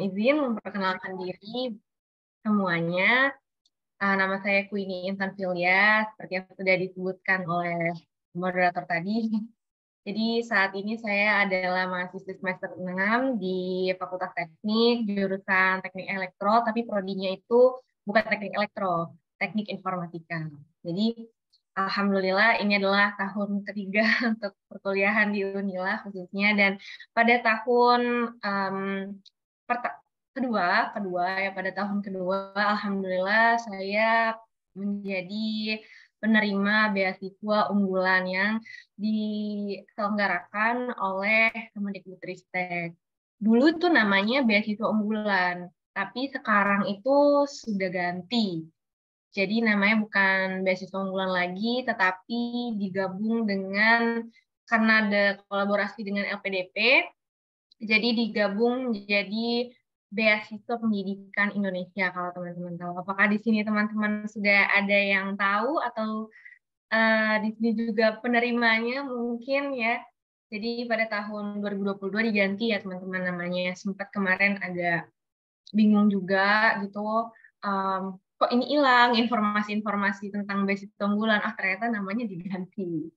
izin memperkenalkan diri semuanya. Uh, nama saya Queenie Intan Filia, seperti yang sudah disebutkan oleh moderator tadi. Jadi saat ini saya adalah mahasiswa semester 6 di Fakultas Teknik, jurusan Teknik Elektro, tapi prodinya itu bukan Teknik Elektro, Teknik Informatika. Jadi Alhamdulillah ini adalah tahun ketiga untuk perkuliahan di Unila khususnya dan pada tahun um, kedua kedua ya pada tahun kedua Alhamdulillah saya menjadi penerima beasiswa unggulan yang diselenggarakan oleh Kemendikbudristek. Dulu itu namanya beasiswa unggulan, tapi sekarang itu sudah ganti jadi namanya bukan beasiswa unggulan lagi, tetapi digabung dengan karena ada kolaborasi dengan LPDP, jadi digabung jadi beasiswa pendidikan Indonesia kalau teman-teman tahu. Apakah di sini teman-teman sudah ada yang tahu atau uh, di sini juga penerimanya mungkin ya. Jadi pada tahun 2022 diganti ya teman-teman namanya. Sempat kemarin agak bingung juga gitu. Um, kok ini hilang informasi-informasi tentang beasiswa unggulan ah ternyata namanya diganti.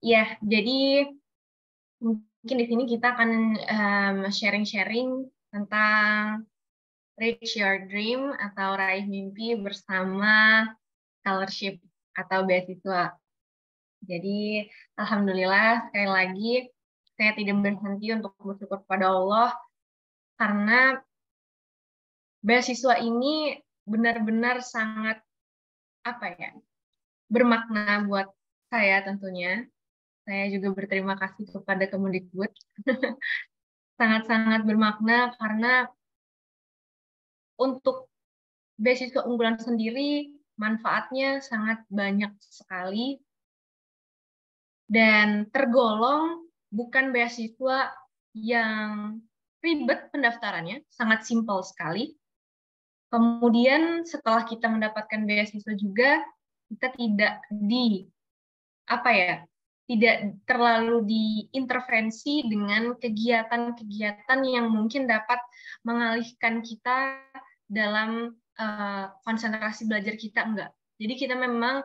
Ya, jadi mungkin di sini kita akan sharing-sharing um, tentang Reach Your Dream atau Raih Mimpi bersama scholarship atau beasiswa. Jadi, Alhamdulillah, sekali lagi, saya tidak berhenti untuk bersyukur kepada Allah karena beasiswa ini benar-benar sangat apa ya bermakna buat saya tentunya. Saya juga berterima kasih kepada Kemendikbud. Sangat-sangat bermakna karena untuk beasiswa unggulan sendiri manfaatnya sangat banyak sekali dan tergolong bukan beasiswa yang ribet pendaftarannya, sangat simpel sekali. Kemudian setelah kita mendapatkan beasiswa juga kita tidak di apa ya tidak terlalu diintervensi dengan kegiatan-kegiatan yang mungkin dapat mengalihkan kita dalam uh, konsentrasi belajar kita enggak. Jadi kita memang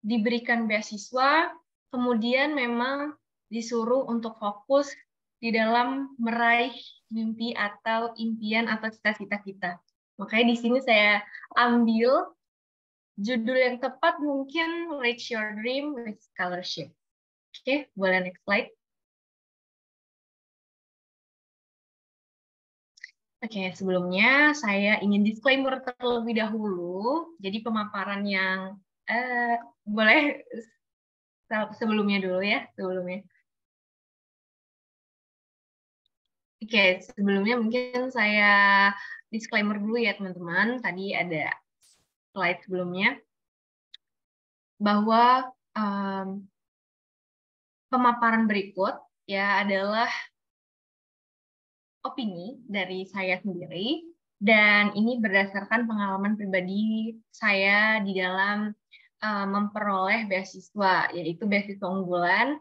diberikan beasiswa, kemudian memang disuruh untuk fokus di dalam meraih mimpi atau impian atau cita-cita kita. Makanya di sini saya ambil judul yang tepat mungkin Reach Your Dream with Scholarship. Oke, boleh next slide. Oke, sebelumnya saya ingin disclaimer terlebih dahulu. Jadi pemaparan yang eh, boleh sebelumnya dulu ya, sebelumnya. Oke, sebelumnya mungkin saya disclaimer dulu ya teman-teman. Tadi ada slide sebelumnya bahwa um, pemaparan berikut ya adalah opini dari saya sendiri. Dan ini berdasarkan pengalaman pribadi saya di dalam uh, memperoleh beasiswa yaitu beasiswa unggulan.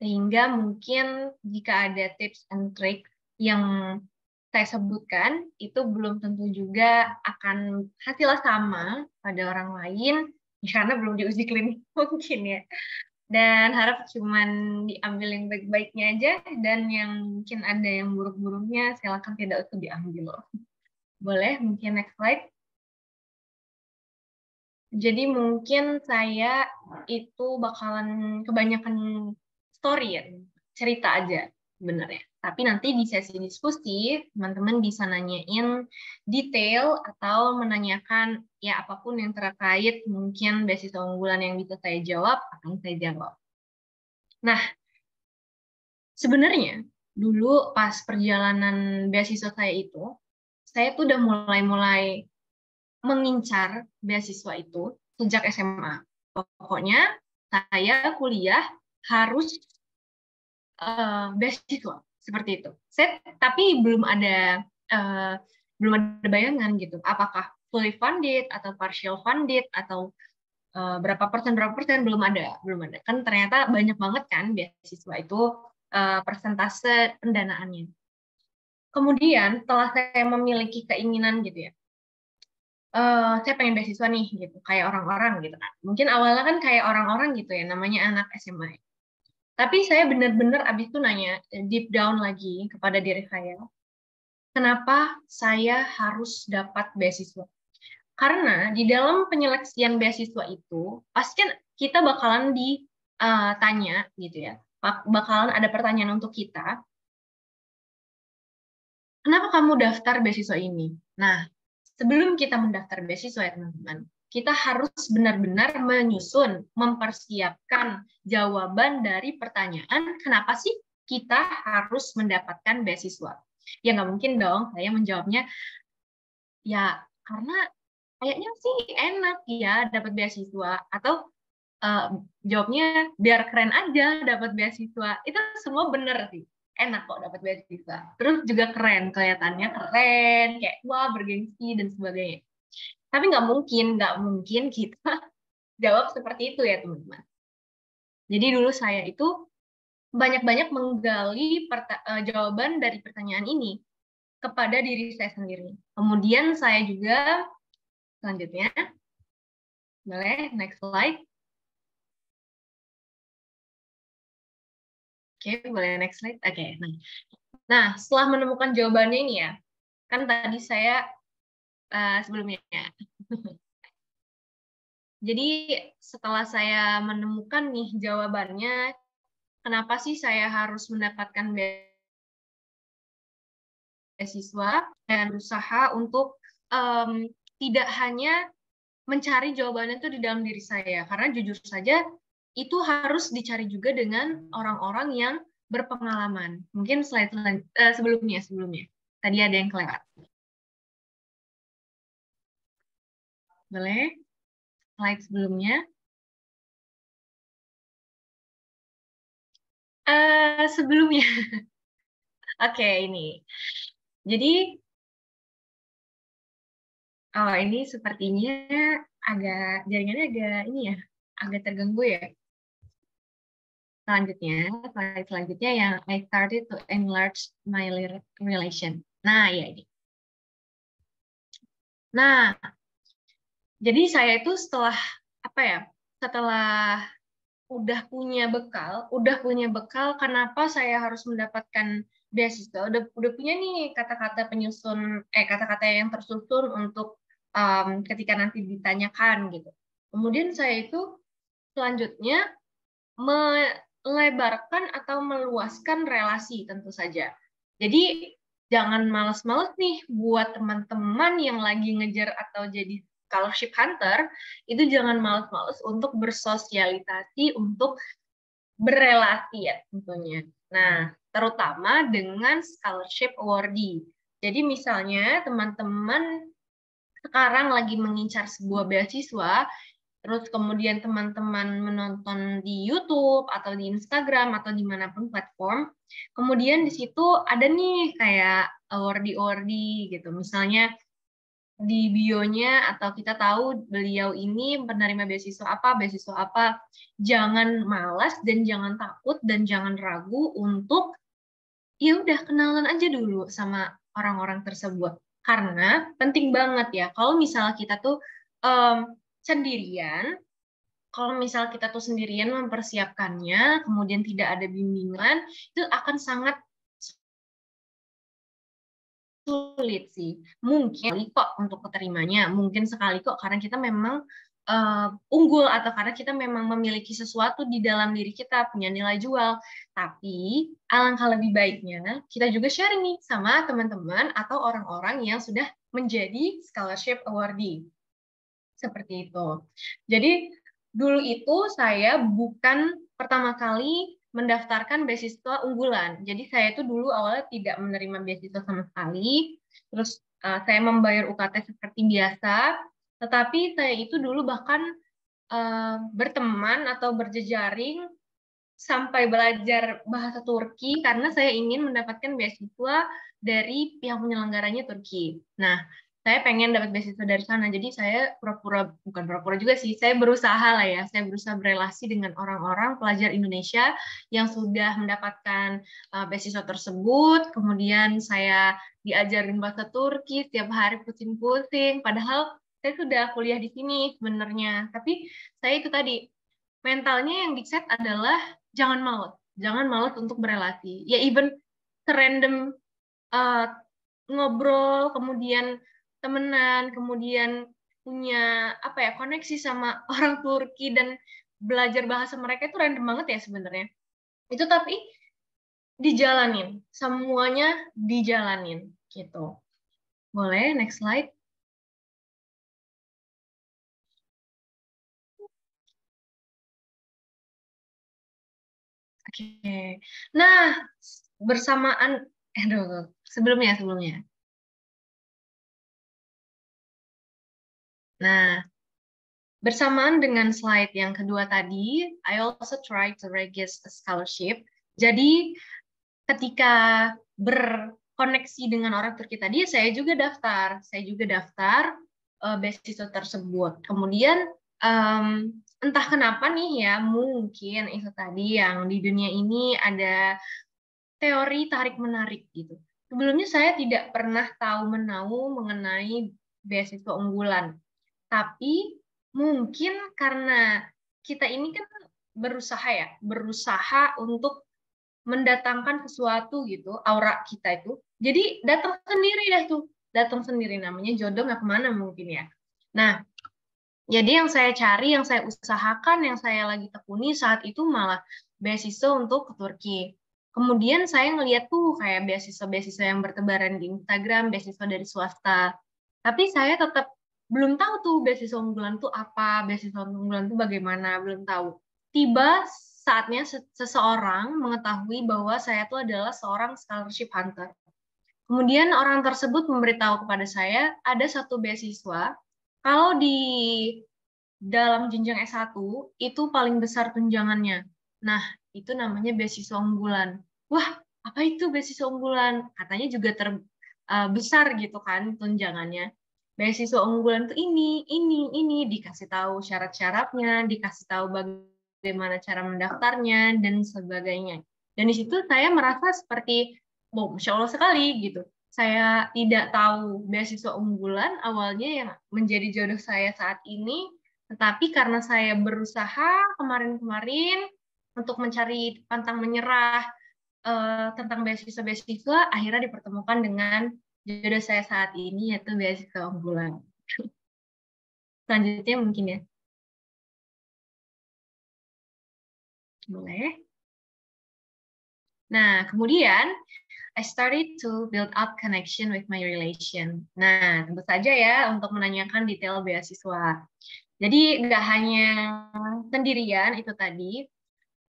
Sehingga mungkin jika ada tips and trick yang saya sebutkan itu belum tentu juga akan hasilnya sama pada orang lain karena belum diuji klinik mungkin ya dan harap cuman diambil yang baik-baiknya aja dan yang mungkin ada yang buruk-buruknya silakan tidak usah diambil boleh mungkin next slide jadi mungkin saya itu bakalan kebanyakan story ya cerita aja sebenarnya. Tapi nanti di sesi diskusi, teman-teman bisa nanyain detail atau menanyakan ya apa pun yang terkait mungkin beasiswa unggulan yang bisa saya jawab, akan saya jawab. Nah, sebenarnya dulu pas perjalanan beasiswa saya itu, saya tuh udah mulai-mulai mengincar beasiswa itu sejak SMA. Pokoknya saya kuliah harus uh, beasiswa seperti itu. Saya tapi belum ada uh, belum ada bayangan gitu. Apakah fully funded atau partial funded atau uh, berapa persen berapa persen belum ada belum ada. Kan ternyata banyak banget kan beasiswa itu uh, persentase pendanaannya. kemudian setelah saya memiliki keinginan gitu ya, uh, saya pengen beasiswa nih gitu, kayak orang-orang gitu kan. Mungkin awalnya kan kayak orang-orang gitu ya, namanya anak SMA. Tapi saya benar-benar abis itu nanya deep down lagi kepada diri saya, kenapa saya harus dapat beasiswa? Karena di dalam penyeleksian beasiswa itu, pasti kan kita bakalan ditanya uh, gitu ya, bakalan ada pertanyaan untuk kita, kenapa kamu daftar beasiswa ini? Nah, sebelum kita mendaftar beasiswa ya teman-teman, kita harus benar-benar menyusun, mempersiapkan jawaban dari pertanyaan kenapa sih kita harus mendapatkan beasiswa. Ya nggak mungkin dong saya menjawabnya, ya karena kayaknya sih enak ya dapat beasiswa. Atau uh, jawabnya biar keren aja dapat beasiswa. Itu semua benar sih. Enak kok dapat beasiswa. Terus juga keren, kelihatannya keren, kayak wah bergengsi dan sebagainya tapi nggak mungkin, nggak mungkin kita jawab seperti itu ya teman-teman. Jadi dulu saya itu banyak-banyak menggali uh, jawaban dari pertanyaan ini kepada diri saya sendiri. Kemudian saya juga selanjutnya, boleh next slide. Oke, okay, boleh next slide. Oke, okay, nah. Nah, setelah menemukan jawabannya ini ya, kan tadi saya uh, sebelumnya. Jadi setelah saya menemukan nih jawabannya, kenapa sih saya harus mendapatkan beasiswa dan berusaha untuk um, tidak hanya mencari jawabannya itu di dalam diri saya, karena jujur saja itu harus dicari juga dengan orang-orang yang berpengalaman. Mungkin slide uh, sebelumnya sebelumnya tadi ada yang kelewat. Boleh? Slide sebelumnya. Uh, sebelumnya. Oke, okay, ini. Jadi, oh ini sepertinya agak, jaringannya agak ini ya, agak terganggu ya. Selanjutnya, slide selanjutnya yang I started to enlarge my relation. Nah, ya ini. Nah, jadi saya itu setelah apa ya setelah udah punya bekal udah punya bekal kenapa saya harus mendapatkan beasiswa? Udah udah punya nih kata-kata penyusun eh kata-kata yang tersusun untuk um, ketika nanti ditanyakan gitu. Kemudian saya itu selanjutnya melebarkan atau meluaskan relasi tentu saja. Jadi jangan males-males nih buat teman-teman yang lagi ngejar atau jadi scholarship hunter itu jangan males-males untuk bersosialisasi untuk berelasi ya tentunya. Nah, terutama dengan scholarship awardee. Jadi misalnya teman-teman sekarang lagi mengincar sebuah beasiswa, terus kemudian teman-teman menonton di YouTube atau di Instagram atau di mana pun platform, kemudian di situ ada nih kayak awardee-awardee gitu. Misalnya di bionya atau kita tahu beliau ini penerima beasiswa apa, beasiswa apa, jangan malas dan jangan takut dan jangan ragu untuk ya udah kenalan aja dulu sama orang-orang tersebut. Karena penting banget ya kalau misalnya kita tuh um, sendirian, kalau misal kita tuh sendirian mempersiapkannya, kemudian tidak ada bimbingan, itu akan sangat sulit sih. Mungkin kok untuk keterimanya, mungkin sekali kok karena kita memang uh, unggul atau karena kita memang memiliki sesuatu di dalam diri kita punya nilai jual. Tapi alangkah lebih baiknya kita juga sharing nih sama teman-teman atau orang-orang yang sudah menjadi scholarship awardee. Seperti itu. Jadi dulu itu saya bukan pertama kali mendaftarkan beasiswa unggulan. Jadi saya itu dulu awalnya tidak menerima beasiswa sama sekali. Terus uh, saya membayar UKT seperti biasa, tetapi saya itu dulu bahkan uh, berteman atau berjejaring sampai belajar bahasa Turki karena saya ingin mendapatkan beasiswa dari pihak penyelenggaranya Turki. Nah, saya pengen dapat beasiswa dari sana. Jadi saya pura-pura bukan pura-pura juga sih, saya berusaha lah ya. Saya berusaha berelasi dengan orang-orang pelajar Indonesia yang sudah mendapatkan uh, beasiswa tersebut. Kemudian saya diajarin bahasa Turki setiap hari pusing-pusing. Padahal saya sudah kuliah di sini sebenarnya. Tapi saya itu tadi mentalnya yang di set adalah jangan malas, jangan malas untuk berelasi. Ya even random uh, ngobrol, kemudian temenan, kemudian punya apa ya koneksi sama orang Turki dan belajar bahasa mereka itu random banget ya sebenarnya. Itu tapi dijalanin, semuanya dijalanin gitu. Boleh next slide. Oke. Nah, bersamaan eh aduh, sebelumnya sebelumnya Nah, bersamaan dengan slide yang kedua tadi, I also try to register scholarship. Jadi, ketika berkoneksi dengan orang Turki tadi, saya juga daftar. Saya juga daftar uh, beasiswa tersebut. Kemudian, um, entah kenapa nih ya, mungkin itu tadi yang di dunia ini ada teori tarik-menarik gitu. Sebelumnya saya tidak pernah tahu menau mengenai beasiswa unggulan tapi mungkin karena kita ini kan berusaha ya, berusaha untuk mendatangkan sesuatu gitu, aura kita itu. Jadi datang sendiri dah tuh, datang sendiri namanya jodoh nggak ke mana mungkin ya. Nah, jadi yang saya cari, yang saya usahakan, yang saya lagi tekuni saat itu malah beasiswa untuk ke Turki. Kemudian saya ngeliat tuh kayak beasiswa-beasiswa yang bertebaran di Instagram, beasiswa dari swasta. Tapi saya tetap belum tahu tuh beasiswa unggulan tuh apa, beasiswa unggulan tuh bagaimana, belum tahu. Tiba saatnya seseorang mengetahui bahwa saya tuh adalah seorang scholarship hunter. Kemudian orang tersebut memberitahu kepada saya ada satu beasiswa kalau di dalam jenjang S1 itu paling besar tunjangannya. Nah, itu namanya beasiswa unggulan. Wah, apa itu beasiswa unggulan? Katanya juga terbesar eh, gitu kan tunjangannya beasiswa unggulan tuh ini, ini, ini dikasih tahu syarat-syaratnya, dikasih tahu bagaimana cara mendaftarnya dan sebagainya. Dan di situ saya merasa seperti, wow, masya Allah sekali gitu. Saya tidak tahu beasiswa unggulan awalnya yang menjadi jodoh saya saat ini, tetapi karena saya berusaha kemarin-kemarin untuk mencari pantang menyerah uh, tentang beasiswa-beasiswa, akhirnya dipertemukan dengan jodoh saya saat ini yaitu beasiswa unggulan. Selanjutnya mungkin ya. Boleh. Nah, kemudian I started to build up connection with my relation. Nah, tentu saja ya untuk menanyakan detail beasiswa. Jadi nggak hanya sendirian itu tadi,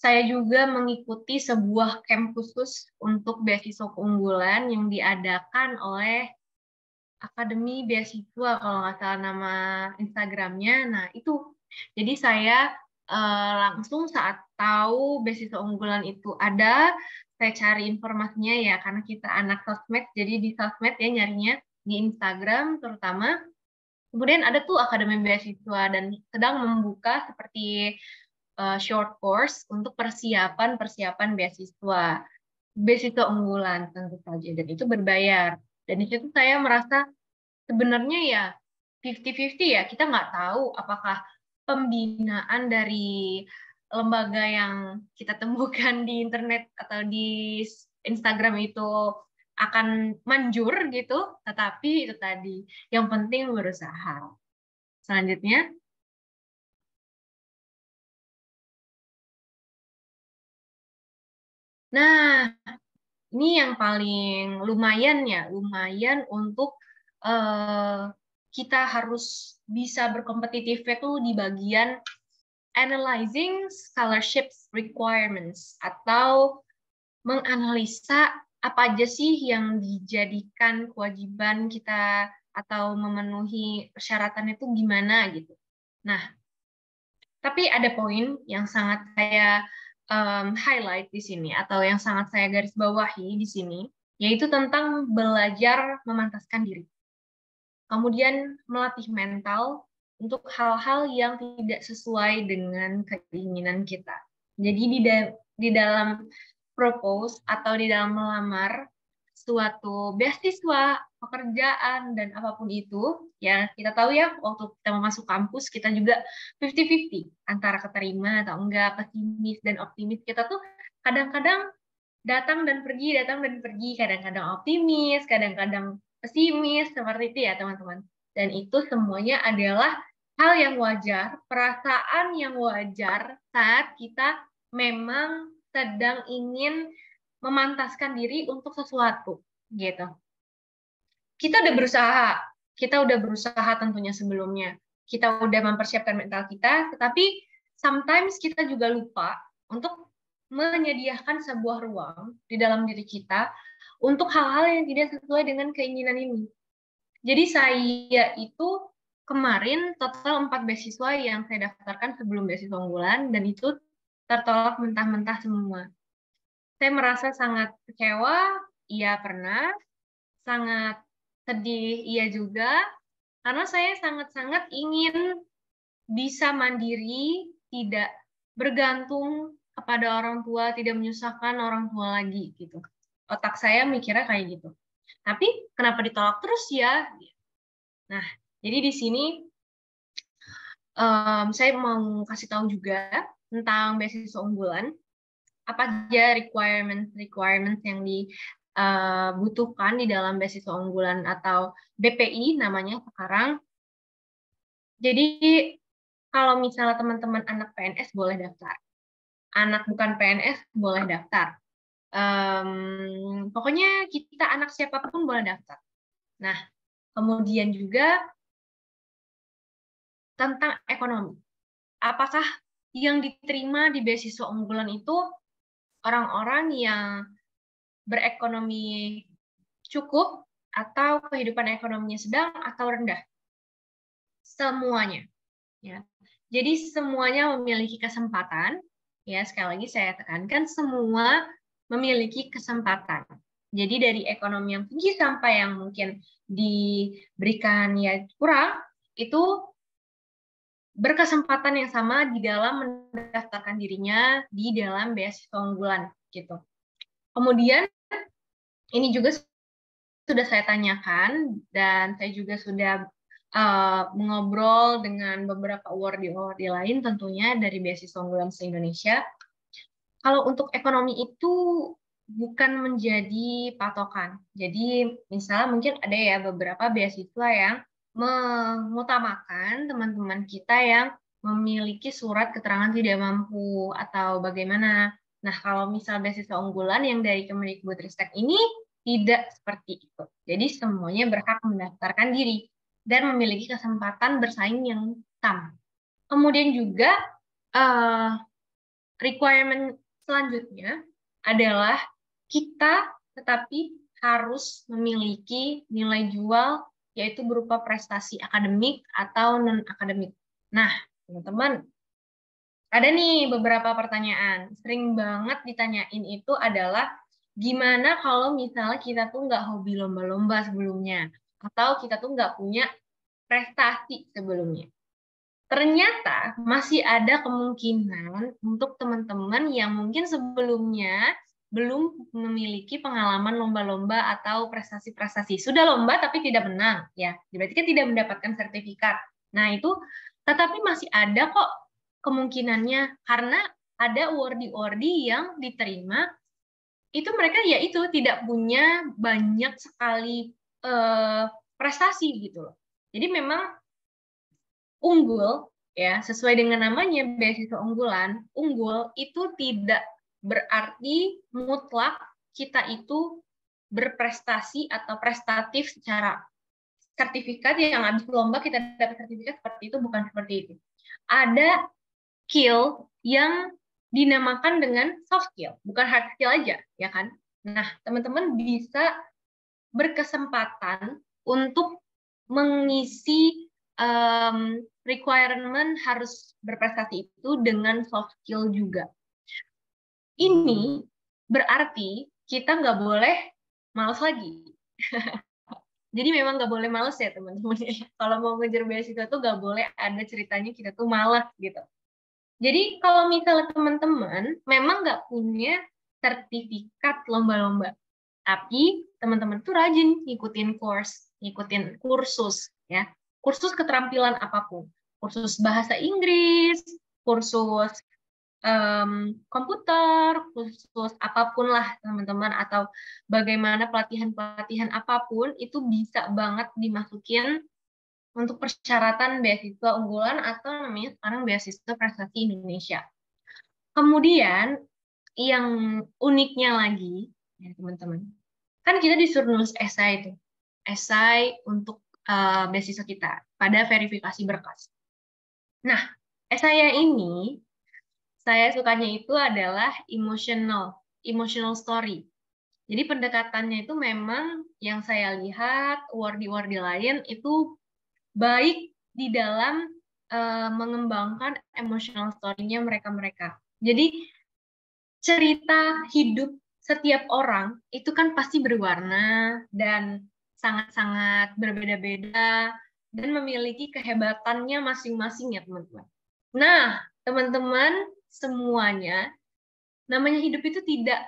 saya juga mengikuti sebuah camp khusus untuk beasiswa keunggulan yang diadakan oleh Akademi Beasiswa kalau nggak salah nama Instagramnya. Nah itu, jadi saya uh, langsung saat tahu beasiswa unggulan itu ada, saya cari informasinya ya karena kita anak sosmed, jadi di sosmed ya nyarinya di Instagram terutama. Kemudian ada tuh Akademi Beasiswa dan sedang membuka seperti uh, short course untuk persiapan persiapan beasiswa. Beasiswa unggulan tentu saja. Dan itu berbayar. Dan di situ saya merasa sebenarnya ya 50-50 ya. Kita nggak tahu apakah pembinaan dari lembaga yang kita temukan di internet atau di Instagram itu akan manjur gitu, tetapi itu tadi yang penting berusaha. Selanjutnya, Nah, ini yang paling lumayan ya, lumayan untuk uh, kita harus bisa berkompetitif itu di bagian analyzing scholarships requirements atau menganalisa apa aja sih yang dijadikan kewajiban kita atau memenuhi persyaratan itu gimana gitu. Nah, tapi ada poin yang sangat saya um, highlight di sini atau yang sangat saya garis bawahi di sini, yaitu tentang belajar memantaskan diri. kemudian melatih mental untuk hal-hal yang tidak sesuai dengan keinginan kita. Jadi di, da di dalam propose atau di dalam melamar suatu beasiswa, pekerjaan dan apa pun itu, ya kita tahu ya waktu kita masuk kampus kita juga 50-50 antara keterima atau enggak, pesimis dan optimis. Kita tuh kadang-kadang datang dan pergi, datang dan pergi, kadang-kadang optimis, kadang-kadang pesimis, seperti itu ya teman-teman. Dan itu semuanya adalah hal yang wajar, perasaan yang wajar saat kita memang sedang ingin memantaskan diri untuk sesuatu gitu. Kita udah berusaha, kita udah berusaha tentunya sebelumnya. Kita udah mempersiapkan mental kita, tetapi sometimes kita juga lupa untuk menyediakan sebuah ruang di dalam diri kita untuk hal-hal yang tidak sesuai dengan keinginan ini. Jadi saya itu kemarin total empat beasiswa yang saya daftarkan sebelum beasiswa unggulan dan itu tertolak mentah-mentah semua saya merasa sangat kecewa, iya pernah, sangat sedih, iya juga, karena saya sangat-sangat ingin bisa mandiri, tidak bergantung kepada orang tua, tidak menyusahkan orang tua lagi gitu. Otak saya mikirnya kayak gitu. Tapi kenapa ditolak terus ya? Nah, jadi di sini um, saya mau kasih tahu juga tentang beasiswa unggulan apa aja requirement requirement yang dibutuhkan uh, di dalam beasiswa unggulan atau BPI namanya sekarang. Jadi kalau misalnya teman-teman anak PNS boleh daftar, anak bukan PNS boleh daftar. Um, pokoknya kita anak siapa pun boleh daftar. Nah, kemudian juga tentang ekonomi. Apakah yang diterima di beasiswa unggulan itu orang-orang yang berekonomi cukup atau kehidupan ekonominya sedang atau rendah. Semuanya. Ya. Jadi semuanya memiliki kesempatan. Ya, sekali lagi saya tekankan semua memiliki kesempatan. Jadi dari ekonomi yang tinggi sampai yang mungkin diberikan ya kurang itu berkesempatan yang sama di dalam mendaftarkan dirinya di dalam beasiswa unggulan gitu. Kemudian ini juga sudah saya tanyakan dan saya juga sudah uh, mengobrol dengan beberapa awardee-awardee lain tentunya dari beasiswa unggulan se-Indonesia. Kalau untuk ekonomi itu bukan menjadi patokan. Jadi misalnya mungkin ada ya beberapa beasiswa yang mengutamakan teman-teman kita yang memiliki surat keterangan tidak mampu atau bagaimana. Nah, kalau misal beasiswa unggulan yang dari Kemendikbudristek ini tidak seperti itu. Jadi semuanya berhak mendaftarkan diri dan memiliki kesempatan bersaing yang sama. Kemudian juga uh, requirement selanjutnya adalah kita tetapi harus memiliki nilai jual yaitu berupa prestasi akademik atau non-akademik. Nah, teman-teman, ada nih beberapa pertanyaan. Sering banget ditanyain itu adalah gimana kalau misalnya kita tuh nggak hobi lomba-lomba sebelumnya, atau kita tuh nggak punya prestasi sebelumnya. Ternyata masih ada kemungkinan untuk teman-teman yang mungkin sebelumnya belum memiliki pengalaman lomba-lomba atau prestasi-prestasi. Sudah lomba tapi tidak menang, ya. Berarti kan tidak mendapatkan sertifikat. Nah, itu tetapi masih ada kok kemungkinannya karena ada awardee-awardee yang diterima itu mereka ya itu tidak punya banyak sekali eh, prestasi gitu loh. Jadi memang unggul ya sesuai dengan namanya beasiswa unggulan, unggul itu tidak berarti mutlak kita itu berprestasi atau prestatif secara sertifikat yang habis lomba kita dapat sertifikat seperti itu bukan seperti itu. Ada skill yang dinamakan dengan soft skill, bukan hard skill aja, ya kan? Nah, teman-teman bisa berkesempatan untuk mengisi um, requirement harus berprestasi itu dengan soft skill juga. Ini berarti kita nggak boleh malas lagi. Jadi memang nggak boleh males ya teman-teman. kalau mau ngejar beasiswa tuh nggak boleh ada ceritanya kita tuh malas gitu. Jadi kalau misalnya teman-teman memang nggak punya sertifikat lomba-lomba, tapi teman-teman tuh rajin ngikutin course, ngikutin kursus ya, kursus keterampilan apa pun, kursus bahasa Inggris, kursus um, komputer, khusus apa pun lah teman-teman atau bagaimana pelatihan-pelatihan apa pun itu bisa banget dimasukin untuk persyaratan beasiswa unggulan atau namanya sekarang beasiswa prestasi Indonesia. Kemudian yang uniknya lagi ya teman-teman, kan kita disuruh nulis esai itu, esai untuk uh, beasiswa kita pada verifikasi berkas. Nah, esai ini saya sukanya itu adalah emotional, emotional story. Jadi pendekatannya itu memang yang saya lihat wardi-wardi lain itu baik di dalam uh, mengembangkan emotional story-nya mereka-mereka. Jadi cerita hidup setiap orang itu kan pasti berwarna dan sangat-sangat berbeda-beda dan memiliki kehebatannya masing-masing ya teman-teman. Nah, teman-teman semuanya namanya hidup itu tidak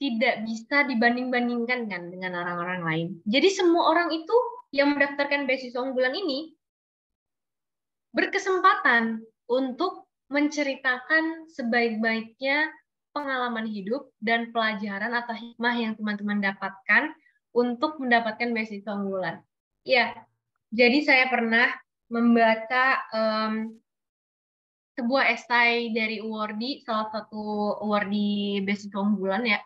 tidak bisa dibanding-bandingkan kan dengan orang-orang lain. Jadi semua orang itu yang mendaftarkan beasiswa unggulan ini berkesempatan untuk menceritakan sebaik-baiknya pengalaman hidup dan pelajaran atau hikmah yang teman-teman dapatkan untuk mendapatkan beasiswa unggulan. Ya, jadi saya pernah membaca um, sebuah esai dari Awardi, salah satu Awardi beasiswa unggulan ya.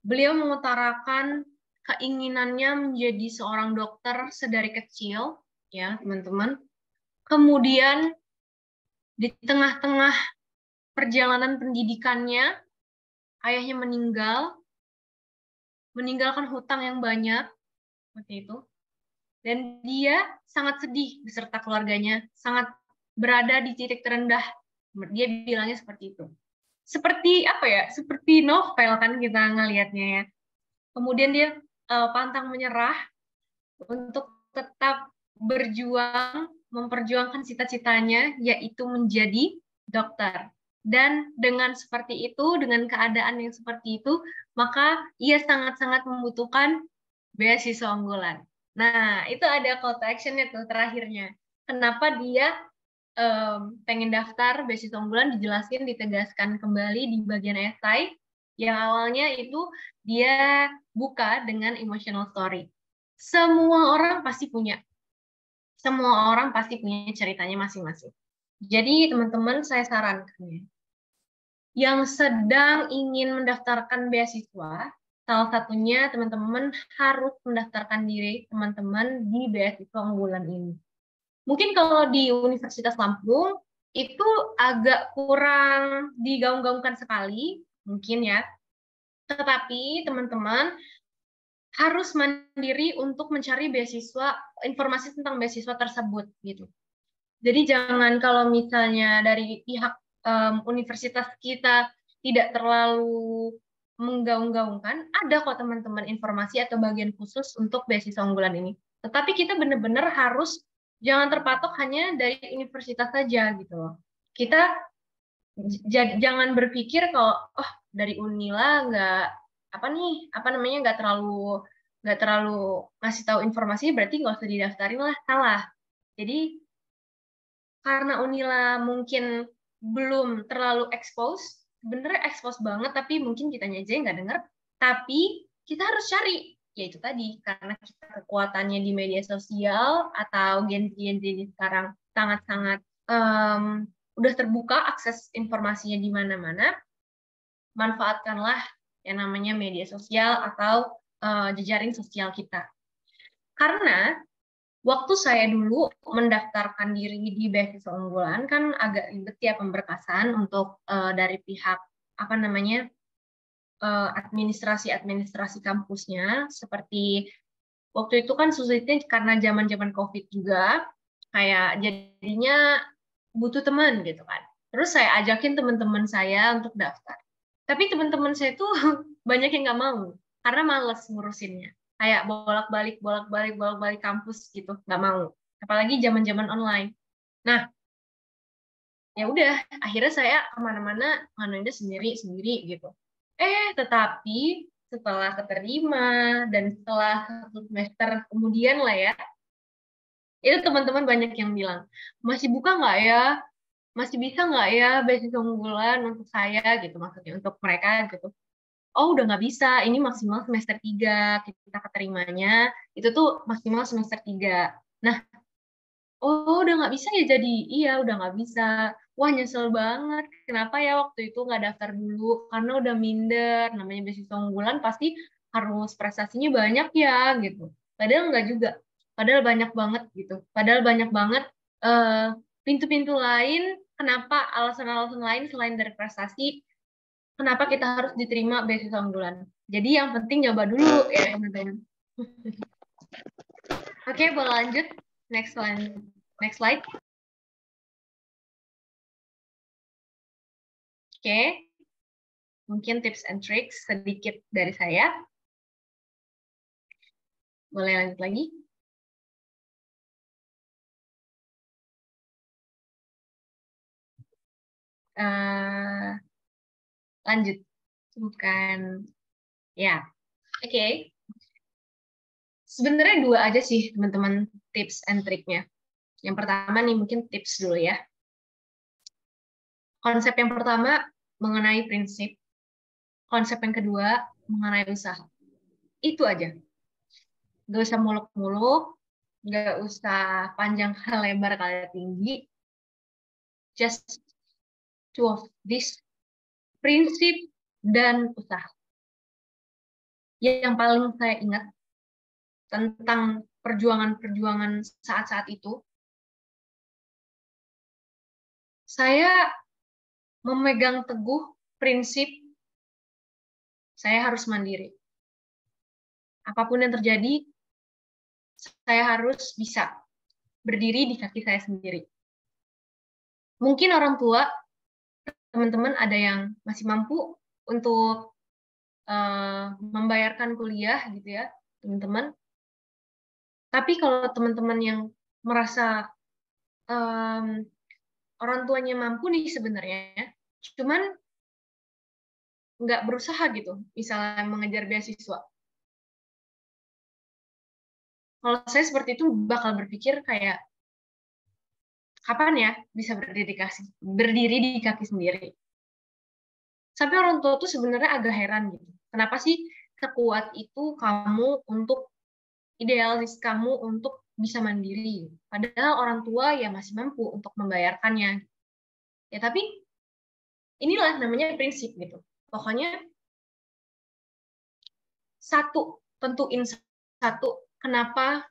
Beliau mengutarakan keinginannya menjadi seorang dokter sedari kecil, ya teman-teman. Kemudian di tengah-tengah perjalanan pendidikannya, ayahnya meninggal, meninggalkan hutang yang banyak, seperti itu. Dan dia sangat sedih beserta keluarganya, sangat berada di titik terendah. Dia bilangnya seperti itu. Seperti apa ya? Seperti novel kan kita ngelihatnya ya. Kemudian dia uh, pantang menyerah untuk tetap berjuang memperjuangkan cita-citanya yaitu menjadi dokter. Dan dengan seperti itu, dengan keadaan yang seperti itu, maka ia sangat-sangat membutuhkan beasiswa unggulan. Nah, itu ada call to action-nya tuh terakhirnya. Kenapa dia um, pengen daftar beasiswa unggulan dijelaskan ditegaskan kembali di bagian esai yang awalnya itu dia buka dengan emotional story. Semua orang pasti punya. Semua orang pasti punya ceritanya masing-masing. Jadi teman-teman saya sarankan ya, yang sedang ingin mendaftarkan beasiswa, salah satunya teman-teman harus mendaftarkan diri teman-teman di beasiswa unggulan ini. Mungkin kalau di Universitas Lampung itu agak kurang digaung-gaungkan sekali, mungkin ya. Tetapi teman-teman harus mandiri untuk mencari beasiswa, informasi tentang beasiswa tersebut gitu. Jadi jangan kalau misalnya dari pihak um, universitas kita tidak terlalu menggaung-gaungkan, ada kok teman-teman informasi atau bagian khusus untuk beasiswa unggulan ini. Tetapi kita benar-benar harus jangan terpatok hanya dari universitas saja gitu loh. Kita jangan berpikir kalau oh dari Unila nggak apa nih apa namanya nggak terlalu nggak terlalu ngasih tahu informasi berarti nggak usah didaftarin lah salah. Jadi karena Unila mungkin belum terlalu expose, sebenarnya expose banget tapi mungkin kita aja nggak dengar. Tapi kita harus cari ya itu tadi karena kita kekuatannya di media sosial atau gen-gen ini sekarang sangat-sangat um, udah terbuka akses informasinya di mana-mana manfaatkanlah yang namanya media sosial atau uh, jejaring sosial kita. Karena waktu saya dulu mendaftarkan diri di beasiswa unggulan kan agak ribet ya pemberkasan untuk uh, dari pihak apa namanya administrasi-administrasi kampusnya seperti waktu itu kan sulitnya karena zaman-zaman Covid juga kayak jadinya butuh teman gitu kan. Terus saya ajakin teman-teman saya untuk daftar. Tapi teman-teman saya tuh banyak yang nggak mau karena males ngurusinnya. kayak bolak-balik, bolak-balik, bolak-balik kampus gitu, nggak mau. Apalagi zaman-zaman online. Nah, ya udah, akhirnya saya ke mana-mana nganoinnya sendiri-sendiri gitu. Eh, tetapi setelah keterima dan setelah satu semester kemudian lah ya, itu teman-teman banyak yang bilang, masih buka nggak ya? Masih bisa nggak ya beasiswa unggulan untuk saya gitu maksudnya untuk mereka gitu. Oh udah nggak bisa, ini maksimal semester 3 kita keterimanya itu tuh maksimal semester 3. Nah, oh udah nggak bisa ya jadi iya udah nggak bisa. Wah nyesel banget, kenapa ya waktu itu nggak daftar dulu karena udah minder, namanya beasiswa unggulan pasti harus prestasinya banyak ya gitu. Padahal nggak juga Padahal banyak banget gitu. Padahal banyak banget eh, pintu-pintu lain. Kenapa alasan-alasan lain selain dari prestasi? Kenapa kita harus diterima beasiswa unggulan? Jadi yang penting nyoba dulu ya teman-teman. Oke, okay, lanjut. Next one. Next slide. Oke. Mungkin tips and tricks sedikit dari saya. Boleh lanjut lagi? uh, lanjut bukan ya oke okay. sebenarnya dua aja sih teman-teman tips and triknya yang pertama nih mungkin tips dulu ya konsep yang pertama mengenai prinsip. Konsep yang kedua mengenai usaha. Itu aja. Gak usah muluk-muluk gak usah panjang lebar kali tinggi. Just two of this prinsip dan usaha. Yang paling saya ingat tentang perjuangan-perjuangan saat-saat itu, saya memegang teguh prinsip saya harus mandiri. Apa pun yang terjadi, saya harus bisa berdiri di kaki saya sendiri. Mungkin orang tua teman-teman ada yang masih mampu untuk uh, membayarkan kuliah gitu ya, teman-teman. Tapi kalau teman-teman yang merasa um, orang tuanya mampu nih sebenarnya, cuman nggak berusaha gitu, misalnya mengejar beasiswa. Kalau saya seperti itu bakal berpikir kayak kapan ya bisa berdiri berdiri di kaki sendiri. Tapi orang tua tuh sebenarnya agak heran gitu. Kenapa sih sekuat itu kamu untuk idealis kamu untuk bisa mandiri. Padahal orang tua ya masih mampu untuk membayarkannya. Ya tapi inilah namanya prinsip gitu. Pokoknya satu tentuin satu kenapa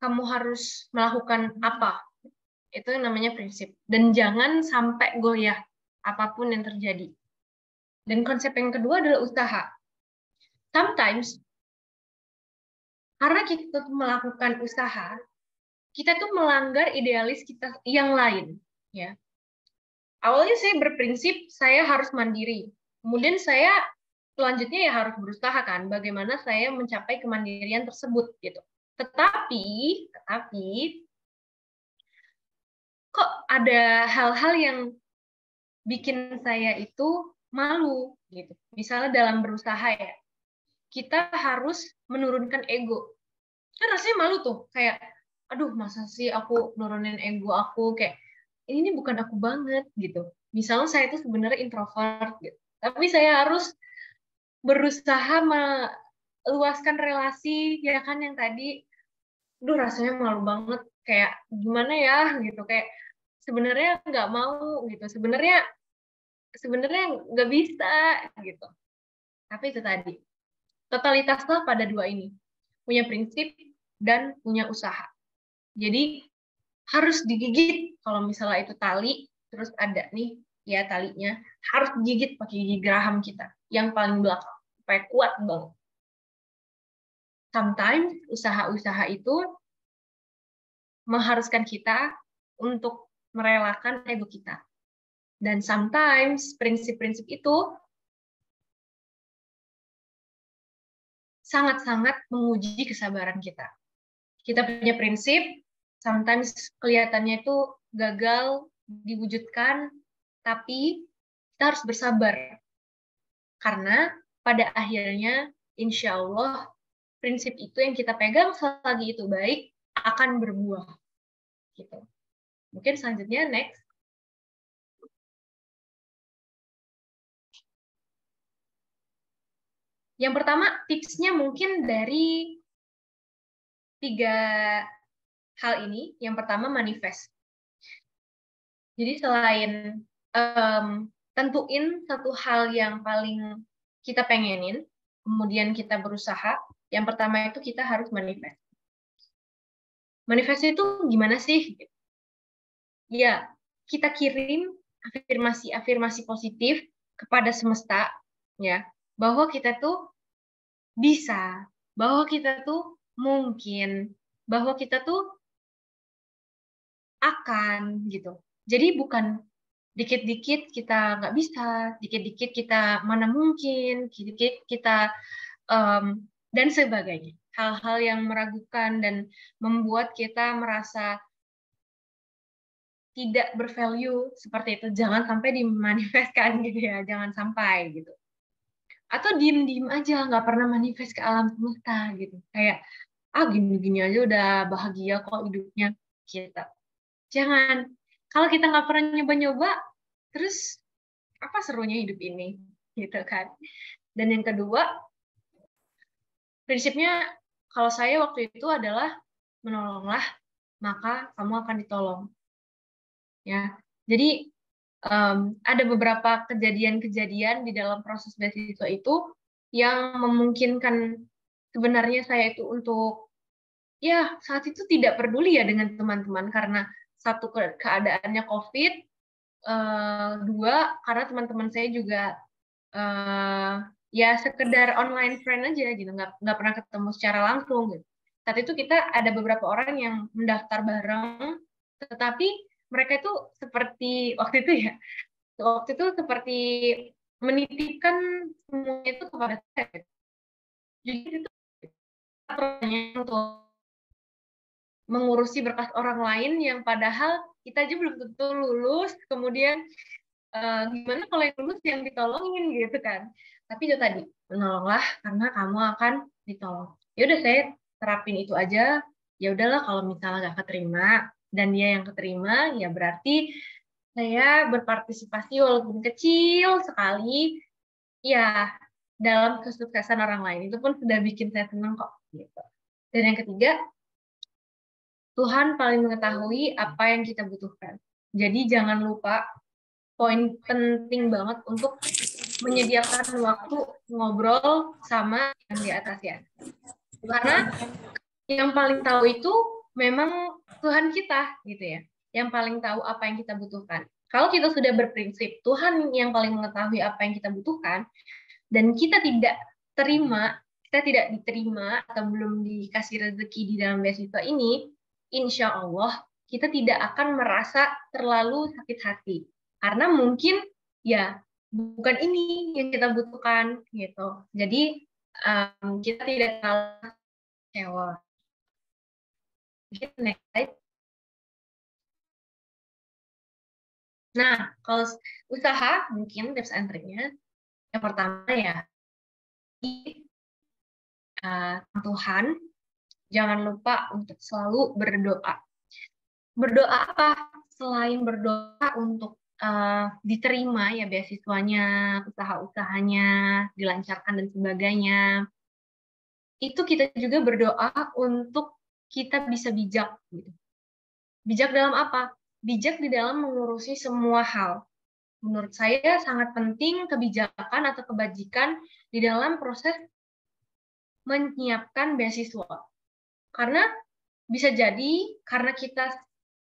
kamu harus melakukan apa itu namanya prinsip. Dan jangan sampai goyah apa pun yang terjadi. Dan konsep yang kedua adalah usaha. Sometimes karena kita melakukan usaha, kita tuh melanggar idealis kita yang lain, ya. Awalnya saya berprinsip saya harus mandiri. Kemudian saya selanjutnya ya harus berusaha kan bagaimana saya mencapai kemandirian tersebut gitu. Tetapi, tetapi kok ada hal-hal yang bikin saya itu malu gitu. Misalnya dalam berusaha ya, kita harus menurunkan ego. Kan rasanya malu tuh, kayak aduh masa sih aku nurunin ego aku kayak ini bukan aku banget gitu. Misalnya saya itu sebenarnya introvert gitu. Tapi saya harus berusaha meluaskan relasi ya kan yang tadi. Duh rasanya malu banget. Kayak gimana ya gitu. Kayak sebenarnya nggak mau gitu. Sebenarnya sebenarnya nggak bisa gitu. Tapi itu tadi. Totalitasnya pada dua ini. Punya prinsip dan punya usaha. Jadi harus digigit kalau misalnya itu tali terus ada nih ya talinya harus digigit pakai gigi geraham kita yang paling belakang supaya kuat banget sometimes usaha-usaha itu mengharuskan kita untuk merelakan ego kita. Dan sometimes prinsip-prinsip itu sangat-sangat menguji kesabaran kita. Kita punya prinsip, sometimes kelihatannya itu gagal diwujudkan, tapi kita harus bersabar. Karena pada akhirnya, insya Allah, prinsip itu yang kita pegang selagi itu baik, akan berbuah. Gitu. Mungkin selanjutnya, next. Yang pertama, tipsnya mungkin dari tiga hal ini. Yang pertama, manifest. Jadi selain um, tentuin satu hal yang paling kita pengenin, kemudian kita berusaha, yang pertama itu kita harus manifest. Manifest itu gimana sih? Ya, kita kirim afirmasi-afirmasi positif kepada semesta, ya, bahwa kita tuh bisa, bahwa kita tuh mungkin, bahwa kita tuh akan gitu. Jadi bukan dikit-dikit kita nggak bisa, dikit-dikit kita mana mungkin, dikit-dikit kita um, dan sebagainya. Hal-hal yang meragukan dan membuat kita merasa tidak bervalue seperti itu jangan sampai dimanifestkan gitu ya jangan sampai gitu atau diem-diem aja nggak pernah manifest ke alam semesta gitu kayak ah gini-gini aja udah bahagia kok hidupnya kita jangan. Kalau kita nggak pernah nyoba-nyoba terus apa serunya hidup ini? Gitu kan. Dan yang kedua prinsipnya kalau saya waktu itu adalah menolonglah maka kamu akan ditolong. Ya. Jadi um, ada beberapa kejadian-kejadian di dalam proses beasiswa itu yang memungkinkan sebenarnya saya itu untuk ya saat itu tidak peduli ya dengan teman-teman karena satu keadaannya COVID, uh, dua karena teman-teman saya juga uh, ya sekedar online friend aja gitu, nggak nggak pernah ketemu secara langsung gitu. Saat itu kita ada beberapa orang yang mendaftar bareng, tetapi mereka itu seperti waktu itu ya waktu itu seperti menitipkan semuanya itu kepada saya jadi itu untuk mengurusi berkas orang lain yang padahal kita aja belum tentu lulus kemudian uh, gimana kalau yang lulus yang ditolongin gitu kan tapi itu tadi menolonglah karena kamu akan ditolong ya udah saya terapin itu aja ya udahlah kalau misalnya nggak keterima dan dia yang keterima, ya berarti saya berpartisipasi walaupun kecil sekali, ya dalam kesuksesan orang lain. Itu pun sudah bikin saya senang kok. Gitu. Dan yang ketiga, Tuhan paling mengetahui apa yang kita butuhkan. Jadi jangan lupa poin penting banget untuk menyediakan waktu ngobrol sama yang di atas ya. Karena yang paling tahu itu memang Tuhan kita gitu ya, yang paling tahu apa yang kita butuhkan. Kalau kita sudah berprinsip Tuhan yang paling mengetahui apa yang kita butuhkan dan kita tidak terima, kita tidak diterima atau belum dikasih rezeki di dalam beasiswa ini, insya Allah kita tidak akan merasa terlalu sakit hati karena mungkin ya bukan ini yang kita butuhkan gitu. Jadi um, kita tidak terlalu kecewa. Next slide. Nah, kalau usaha mungkin tips and yang pertama ya uh, Tuhan jangan lupa untuk selalu berdoa. Berdoa apa? Selain berdoa untuk uh, diterima ya beasiswanya, usaha-usahanya dilancarkan dan sebagainya. Itu kita juga berdoa untuk kita bisa bijak gitu. Bijak dalam apa? Bijak di dalam mengurusi semua hal. Menurut saya sangat penting kebijakan atau kebajikan di dalam proses menyiapkan beasiswa. Karena bisa jadi karena kita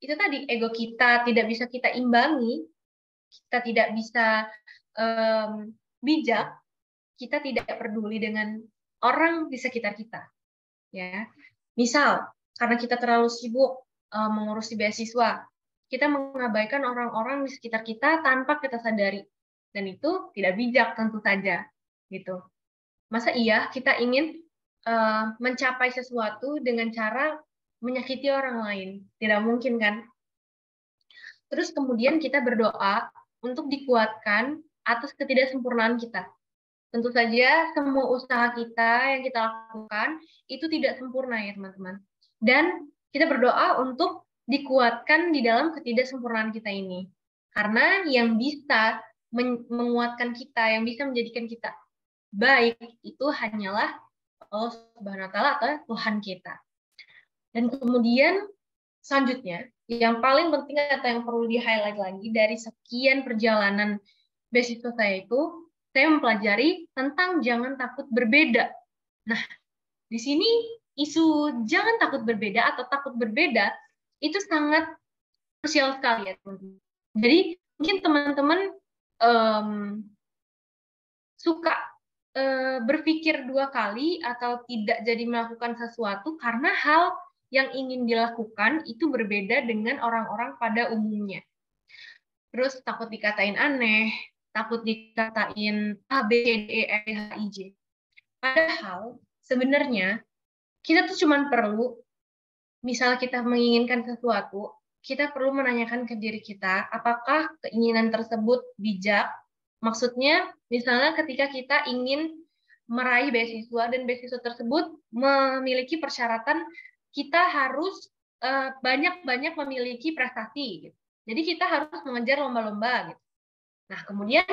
itu tadi ego kita tidak bisa kita imbangi, kita tidak bisa um, bijak, kita tidak peduli dengan orang di sekitar kita. Ya, Misal, karena kita terlalu sibuk uh, mengurusi beasiswa, kita mengabaikan orang-orang di sekitar kita tanpa kita sadari. Dan itu tidak bijak tentu saja. gitu. Masa iya kita ingin uh, mencapai sesuatu dengan cara menyakiti orang lain. Tidak mungkin kan? Terus kemudian kita berdoa untuk dikuatkan atas ketidaksempurnaan kita. Tentu saja semua usaha kita yang kita lakukan itu tidak sempurna ya teman-teman. Dan kita berdoa untuk dikuatkan di dalam ketidaksempurnaan kita ini. Karena yang bisa menguatkan kita, yang bisa menjadikan kita baik itu hanyalah Allah Subhanahu wa taala atau Tuhan kita. Dan kemudian selanjutnya yang paling penting atau yang perlu di-highlight lagi dari sekian perjalanan beasiswa saya itu saya mempelajari tentang jangan takut berbeda. Nah, di sini isu jangan takut berbeda atau takut berbeda itu sangat krusial sekali ya teman-teman. Jadi mungkin teman-teman um, suka uh, berpikir dua kali atau tidak jadi melakukan sesuatu karena hal yang ingin dilakukan itu berbeda dengan orang-orang pada umumnya. Terus takut dikatain aneh, takut dikatain A, B, C, D, E, F, H, I, J. Padahal sebenarnya kita tuh cuma perlu misal kita menginginkan sesuatu, kita perlu menanyakan ke diri kita, apakah keinginan tersebut bijak? Maksudnya, misalnya ketika kita ingin meraih beasiswa dan beasiswa tersebut memiliki persyaratan kita harus eh, banyak-banyak memiliki prestasi. Gitu. Jadi kita harus mengejar lomba-lomba. Gitu. Nah, kemudian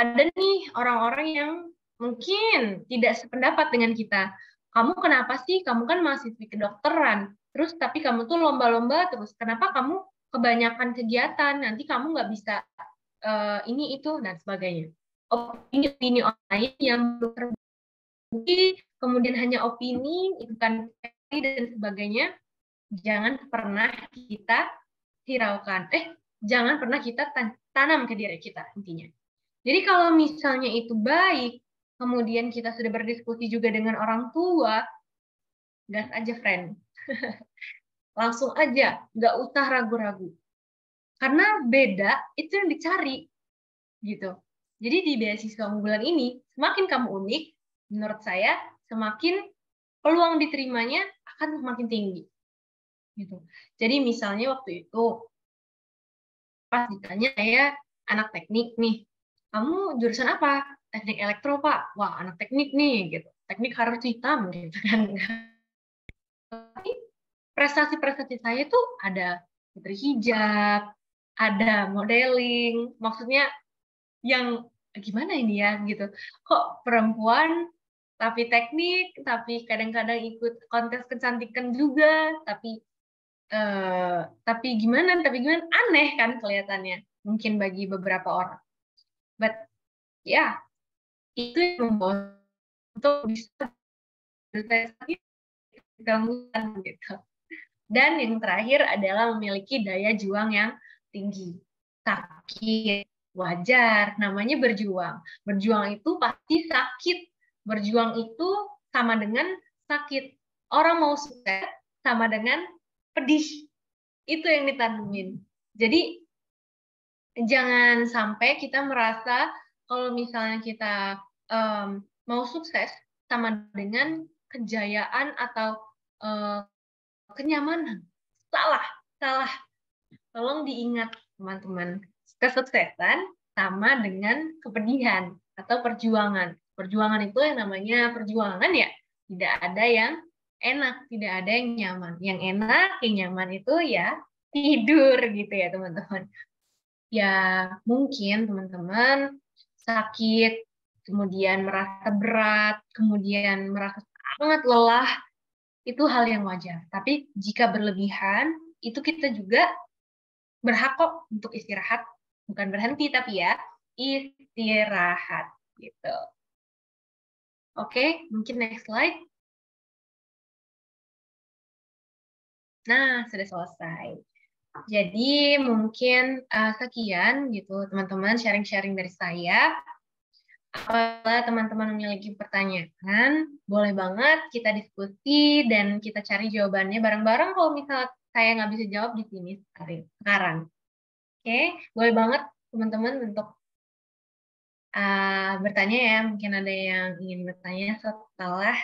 ada nih orang-orang yang mungkin tidak sependapat dengan kita. Kamu kenapa sih? Kamu kan mahasiswi kedokteran terus tapi kamu tuh lomba-lomba terus kenapa kamu kebanyakan kegiatan nanti kamu nggak bisa uh, ini itu dan sebagainya. Opini-opini lain yang terbukti kemudian hanya opini itu kan dan sebagainya jangan pernah kita hiraukan. Eh jangan pernah kita tanam ke diri kita intinya. Jadi kalau misalnya itu baik kemudian kita sudah berdiskusi juga dengan orang tua gas aja friend. Langsung aja, nggak usah ragu-ragu. Karena beda itu yang dicari, gitu. Jadi di beasiswa unggulan ini, semakin kamu unik, menurut saya, semakin peluang diterimanya akan semakin tinggi. Gitu. Jadi misalnya waktu itu, pas ditanya saya anak teknik nih, kamu jurusan apa? Teknik elektro, Pak. Wah, anak teknik nih, gitu. Teknik harus hitam, gitu kan tapi prestasi-prestasi saya tuh ada putri hijab, ada modeling, maksudnya yang gimana ini ya gitu. Kok perempuan tapi teknik, tapi kadang-kadang ikut kontes kecantikan juga, tapi uh, tapi gimana, tapi gimana aneh kan kelihatannya mungkin bagi beberapa orang. But ya yeah, itu yang membawa untuk bisa gitu. Dan yang terakhir adalah memiliki daya juang yang tinggi. Sakit, wajar, namanya berjuang. Berjuang itu pasti sakit. Berjuang itu sama dengan sakit. Orang mau sukses sama dengan pedih. Itu yang ditanemin. Jadi jangan sampai kita merasa kalau misalnya kita um, mau sukses sama dengan kejayaan atau uh, kenyamanan. Salah, salah. Tolong diingat teman-teman, kesuksesan sama dengan kepedihan atau perjuangan. Perjuangan itu yang namanya perjuangan ya, tidak ada yang enak, tidak ada yang nyaman. Yang enak, yang nyaman itu ya tidur gitu ya teman-teman. Ya mungkin teman-teman sakit, kemudian merasa berat, kemudian merasa sangat lelah, itu hal yang wajar. Tapi jika berlebihan, itu kita juga berhak kok untuk istirahat. Bukan berhenti, tapi ya istirahat. gitu. Oke, mungkin next slide. Nah, sudah selesai. Jadi mungkin uh, sekian gitu teman-teman sharing-sharing dari saya. Apabila teman-teman memiliki pertanyaan, boleh banget kita diskusi dan kita cari jawabannya bareng-bareng kalau misalnya saya nggak bisa jawab di sini sekarang. Oke, boleh banget teman-teman untuk uh, bertanya ya. Mungkin ada yang ingin bertanya setelah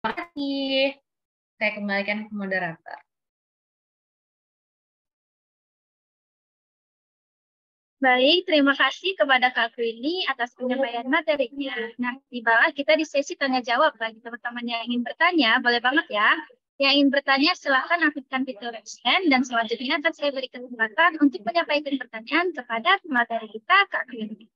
kasih. Saya kembalikan ke moderator. Baik, terima kasih kepada Kak Kwini atas penyampaian materinya. Nah, di bawah kita di sesi tanya jawab bagi teman-teman yang ingin bertanya, boleh banget ya. Yang ingin bertanya silahkan aktifkan fitur hand dan selanjutnya akan saya beri kesempatan untuk menyampaikan pertanyaan kepada materi kita Kak Kwini.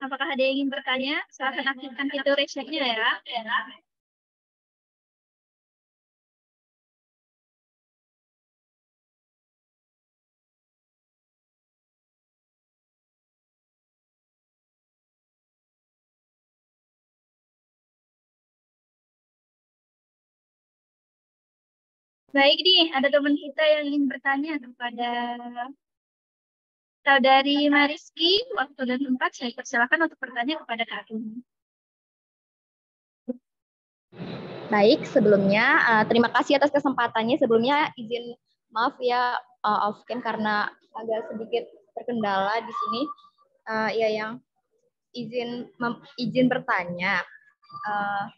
Apakah ada yang ingin bertanya? Silahkan aktifkan fitur raise hand-nya ya. Baik nih, ada teman kita yang ingin bertanya kepada Saudari Mariski, waktu dan tempat saya persilakan untuk bertanya kepada Kak. Baik, sebelumnya uh, terima kasih atas kesempatannya. Sebelumnya izin maaf ya uh, off cam karena agak sedikit terkendala di sini. Uh, ya yang izin izin bertanya. Uh,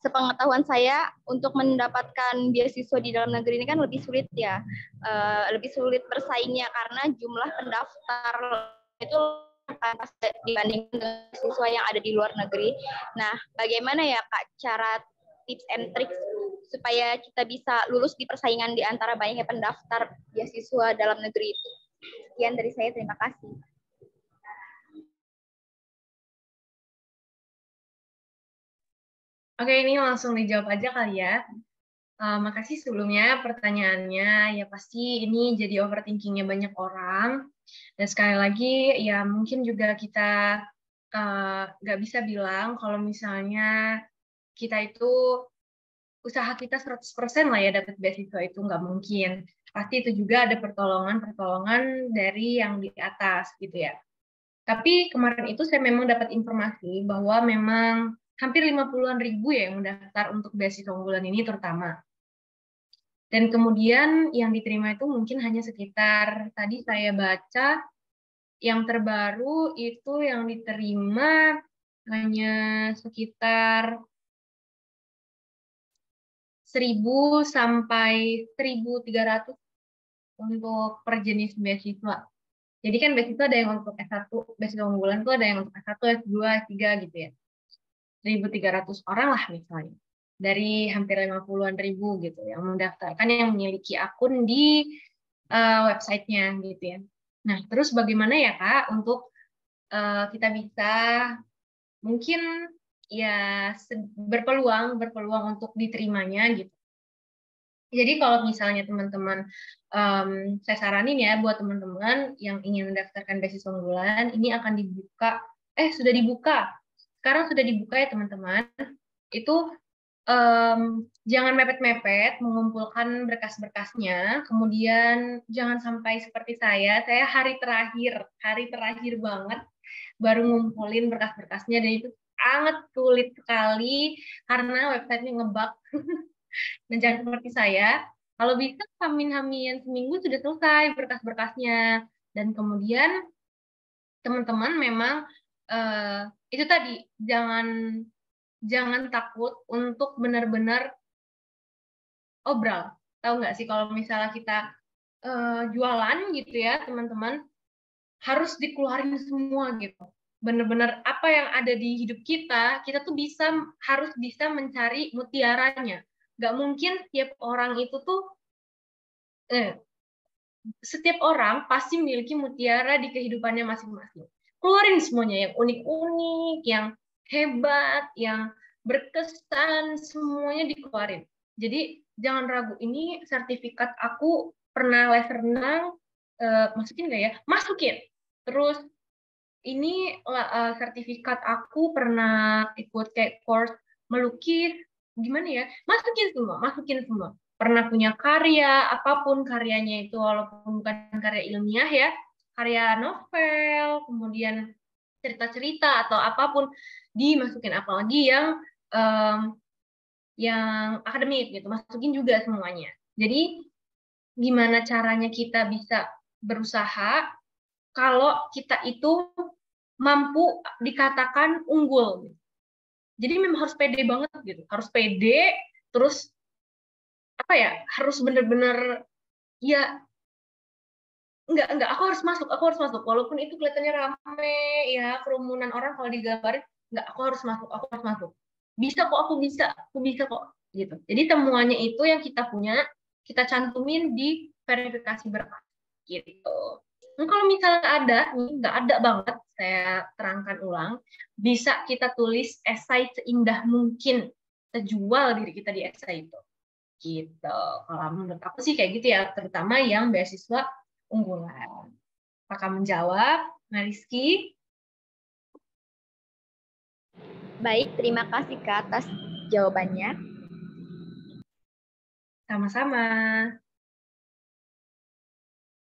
sepengetahuan saya untuk mendapatkan beasiswa di dalam negeri ini kan lebih sulit ya, uh, lebih sulit bersaingnya karena jumlah pendaftar itu dibanding siswa yang ada di luar negeri. Nah, bagaimana ya Kak cara tips and tricks supaya kita bisa lulus di persaingan di antara banyaknya pendaftar beasiswa dalam negeri itu? Sekian dari saya, terima kasih. Oke, ini langsung dijawab aja kali ya. Uh, makasih sebelumnya pertanyaannya. Ya pasti ini jadi overthinkingnya banyak orang. Dan sekali lagi, ya mungkin juga kita uh, nggak uh, bisa bilang kalau misalnya kita itu usaha kita 100% lah ya dapat beasiswa itu nggak mungkin. Pasti itu juga ada pertolongan-pertolongan dari yang di atas gitu ya. Tapi kemarin itu saya memang dapat informasi bahwa memang hampir 50-an ribu ya yang mendaftar untuk beasiswa unggulan ini terutama. Dan kemudian yang diterima itu mungkin hanya sekitar, tadi saya baca, yang terbaru itu yang diterima hanya sekitar 1000 sampai 1300 untuk per jenis beasiswa. Jadi kan beasiswa ada yang untuk S1, beasiswa unggulan itu ada yang untuk S1, S2, S3 gitu ya. 1.300 orang lah misalnya dari hampir 50-an ribu gitu yang mendaftarkan yang memiliki akun di uh, websitenya gitu ya. Nah terus bagaimana ya kak untuk uh, kita bisa mungkin ya berpeluang berpeluang untuk diterimanya gitu. Jadi kalau misalnya teman-teman, um, saya saranin ya buat teman-teman yang ingin mendaftarkan beasiswa unggulan, ini akan dibuka, eh sudah dibuka sekarang sudah dibuka ya teman-teman, itu um, jangan mepet-mepet mengumpulkan berkas-berkasnya, kemudian jangan sampai seperti saya, saya hari terakhir, hari terakhir banget baru ngumpulin berkas-berkasnya dan itu sangat sulit sekali karena websitenya ngebug. dan jangan seperti saya, kalau bisa hamin-hamin seminggu sudah selesai berkas-berkasnya. Dan kemudian teman-teman memang uh, itu tadi jangan jangan takut untuk benar-benar obral. Tahu nggak sih kalau misalnya kita uh, jualan gitu ya teman-teman harus dikeluarin semua gitu. benar-benar apa yang ada di hidup kita, kita tuh bisa harus bisa mencari mutiaranya. Gak mungkin tiap orang itu tuh eh, setiap orang pasti memiliki mutiara di kehidupannya masing-masing. Keluarin semuanya yang unik-unik, yang hebat, yang berkesan, semuanya dikeluarin. Jadi jangan ragu, ini sertifikat aku pernah les renang, uh, masukin nggak ya? Masukin. Terus ini uh, sertifikat aku pernah ikut kayak course melukis gimana ya masukin semua masukin semua pernah punya karya apa pun karyanya itu walaupun bukan karya ilmiah ya karya novel kemudian cerita-cerita atau apa pun dimasukin apalagi yang um, yang akademik gitu masukin juga semuanya jadi gimana caranya kita bisa berusaha kalau kita itu mampu dikatakan unggul. Jadi memang harus pede banget gitu, harus pede, terus apa ya, harus benar-benar ya enggak enggak aku harus masuk, aku harus masuk walaupun itu kelihatannya rame ya kerumunan orang kalau digambarin enggak aku harus masuk, aku harus masuk. Bisa kok aku bisa, aku bisa kok gitu. Jadi semuanya itu yang kita punya kita cantumin di verifikasi berkas gitu. Nah, kalau misalnya ada, nih nggak ada banget, saya terangkan ulang, bisa kita tulis esai seindah mungkin, terjual diri kita di esai itu. Gitu. Kalau menurut aku sih kayak gitu ya, terutama yang beasiswa unggulan. Apakah menjawab, Mariski? Baik, terima kasih Kak atas jawabannya. Sama-sama.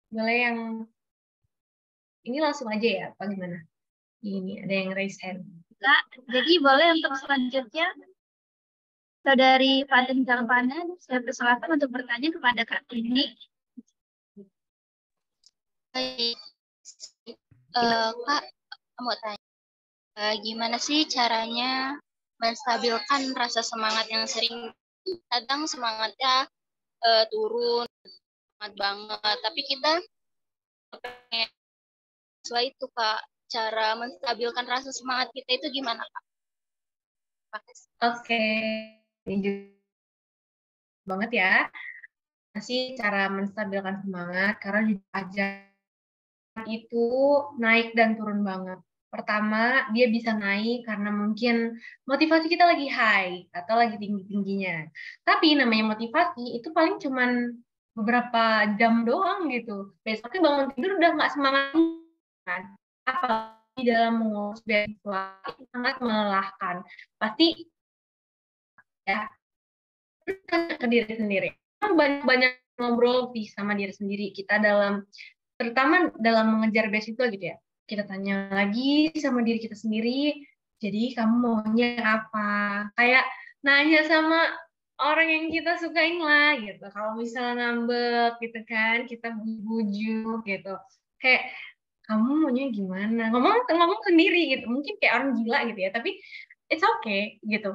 Boleh yang ini langsung aja ya, apa gimana? Ini ada yang raise hand. Enggak, jadi boleh untuk selanjutnya Saudari Fatin Jalpanan, saya persilakan untuk bertanya kepada Kak ini. Uh, Kak, mau tanya, uh, gimana sih caranya menstabilkan rasa semangat yang sering kadang semangatnya uh, turun semangat banget, tapi kita pengen siswa itu Kak, cara menstabilkan rasa semangat kita itu gimana Kak? Oke, okay. banget ya. Masih cara menstabilkan semangat karena di ajar itu naik dan turun banget. Pertama, dia bisa naik karena mungkin motivasi kita lagi high atau lagi tinggi-tingginya. Tapi namanya motivasi itu paling cuman beberapa jam doang gitu. Besoknya bangun tidur udah nggak semangat kan apalagi dalam mengurus beasiswa itu sangat melelahkan pasti ya ke diri sendiri banyak banyak ngobrol sih sama diri sendiri kita dalam terutama dalam mengejar beasiswa gitu ya. Kita tanya lagi sama diri kita sendiri jadi kamu maunya apa? Kayak nanya sama orang yang kita sukain lah gitu. Kalau misalnya ngambek gitu kan kita bujuk gitu. Kayak kamu maunya gimana? Ngomong ngomong sendiri gitu. Mungkin kayak orang gila gitu ya tapi it's okay gitu.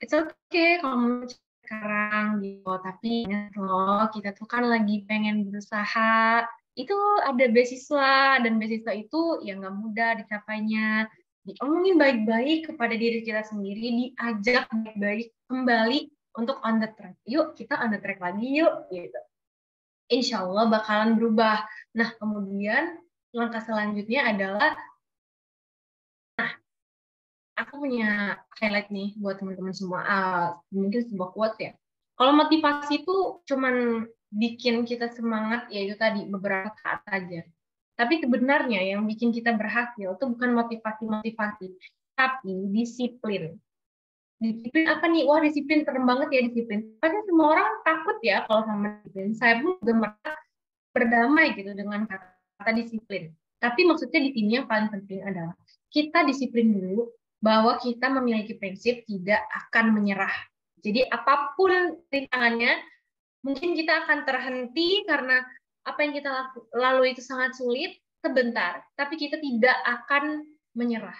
It's okay kalau sekarang gitu. Tapi loh kita tuh kan lagi pengen berusaha itu ada beasiswa dan beasiswa itu ya nggak mudah dicapainya. Diomongin baik-baik kepada diri kita sendiri diajak baik-baik kembali untuk on the track. Yuk kita on the track lagi yuk gitu. Insya Allah bakalan berubah. Nah kemudian langkah selanjutnya adalah nah aku punya highlight nih buat teman-teman semua. Uh, mungkin sebuah quote ya. Kalau motivasi itu cuman bikin kita semangat ya itu tadi beberapa saat saja. Tapi sebenarnya yang bikin kita berhasil itu bukan motivasi-motivasi tapi disiplin. Disiplin apa nih? Wah disiplin serem banget ya disiplin. Pasti semua orang takut ya kalau sama disiplin. Saya pun juga merasa berdamai gitu dengan kata kata disiplin. Tapi maksudnya di sini yang paling penting adalah kita disiplin dulu bahwa kita memiliki prinsip tidak akan menyerah. Jadi apa pun rintangannya, mungkin kita akan terhenti karena apa yang kita lalui itu sangat sulit sebentar, tapi kita tidak akan menyerah.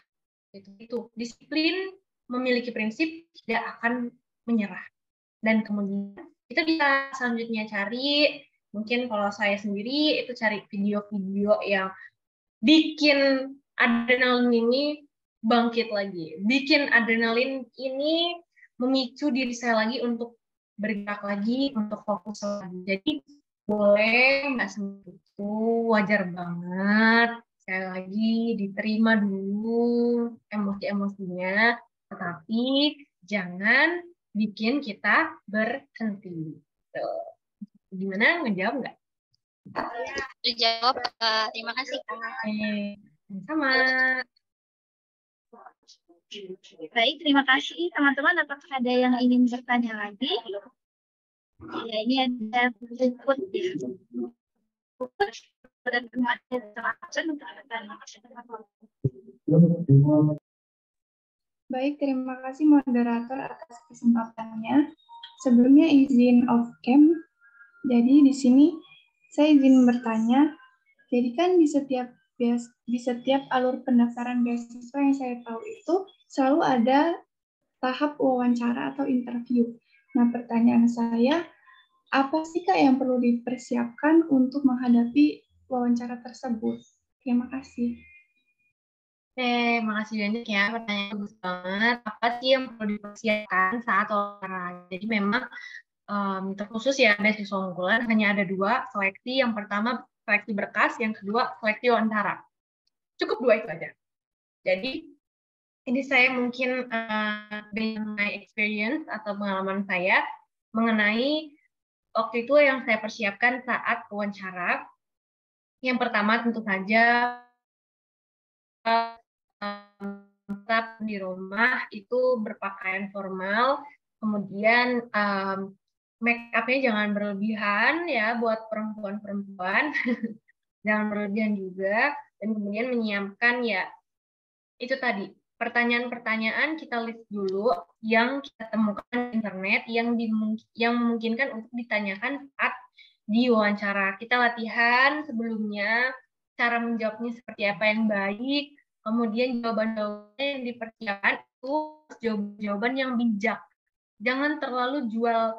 Itu, itu disiplin memiliki prinsip tidak akan menyerah. Dan kemudian kita bisa selanjutnya cari mungkin kalau saya sendiri itu cari video-video yang bikin adrenalin ini bangkit lagi. Bikin adrenalin ini memicu diri saya lagi untuk bergerak lagi, untuk fokus lagi. Jadi boleh nggak itu, wajar banget. Sekali lagi diterima dulu emosi-emosinya, tetapi jangan bikin kita berhenti. Tuh. Gimana ngejawab nggak? Terjawab, Kak. Terima kasih, Kak. Sama. Baik, terima kasih teman-teman. Apakah ada yang ingin bertanya lagi? Ya, ini ada berikut ya. Baik, terima kasih moderator atas kesempatannya. Sebelumnya izin off cam. Jadi di sini saya izin bertanya. Jadi kan di setiap di setiap alur pendaftaran beasiswa yang saya tahu itu selalu ada tahap wawancara atau interview. Nah, pertanyaan saya, apa sih Kak yang perlu dipersiapkan untuk menghadapi wawancara tersebut? Terima kasih. Oke, makasih banyak ya. Pertanyaan bagus banget. Apa sih yang perlu dipersiapkan saat wawancara? Jadi memang um, terkhusus ya beasiswa unggulan hanya ada dua seleksi. Yang pertama seleksi berkas, yang kedua seleksi wawancara. Cukup dua itu aja. Jadi ini saya mungkin uh, dengan my experience atau pengalaman saya mengenai waktu itu yang saya persiapkan saat wawancara. Yang pertama tentu saja tetap di rumah itu berpakaian formal, kemudian um, make up-nya jangan berlebihan ya buat perempuan-perempuan, jangan berlebihan juga, dan kemudian menyiapkan ya itu tadi pertanyaan-pertanyaan kita list dulu yang kita temukan di internet yang yang memungkinkan untuk ditanyakan saat di wawancara. Kita latihan sebelumnya cara menjawabnya seperti apa yang baik, Kemudian jawaban-jawaban yang dipersiapkan itu jawaban yang bijak. Jangan terlalu jual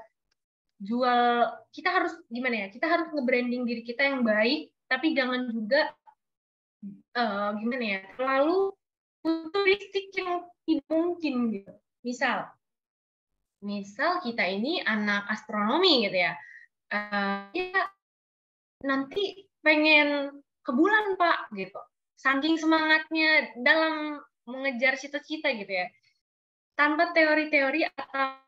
jual kita harus gimana ya? Kita harus nge-branding diri kita yang baik, tapi jangan juga uh, gimana ya? Terlalu futuristik yang tidak mungkin gitu. Misal misal kita ini anak astronomi gitu ya. Uh, ya nanti pengen ke bulan, Pak, gitu saking semangatnya dalam mengejar cita-cita gitu ya tanpa teori-teori atau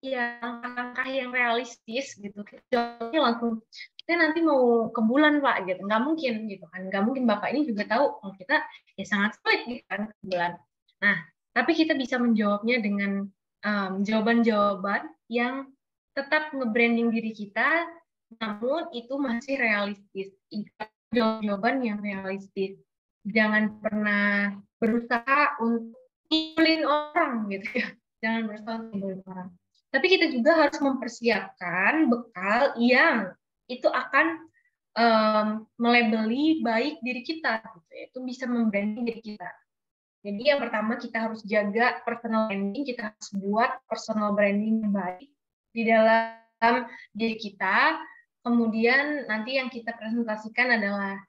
yang langkah yang realistis gitu jawabnya langsung kita nanti mau ke bulan pak gitu nggak mungkin gitu kan nggak mungkin bapak ini juga tahu kalau kita ya sangat sulit gitu kan ke bulan nah tapi kita bisa menjawabnya dengan jawaban-jawaban um, yang tetap nge-branding diri kita namun itu masih realistis jawaban yang realistis. Jangan pernah berusaha untuk ngibulin orang gitu ya. Jangan berusaha untuk orang. Tapi kita juga harus mempersiapkan bekal yang itu akan um, melebeli baik diri kita gitu ya. Itu bisa membranding diri kita. Jadi yang pertama kita harus jaga personal branding, kita harus buat personal branding yang baik di dalam diri kita Kemudian nanti yang kita presentasikan adalah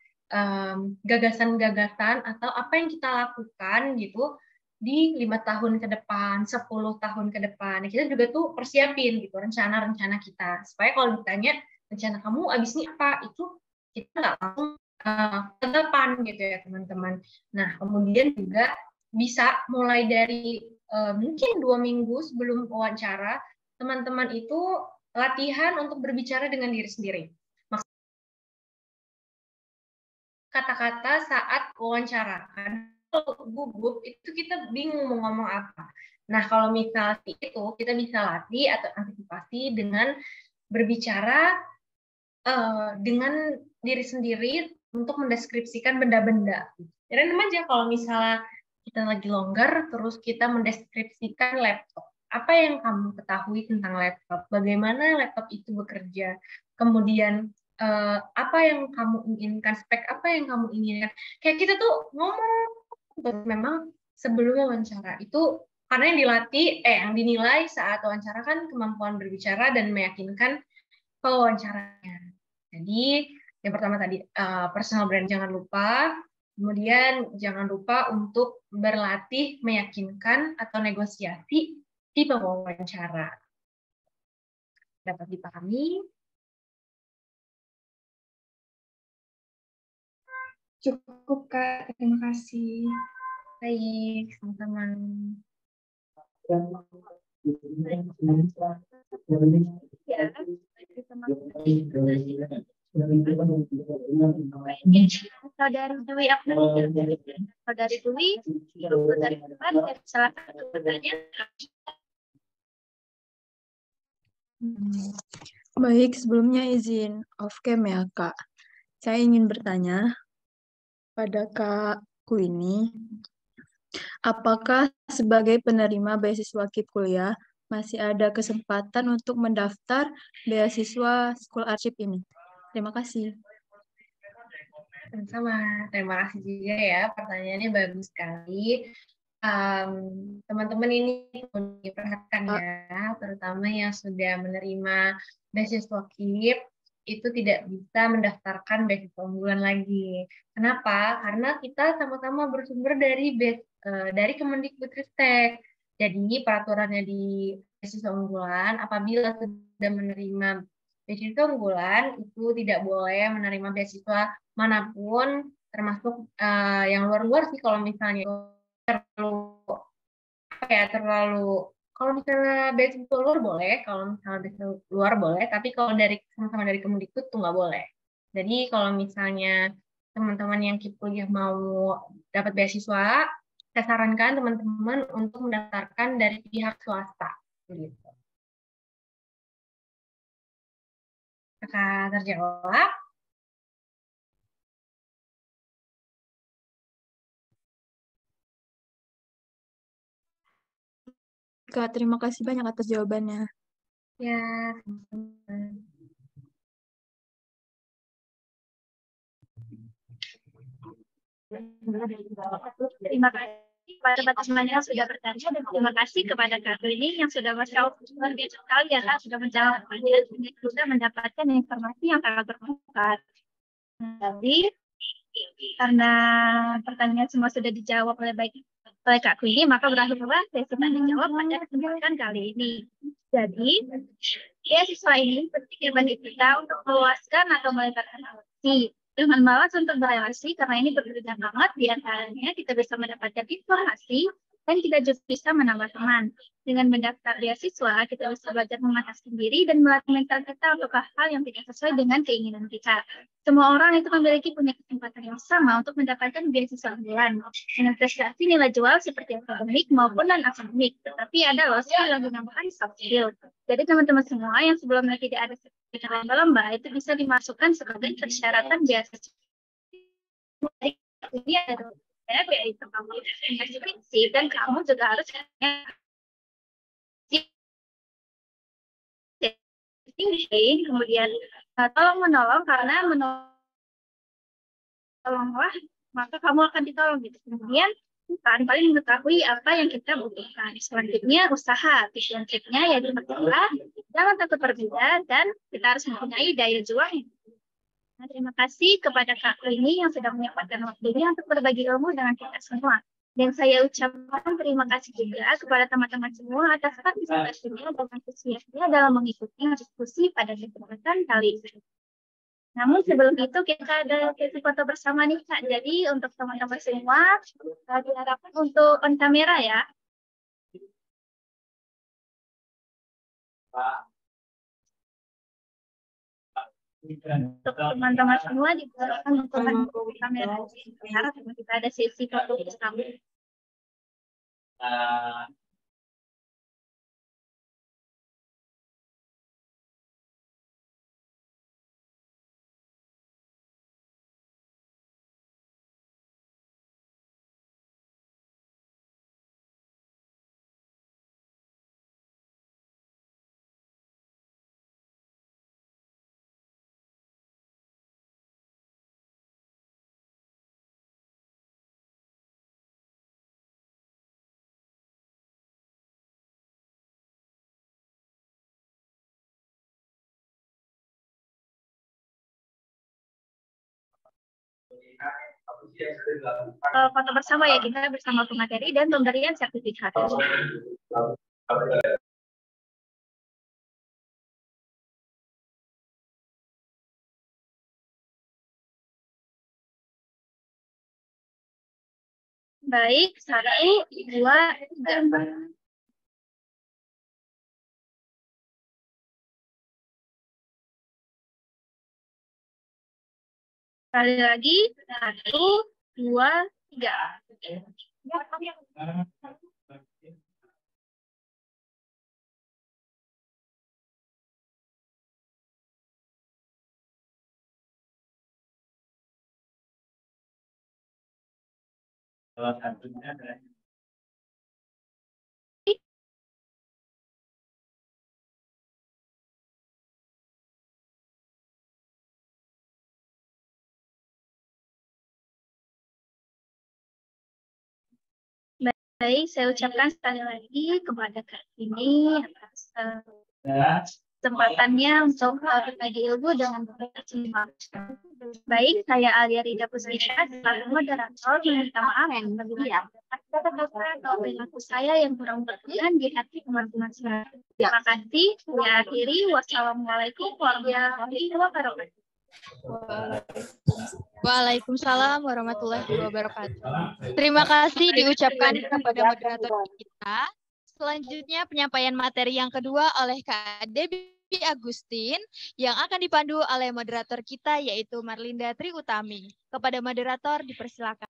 gagasan-gagasan um, atau apa yang kita lakukan gitu di lima tahun ke depan, 10 tahun ke depan. Kita juga tuh persiapin gitu rencana-rencana kita. Supaya kalau ditanya rencana kamu abis ini apa, itu kita nggak langsung uh, ke depan gitu ya teman-teman. Nah kemudian juga bisa mulai dari uh, mungkin dua minggu sebelum wawancara, teman-teman itu latihan untuk berbicara dengan diri sendiri. Kata-kata saat wawancara. Gugup itu kita bingung mau ngomong apa. Nah, kalau misalnya itu kita bisa latih atau antisipasi dengan berbicara uh, dengan diri sendiri untuk mendeskripsikan benda-benda. Random aja kalau misalnya kita lagi longgar, terus kita mendeskripsikan laptop apa yang kamu ketahui tentang laptop, bagaimana laptop itu bekerja, kemudian uh, apa yang kamu inginkan, spek apa yang kamu inginkan. Kayak kita tuh ngomong, memang sebelum wawancara itu karena yang dilatih, eh yang dinilai saat wawancara kan kemampuan berbicara dan meyakinkan pewawancaranya. Jadi yang pertama tadi uh, personal brand jangan lupa, Kemudian jangan lupa untuk berlatih meyakinkan atau negosiasi di pewawancara. Dapat dipahami? Cukup, Kak. Terima kasih. Baik, sama-sama. Ya, Saudari Dwi Abdul, Saudari Dwi, dari depan, salah satu pertanyaan. Baik, sebelumnya izin off cam ya, Kak. Saya ingin bertanya pada Kak Queenie, apakah sebagai penerima beasiswa KIP kuliah masih ada kesempatan untuk mendaftar beasiswa School Arship ini? Terima kasih. Sama, terima kasih juga ya. Pertanyaannya bagus sekali. Teman-teman um, ini perlu diperhatikan ya, terutama yang sudah menerima beasiswa KIP, itu tidak bisa mendaftarkan beasiswa unggulan lagi. Kenapa? Karena kita sama-sama bersumber dari uh, dari Kemendikbudristek. Jadi peraturannya di beasiswa unggulan apabila sudah menerima beasiswa unggulan itu tidak boleh menerima beasiswa mana pun termasuk uh, yang luar-luar sih kalau misalnya terlalu apa ya terlalu kalau misalnya beasiswa luar boleh kalau misalnya beasiswa luar boleh tapi kalau dari sama-sama dari Kemendikbud tuh nggak boleh jadi kalau misalnya teman-teman yang kuliah mau dapat beasiswa saya sarankan teman-teman untuk mendaftarkan dari pihak swasta gitu Apakah terjawab? Kak, terima kasih banyak atas jawabannya. Ya, Terima kasih kepada teman-teman yang sudah bertanya dan terima kasih kepada Kak ini yang sudah biasa sekali ya Kak sudah menjawab dan sudah mendapatkan informasi yang sangat bermanfaat. Jadi karena pertanyaan semua sudah dijawab oleh baik oleh Kak Queenie, maka berakhirlah sesi tanya jawab pada kesempatan kali ini. Jadi, beasiswa ini penting bagi kita untuk meluaskan atau melebarkan relasi dengan malas untuk berrelasi karena ini berbeda banget di antaranya kita bisa mendapatkan informasi dan kita juga bisa menambah teman. Dengan mendaftar beasiswa, kita bisa belajar mengatasi diri dan melatih mental kita untuk hal yang tidak sesuai dengan keinginan kita. Semua orang itu memiliki punya kesempatan yang sama untuk mendapatkan beasiswa unggulan dengan prestasi nilai jual seperti akademik maupun non akademik. Tetapi ada loh skill yang dinamakan soft skill. Jadi teman-teman semua yang sebelumnya tidak ada lomba-lomba itu bisa dimasukkan sebagai persyaratan beasiswa. Ini ada yaitu kamu skripsi dan kamu juga harus kemudian uh, tolong menolong karena menolonglah maka kamu akan ditolong gitu. Kemudian kan paling mengetahui apa yang kita butuhkan. Selanjutnya usaha. Tujuan triknya yaitu pertama jangan takut berbeda dan kita harus mempunyai daya juang Nah, terima kasih kepada Kak Rini yang sudah menyempatkan waktunya untuk berbagi ilmu dengan kita semua. Dan saya ucapkan terima kasih juga kepada teman-teman semua atas partisipasinya dan antusiasnya dalam mengikuti diskusi pada kesempatan kali ini. Namun sebelum itu kita ada sesi foto bersama nih Kak. Jadi untuk teman-teman semua, diharapkan untuk on kamera ya. Pak. Untuk teman-teman semua diharapkan untuk kamera harap kita ada sesi foto bersama. Eh, foto bersama ya kita bersama pemateri dan pemberian sertifikat. Baik, satu dua, dan Sekali lagi, satu, dua, tiga. Salah satunya adalah Baik, saya ucapkan sekali lagi kepada Kak ini atas uh, kesempatannya untuk uh, berbagi ilmu dengan Baik, saya Alia Rida Puspita, selaku moderator, meminta maaf yang berlebihan. Atau perilaku saya yang kurang berkenan di hati teman-teman semua. Terima kasih. Saya akhiri. Wassalamualaikum warahmatullahi wabarakatuh. Waalaikumsalam warahmatullahi wabarakatuh. Terima kasih diucapkan kepada moderator kita. Selanjutnya penyampaian materi yang kedua oleh Kak Debbie Agustin yang akan dipandu oleh moderator kita yaitu Marlinda Triutami. Kepada moderator dipersilakan.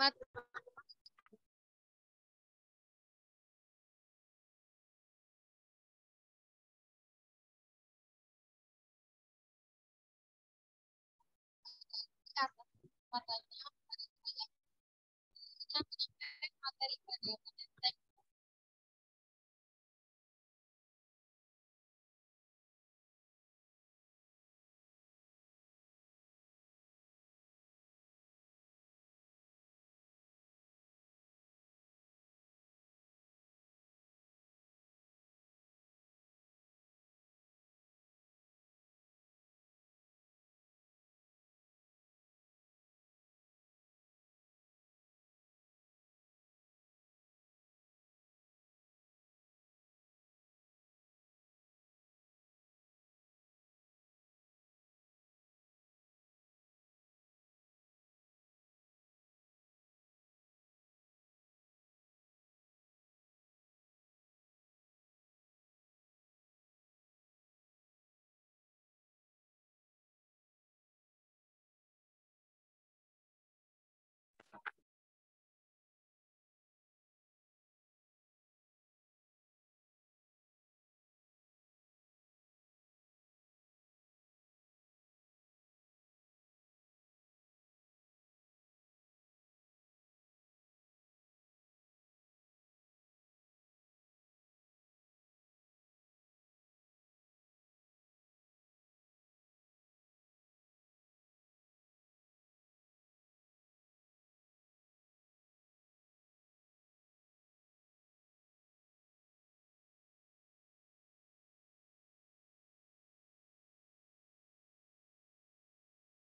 मत Thank you.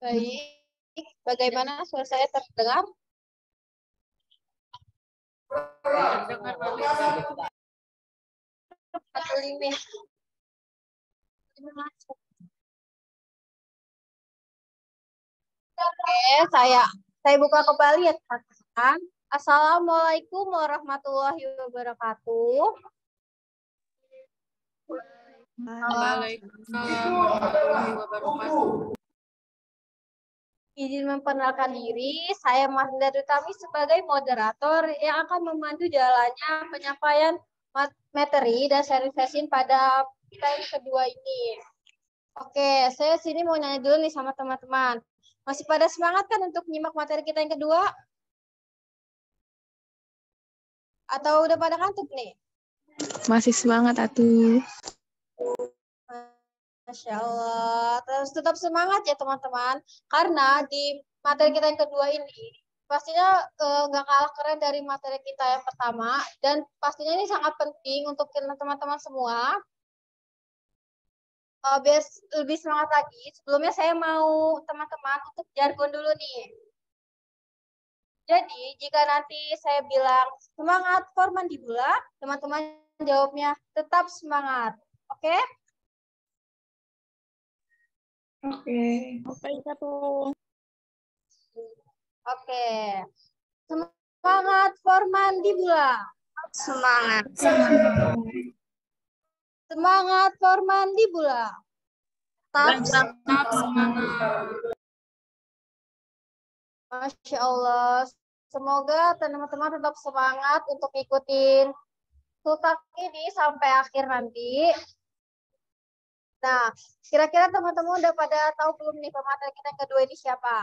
Baik. Bagaimana suara saya terdengar? Oke, saya saya buka kembali ya teman-teman. Assalamualaikum warahmatullahi wabarakatuh. Waalaikumsalam warahmatullahi wabarakatuh. Izin memperkenalkan diri, saya Marinda Dutami sebagai moderator yang akan memandu jalannya penyampaian materi dan sharing session pada kita yang kedua ini. Oke, saya sini mau nanya dulu nih sama teman-teman. Masih pada semangat kan untuk nyimak materi kita yang kedua? Atau udah pada kantuk nih? Masih semangat, Atu. Masya Allah. Terus tetap semangat ya teman-teman. Karena di materi kita yang kedua ini, pastinya eh, nggak uh, kalah keren dari materi kita yang pertama. Dan pastinya ini sangat penting untuk teman-teman semua. Uh, biar lebih semangat lagi, sebelumnya saya mau teman-teman untuk jargon dulu nih. Jadi, jika nanti saya bilang semangat for mandibula, teman-teman jawabnya tetap semangat. Oke? Okay? Oke. Oke, satu. Oke. Semangat for mandibula. Semangat. Semangat. Semangat for mandibula. Tetap, tetap semangat. Masya Allah. Semoga teman-teman tetap semangat untuk ikutin tutak ini sampai akhir nanti. Nah, kira-kira teman-teman udah pada tahu belum nih pemateri kita yang kedua ini siapa?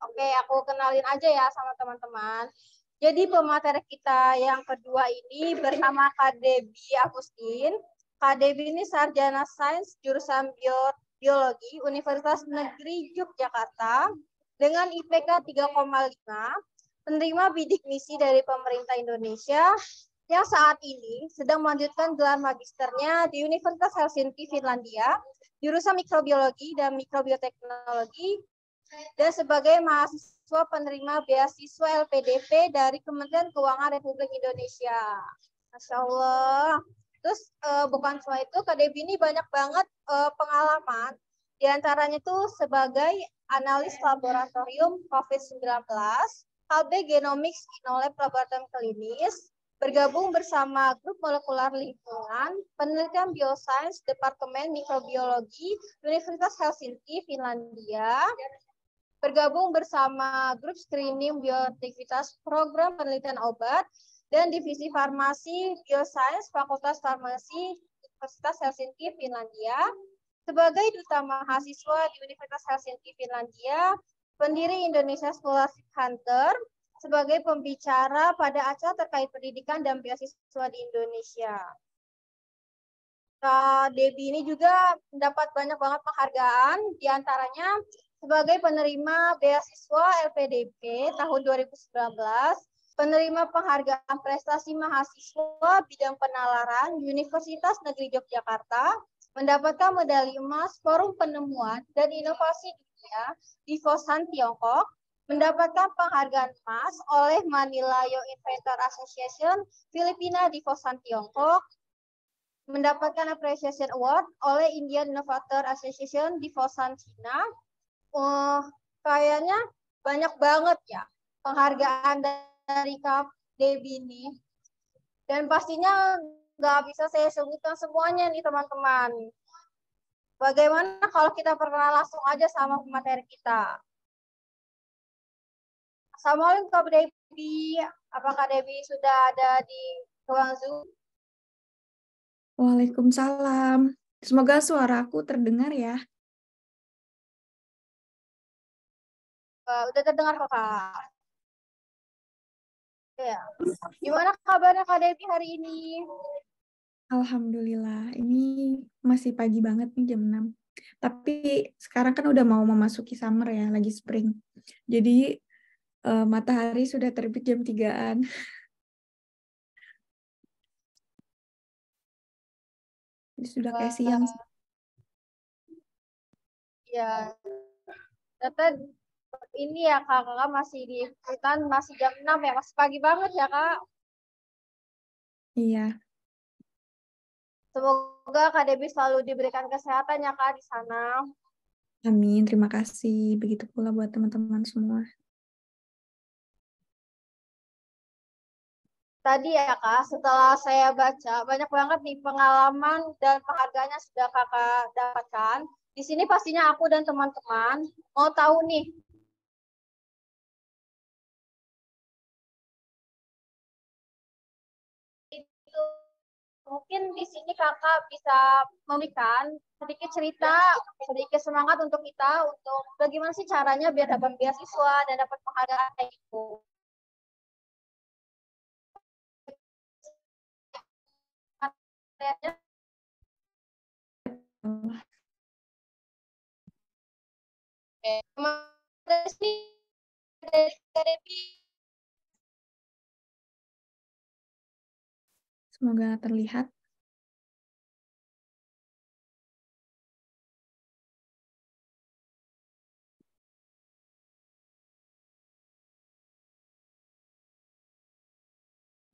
Oke, aku kenalin aja ya sama teman-teman. Jadi pemateri kita yang kedua ini bernama KDB Agustin. KDB ini sarjana sains jurusan biologi Universitas Negeri Yogyakarta dengan IPK 3,5, penerima bidik misi dari pemerintah Indonesia yang saat ini sedang melanjutkan gelar magisternya di Universitas Helsinki, Finlandia, jurusan mikrobiologi dan mikrobioteknologi, dan sebagai mahasiswa penerima beasiswa LPDP dari Kementerian Keuangan Republik Indonesia. Masya Allah. Terus uh, bukan cuma itu, KDB ini banyak banget uh, pengalaman. Di antaranya itu sebagai analis laboratorium COVID-19, KB Genomics Inolab Laboratorium Klinis, bergabung bersama grup molekular lingkungan penelitian biosains Departemen Mikrobiologi Universitas Helsinki, Finlandia, bergabung bersama grup screening bioaktivitas program penelitian obat dan divisi farmasi biosains Fakultas Farmasi Universitas Helsinki, Finlandia, sebagai duta mahasiswa di Universitas Helsinki, Finlandia, pendiri Indonesia Scholarship Hunter, sebagai pembicara pada acara terkait pendidikan dan beasiswa di Indonesia. Kak Debbie ini juga mendapat banyak banget penghargaan, di antaranya sebagai penerima beasiswa LPDP tahun 2019, penerima penghargaan prestasi mahasiswa bidang penalaran Universitas Negeri Yogyakarta, mendapatkan medali emas Forum Penemuan dan Inovasi Dunia di Fosan, Tiongkok, mendapatkan penghargaan emas oleh Manila Young Inventor Association Filipina di Fosan, Tiongkok, mendapatkan Appreciation Award oleh Indian Innovator Association di Fosan, China. Uh, kayaknya banyak banget ya penghargaan dari Debbie ini. Dan pastinya nggak bisa saya sebutkan semuanya nih teman-teman. Bagaimana kalau kita perkenalan langsung aja sama materi kita? Assalamualaikum Kak Devi. Apakah Devi sudah ada di ruang Zoom? Waalaikumsalam. Semoga suaraku terdengar ya. Uh, udah terdengar kok Kak. Ya. Gimana kabarnya Kak Devi hari ini? Alhamdulillah, ini masih pagi banget nih jam 6. Tapi sekarang kan udah mau memasuki summer ya, lagi spring. Jadi uh, matahari sudah terbit jam tigaan. Sudah kayak siang. Ya, Tete ini ya kak, kakak masih di hutan masih jam 6 ya, masih pagi banget ya kak. Iya. Semoga Kak Debi selalu diberikan kesehatan ya kak di sana. Amin. Terima kasih. Begitu pula buat teman-teman semua. Tadi ya kak, setelah saya baca banyak banget nih pengalaman dan penghargaan yang sudah kakak dapatkan. Di sini pastinya aku dan teman-teman mau tahu nih itu mungkin di sini kakak bisa memberikan sedikit cerita, sedikit semangat untuk kita untuk bagaimana sih caranya biar dapat beasiswa dan dapat penghargaan kayak Semoga terlihat.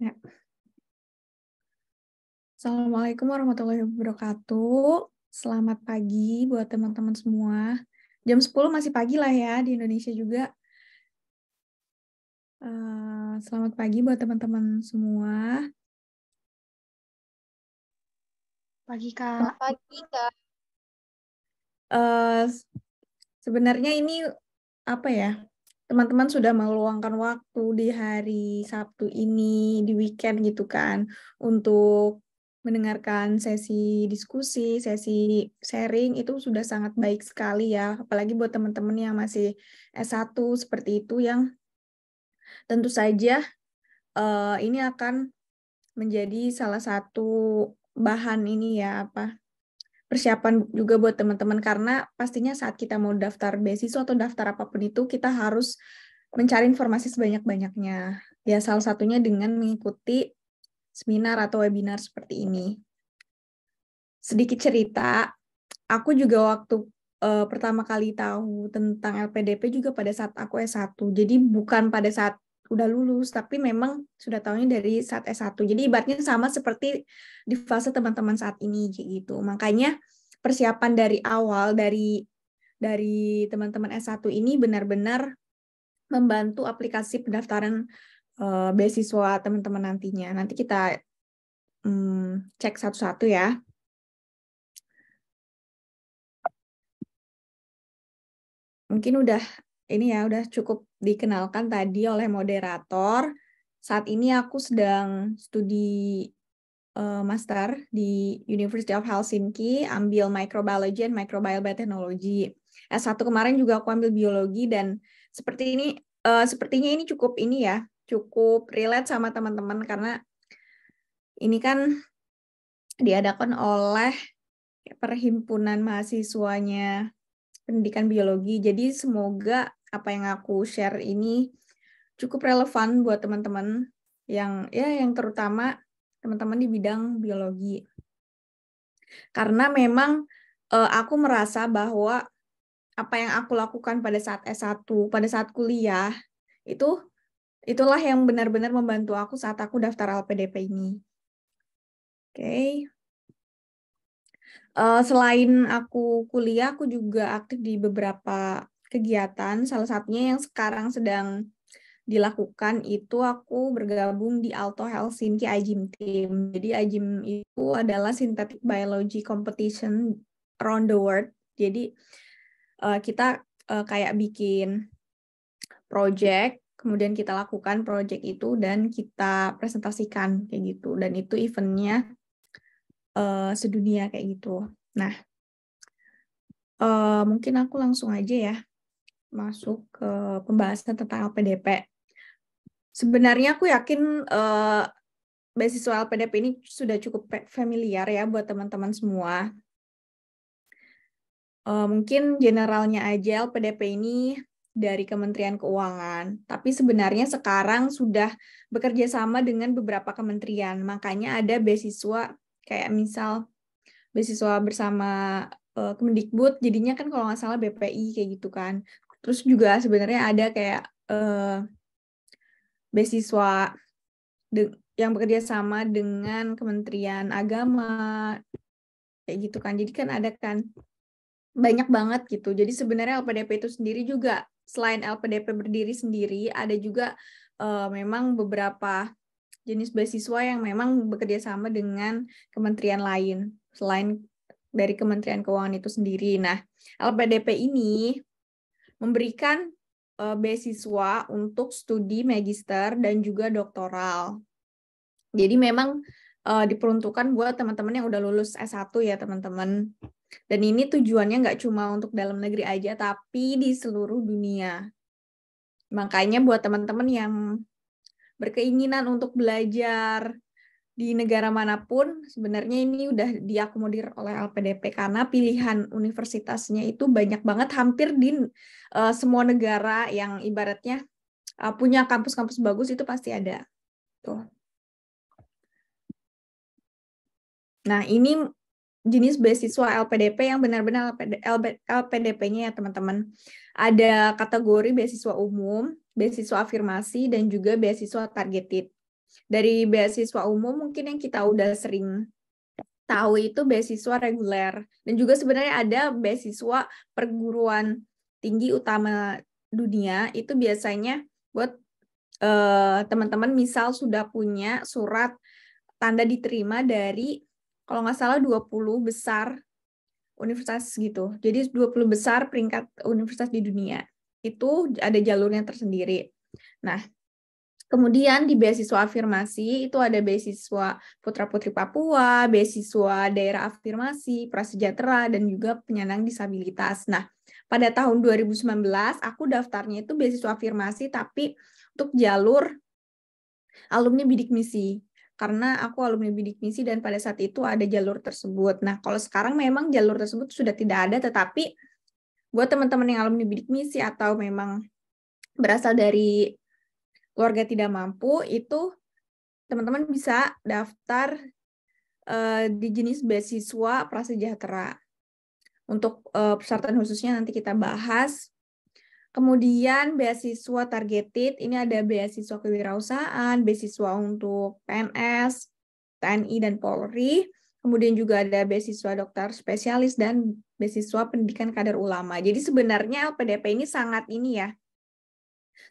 Ya. Assalamualaikum warahmatullahi wabarakatuh. Selamat pagi buat teman-teman semua. Jam 10 masih pagi lah ya di Indonesia juga. Uh, selamat pagi buat teman-teman semua. Pagi, Kak. Pagi, Kak. Uh, sebenarnya ini apa ya? Teman-teman sudah meluangkan waktu di hari Sabtu ini, di weekend gitu kan, untuk mendengarkan sesi diskusi, sesi sharing itu sudah sangat baik sekali ya. Apalagi buat teman-teman yang masih S1 seperti itu yang tentu saja uh, ini akan menjadi salah satu bahan ini ya apa persiapan juga buat teman-teman karena pastinya saat kita mau daftar beasiswa atau daftar apa pun itu kita harus mencari informasi sebanyak-banyaknya. Ya salah satunya dengan mengikuti seminar atau webinar seperti ini. Sedikit cerita, aku juga waktu uh, pertama kali tahu tentang LPDP juga pada saat aku S1. Jadi bukan pada saat udah lulus, tapi memang sudah tahunya dari saat S1. Jadi ibaratnya sama seperti di fase teman-teman saat ini gitu. Makanya persiapan dari awal dari dari teman-teman S1 ini benar-benar membantu aplikasi pendaftaran uh, beasiswa teman-teman nantinya. Nanti kita um, cek satu-satu ya. Mungkin udah ini ya udah cukup dikenalkan tadi oleh moderator. Saat ini aku sedang studi uh, master di University of Helsinki, ambil microbiology and microbial biotechnology. S1 kemarin juga aku ambil biologi dan seperti ini uh, sepertinya ini cukup ini ya, cukup relate sama teman-teman karena ini kan diadakan oleh perhimpunan mahasiswanya pendidikan biologi. Jadi semoga apa yang aku share ini cukup relevan buat teman-teman yang ya yang terutama teman-teman di bidang biologi. Karena memang uh, aku merasa bahwa apa yang aku lakukan pada saat S1, pada saat kuliah itu itulah yang benar-benar membantu aku saat aku daftar LPDP ini. Oke. Okay. Uh, selain aku kuliah, aku juga aktif di beberapa kegiatan. Salah satunya yang sekarang sedang dilakukan itu aku bergabung di Alto Helsinki IGIM Team. Jadi IGIM itu adalah Synthetic Biology Competition around the world. Jadi uh, kita uh, kayak bikin project, kemudian kita lakukan project itu dan kita presentasikan kayak gitu. Dan itu eventnya uh, sedunia kayak gitu. Nah, uh, mungkin aku langsung aja ya masuk ke pembahasan tentang LPDP. Sebenarnya aku yakin uh, beasiswa LPDP ini sudah cukup familiar ya buat teman-teman semua. Uh, mungkin generalnya aja LPDP ini dari Kementerian Keuangan, tapi sebenarnya sekarang sudah bekerja sama dengan beberapa kementerian. Makanya ada beasiswa kayak misal beasiswa bersama uh, Kemendikbud. Jadinya kan kalau nggak salah BPI kayak gitu kan. Terus juga sebenarnya ada kayak uh, beasiswa yang bekerja sama dengan Kementerian Agama kayak gitu kan. Jadi kan ada kan banyak banget gitu. Jadi sebenarnya LPDP itu sendiri juga selain LPDP berdiri sendiri ada juga uh, memang beberapa jenis beasiswa yang memang bekerja sama dengan kementerian lain selain dari Kementerian Keuangan itu sendiri. Nah, LPDP ini memberikan uh, beasiswa untuk studi magister dan juga doktoral. Jadi memang uh, diperuntukkan buat teman-teman yang udah lulus S1 ya, teman-teman. Dan ini tujuannya nggak cuma untuk dalam negeri aja, tapi di seluruh dunia. Makanya buat teman-teman yang berkeinginan untuk belajar di negara mana pun sebenarnya ini udah diakomodir oleh LPDP karena pilihan universitasnya itu banyak banget hampir di uh, semua negara yang ibaratnya uh, punya kampus-kampus bagus itu pasti ada. Tuh. Nah, ini jenis beasiswa LPDP yang benar-benar LPDP-nya ya teman-teman. Ada kategori beasiswa umum, beasiswa afirmasi, dan juga beasiswa targeted. Dari beasiswa umum mungkin yang kita udah sering tahu itu beasiswa reguler. Dan juga sebenarnya ada beasiswa perguruan tinggi utama dunia, itu biasanya buat eh, teman-teman misal sudah punya surat tanda diterima dari kalau nggak salah 20 besar universitas gitu. Jadi 20 besar peringkat universitas di dunia. Itu ada jalurnya tersendiri. Nah, kemudian di beasiswa afirmasi itu ada beasiswa putra-putri Papua, beasiswa daerah afirmasi, prasejahtera, dan juga penyandang disabilitas. Nah, pada tahun 2019 aku daftarnya itu beasiswa afirmasi tapi untuk jalur alumni bidik misi karena aku alumni bidik misi dan pada saat itu ada jalur tersebut. Nah, kalau sekarang memang jalur tersebut sudah tidak ada, tetapi buat teman-teman yang alumni bidik misi atau memang berasal dari keluarga tidak mampu, itu teman-teman bisa daftar uh, di jenis beasiswa prasejahtera. Untuk uh, persyaratan khususnya nanti kita bahas. Kemudian beasiswa targeted, ini ada beasiswa kewirausahaan, beasiswa untuk PNS, TNI, dan Polri. Kemudian juga ada beasiswa dokter spesialis dan beasiswa pendidikan kader ulama. Jadi sebenarnya LPDP ini sangat ini ya,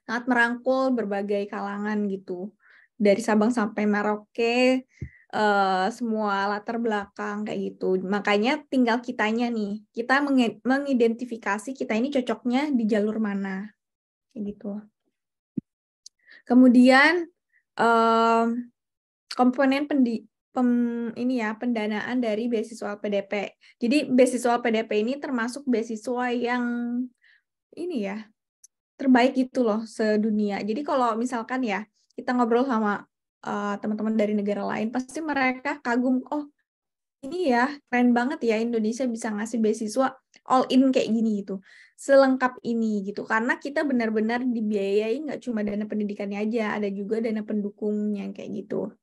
sangat merangkul berbagai kalangan gitu. Dari Sabang sampai Merauke, uh, semua latar belakang kayak gitu. Makanya tinggal kitanya nih, kita mengidentifikasi kita ini cocoknya di jalur mana, kayak gitu. Kemudian um, komponen pendi pem, ini ya pendanaan dari beasiswa PDP. Jadi beasiswa PDP ini termasuk beasiswa yang ini ya terbaik gitu loh sedunia. Jadi kalau misalkan ya kita ngobrol sama eh, teman-teman dari negara lain pasti mereka kagum oh ini ya keren banget ya Indonesia bisa ngasih beasiswa all in kayak gini gitu. Selengkap ini gitu. Karena kita benar-benar dibiayai nggak cuma dana pendidikannya aja ada juga dana pendukungnya kayak gitu.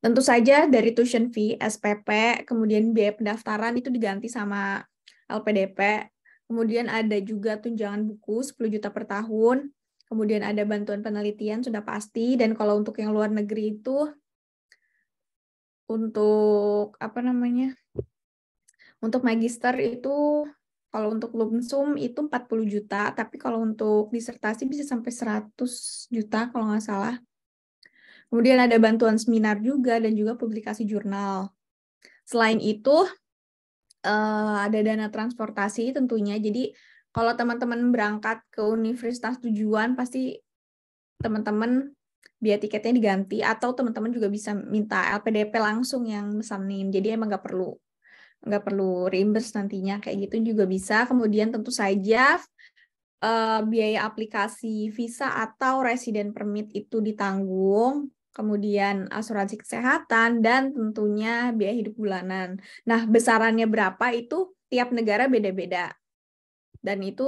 Tentu saja dari tuition fee SPP kemudian biaya pendaftaran itu diganti sama LPDP kemudian ada juga tunjangan buku 10 juta per tahun kemudian ada bantuan penelitian sudah pasti. Dan kalau untuk yang luar negeri itu untuk apa namanya untuk magister itu kalau untuk lumsum itu 40 juta. Tapi kalau untuk disertasi bisa sampai 100 juta kalau nggak salah. Kemudian ada bantuan seminar juga dan juga publikasi jurnal. Selain itu eh, ada dana transportasi tentunya. Jadi kalau teman-teman berangkat ke universitas tujuan pasti teman-teman biaya tiketnya diganti atau teman-teman juga bisa minta LPDP langsung yang mesanin jadi emang nggak perlu nggak perlu reimburse nantinya kayak gitu juga bisa. Kemudian tentu saja uh, biaya aplikasi visa atau resident permit itu ditanggung. Kemudian asuransi kesehatan dan tentunya biaya hidup bulanan. Nah besarannya berapa itu tiap negara beda-beda dan itu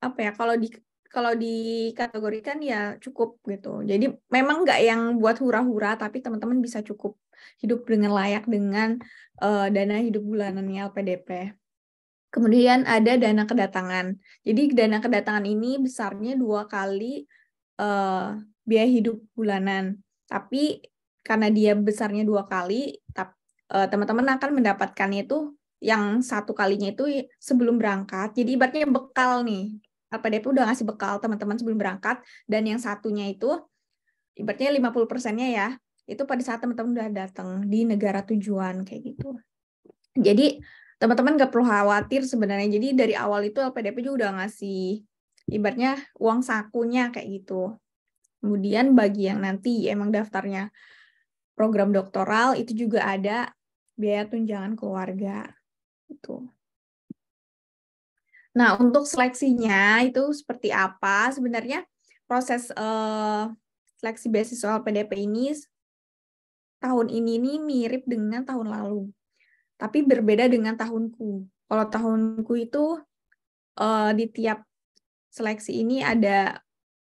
apa ya kalau di kalau dikategorikan ya cukup gitu. Jadi memang nggak yang buat hura-hura, tapi teman-teman bisa cukup hidup dengan layak dengan uh, dana hidup bulanannya LPDP. Kemudian ada dana kedatangan. Jadi dana kedatangan ini besarnya dua kali uh, biaya hidup bulanan. Tapi karena dia besarnya dua kali, eh, teman-teman akan mendapatkannya itu yang satu kalinya itu sebelum berangkat. Jadi ibaratnya bekal nih. LPDP udah ngasih bekal teman-teman sebelum berangkat dan yang satunya itu ibaratnya 50 persennya ya itu pada saat teman-teman udah datang di negara tujuan kayak gitu. Jadi teman-teman nggak perlu khawatir sebenarnya. Jadi dari awal itu LPDP juga udah ngasih ibaratnya uang sakunya kayak gitu. Kemudian bagi yang nanti emang daftarnya program doktoral itu juga ada biaya tunjangan keluarga. Itu. Nah, untuk seleksinya itu seperti apa? Sebenarnya proses uh, seleksi beasiswa PDP ini tahun ini ini mirip dengan tahun lalu. Tapi berbeda dengan tahunku. Kalau tahunku itu uh, di tiap seleksi ini ada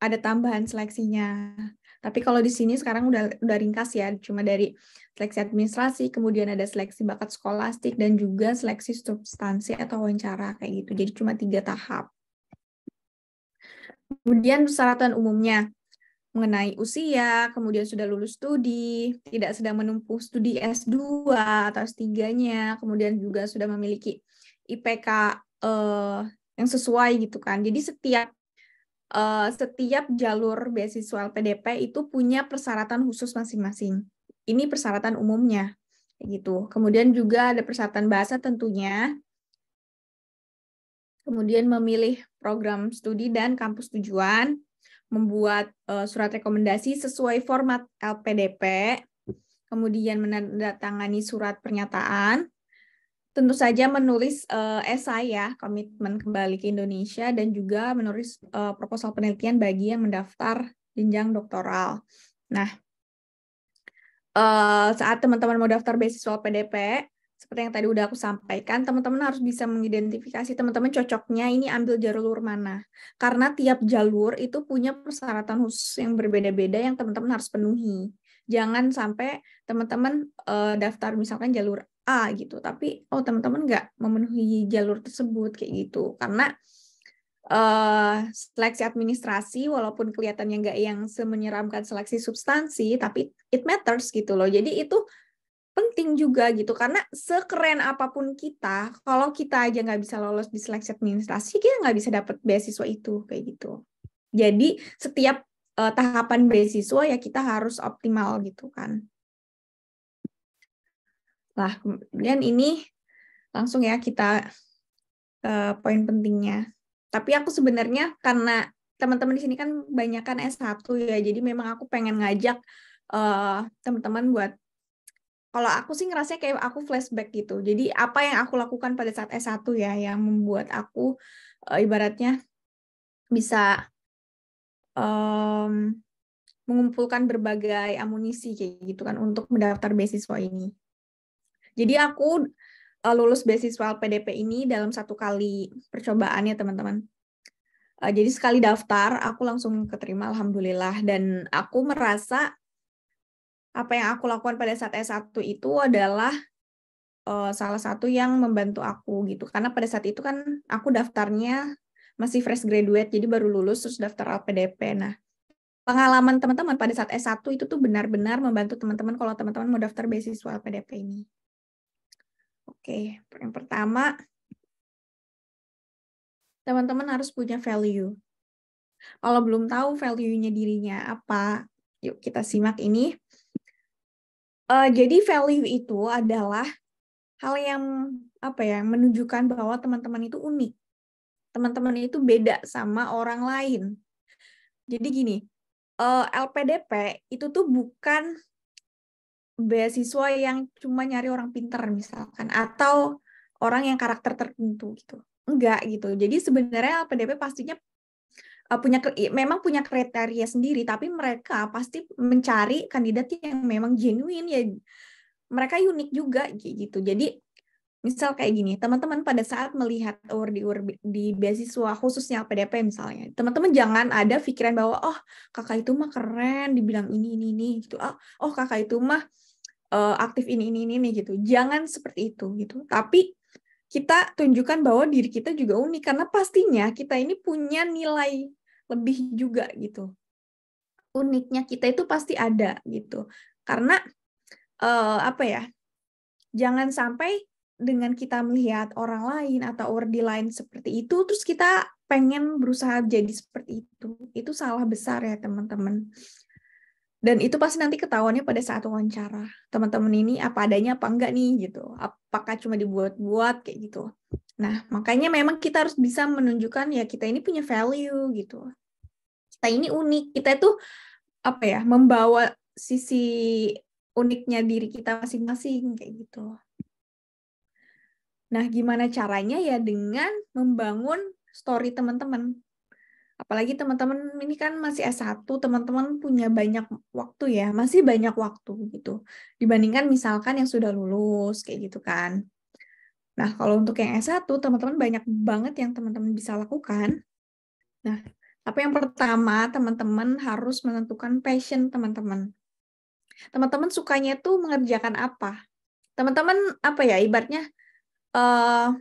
ada tambahan seleksinya. Tapi kalau di sini sekarang udah udah ringkas ya, cuma dari seleksi administrasi, kemudian ada seleksi bakat skolastik dan juga seleksi substansi atau wawancara kayak gitu. Jadi cuma tiga tahap. Kemudian persyaratan umumnya mengenai usia, kemudian sudah lulus studi, tidak sedang menempuh studi S2 atau S3-nya, kemudian juga sudah memiliki IPK eh, yang sesuai gitu kan. Jadi setiap uh, setiap jalur beasiswa LPDP itu punya persyaratan khusus masing-masing. Ini persyaratan umumnya, gitu. Kemudian juga ada persyaratan bahasa tentunya. Kemudian memilih program studi dan kampus tujuan, membuat uh, surat rekomendasi sesuai format LPDP, kemudian menandatangani surat pernyataan, tentu saja menulis uh, esai ya, komitmen kembali ke Indonesia dan juga menulis uh, proposal penelitian bagi yang mendaftar jenjang doktoral. Nah, uh, saat teman-teman mau daftar beasiswa PDP, seperti yang tadi udah aku sampaikan, teman-teman harus bisa mengidentifikasi teman-teman cocoknya ini ambil jalur mana. Karena tiap jalur itu punya persyaratan khusus yang berbeda-beda yang teman-teman harus penuhi. Jangan sampai teman-teman uh, daftar misalkan jalur A gitu. Tapi oh teman-teman nggak memenuhi jalur tersebut kayak gitu. Karena uh, seleksi administrasi walaupun kelihatannya nggak yang semenyeramkan seleksi substansi tapi it matters gitu loh. Jadi itu penting juga gitu. Karena sekeren apa pun kita kalau kita aja nggak bisa lolos di seleksi administrasi kita nggak bisa dapat beasiswa itu kayak gitu. Jadi setiap uh, tahapan beasiswa ya kita harus optimal gitu kan Nah, kemudian ini langsung ya kita ke poin pentingnya. Tapi aku sebenarnya karena teman-teman di sini kan banyak kan S1 ya, jadi memang aku pengen ngajak uh, teman-teman buat kalau aku sih ngerasa kayak aku flashback gitu. Jadi apa yang aku lakukan pada saat S1 ya yang membuat aku uh, ibaratnya bisa um, mengumpulkan berbagai amunisi kayak gitu kan untuk mendaftar beasiswa ini. Jadi aku uh, lulus beasiswa PDP ini dalam satu kali percobaan ya teman-teman. Uh, jadi sekali daftar, aku langsung keterima Alhamdulillah. Dan aku merasa apa yang aku lakukan pada saat S1 itu adalah uh, salah satu yang membantu aku gitu. Karena pada saat itu kan aku daftarnya masih fresh graduate, jadi baru lulus terus daftar LPDP. Nah, pengalaman teman-teman pada saat S1 itu tuh benar-benar membantu teman-teman kalau teman-teman mau daftar beasiswa LPDP ini. Oke, yang pertama, teman-teman harus punya value. Kalau belum tahu value-nya dirinya apa, yuk kita simak ini. Uh, jadi value itu adalah hal yang apa ya menunjukkan bahwa teman-teman itu unik. Teman-teman itu beda sama orang lain. Jadi gini, uh, eh, LPDP itu tuh bukan beasiswa yang cuma nyari orang pinter misalkan atau orang yang karakter tertentu gitu. Enggak gitu. Jadi sebenarnya LPDP pastinya uh, punya memang punya kriteria sendiri tapi mereka pasti mencari kandidat yang memang genuine ya mereka unik juga gitu. Jadi Misal kayak gini, teman-teman pada saat melihat award di, di beasiswa khususnya LPDP misalnya, teman-teman jangan ada pikiran bahwa oh kakak itu mah keren dibilang ini ini ini gitu. Oh, oh kakak itu mah uh, aktif ini ini ini gitu. Jangan seperti itu gitu. Tapi kita tunjukkan bahwa diri kita juga unik karena pastinya kita ini punya nilai lebih juga gitu. Uniknya kita itu pasti ada gitu. Karena uh, apa ya? Jangan sampai dengan kita melihat orang lain atau ordi lain seperti itu, terus kita pengen berusaha jadi seperti itu. Itu salah besar ya teman-teman. Dan itu pasti nanti ketahuannya pada saat wawancara. Teman-teman ini apa adanya apa enggak nih gitu. Apakah cuma dibuat-buat kayak gitu. Nah, makanya memang kita harus bisa menunjukkan ya kita ini punya value gitu. Kita ini unik. Kita itu apa ya, membawa sisi uniknya diri kita masing-masing kayak gitu. Nah, gimana caranya ya dengan membangun story teman-teman. Apalagi teman-teman ini kan masih S1, teman-teman punya banyak waktu ya, masih banyak waktu gitu. Dibandingkan misalkan yang sudah lulus kayak gitu kan. Nah, kalau untuk yang S1, teman-teman banyak banget yang teman-teman bisa lakukan. Nah, tapi yang pertama, teman-teman harus menentukan passion teman-teman. Teman-teman sukanya tuh mengerjakan apa? Teman-teman apa ya, ibaratnya uh,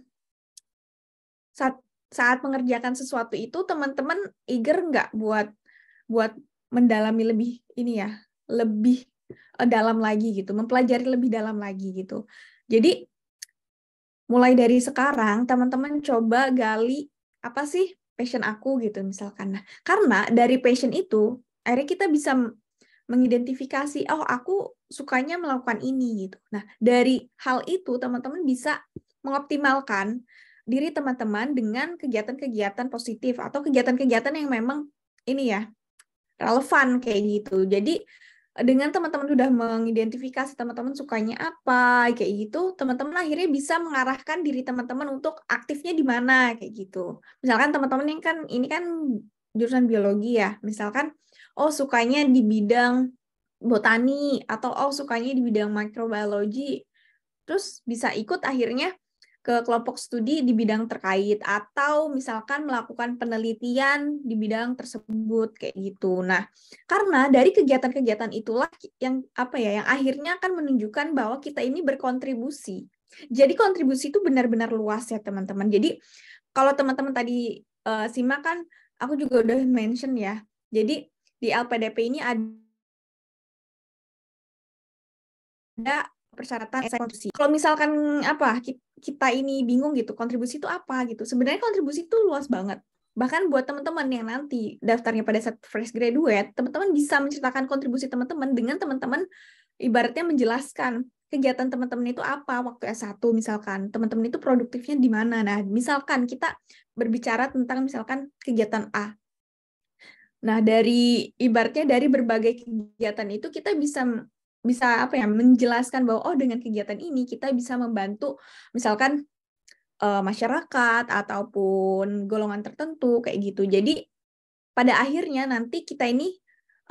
saat mengerjakan sesuatu itu teman-teman eager nggak buat buat mendalami lebih ini ya lebih uh, dalam lagi gitu mempelajari lebih dalam lagi gitu. Jadi mulai dari sekarang teman-teman coba gali apa sih passion aku gitu misalkan. Nah karena dari passion itu akhirnya kita bisa mengidentifikasi oh aku sukanya melakukan ini gitu. Nah dari hal itu teman-teman bisa mengoptimalkan diri teman-teman dengan kegiatan-kegiatan positif atau kegiatan-kegiatan yang memang ini ya relevan kayak gitu. Jadi dengan teman-teman sudah mengidentifikasi teman-teman sukanya apa kayak gitu, teman-teman akhirnya bisa mengarahkan diri teman-teman untuk aktifnya di mana kayak gitu. Misalkan teman-teman yang kan ini kan jurusan biologi ya, misalkan oh sukanya di bidang botani atau oh sukanya di bidang microbiology. Terus bisa ikut akhirnya ke kelompok studi di bidang terkait atau misalkan melakukan penelitian di bidang tersebut kayak gitu. Nah, karena dari kegiatan-kegiatan itulah yang apa ya yang akhirnya akan menunjukkan bahwa kita ini berkontribusi. Jadi kontribusi itu benar-benar luas ya teman-teman. Jadi kalau teman-teman tadi uh, simak kan aku juga udah mention ya. Jadi di LPDP ini ada persyaratan kontribusi. Kalau misalkan apa kita ini bingung gitu kontribusi itu apa gitu. Sebenarnya kontribusi itu luas banget. Bahkan buat teman-teman yang nanti daftarnya pada saat fresh graduate, teman-teman bisa menceritakan kontribusi teman-teman dengan teman-teman ibaratnya menjelaskan kegiatan teman-teman itu apa waktu S1 misalkan. Teman-teman itu produktifnya di mana. Nah, misalkan kita berbicara tentang misalkan kegiatan A. Nah, dari ibaratnya dari berbagai kegiatan itu kita bisa bisa apa ya menjelaskan bahwa oh dengan kegiatan ini kita bisa membantu misalkan uh, masyarakat ataupun golongan tertentu kayak gitu. Jadi pada akhirnya nanti kita ini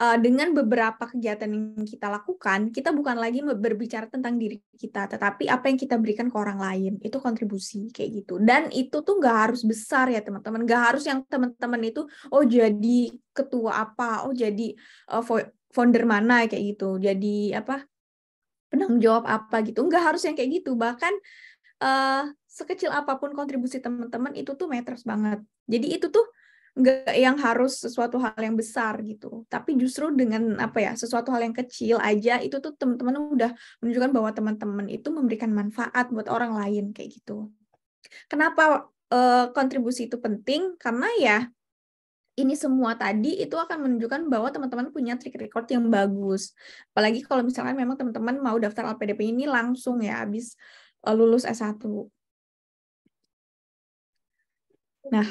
uh, dengan beberapa kegiatan yang kita lakukan, kita bukan lagi berbicara tentang diri kita, tetapi apa yang kita berikan ke orang lain itu kontribusi kayak gitu. Dan itu tuh nggak harus besar ya teman-teman, nggak harus yang teman-teman itu oh jadi ketua apa, oh jadi uh, founder mana kayak gitu. Jadi apa penanggung jawab apa gitu. Nggak harus yang kayak gitu. Bahkan uh, sekecil apa pun kontribusi teman-teman itu tuh matters banget. Jadi itu tuh nggak yang harus sesuatu hal yang besar gitu. Tapi justru dengan apa ya sesuatu hal yang kecil aja itu tuh teman-teman udah menunjukkan bahwa teman-teman itu memberikan manfaat buat orang lain kayak gitu. Kenapa uh, kontribusi itu penting? Karena ya ini semua tadi itu akan menunjukkan bahwa teman-teman punya track record yang bagus. Apalagi kalau misalnya memang teman-teman mau daftar LPDP ini langsung ya habis eh, lulus S1. Nah,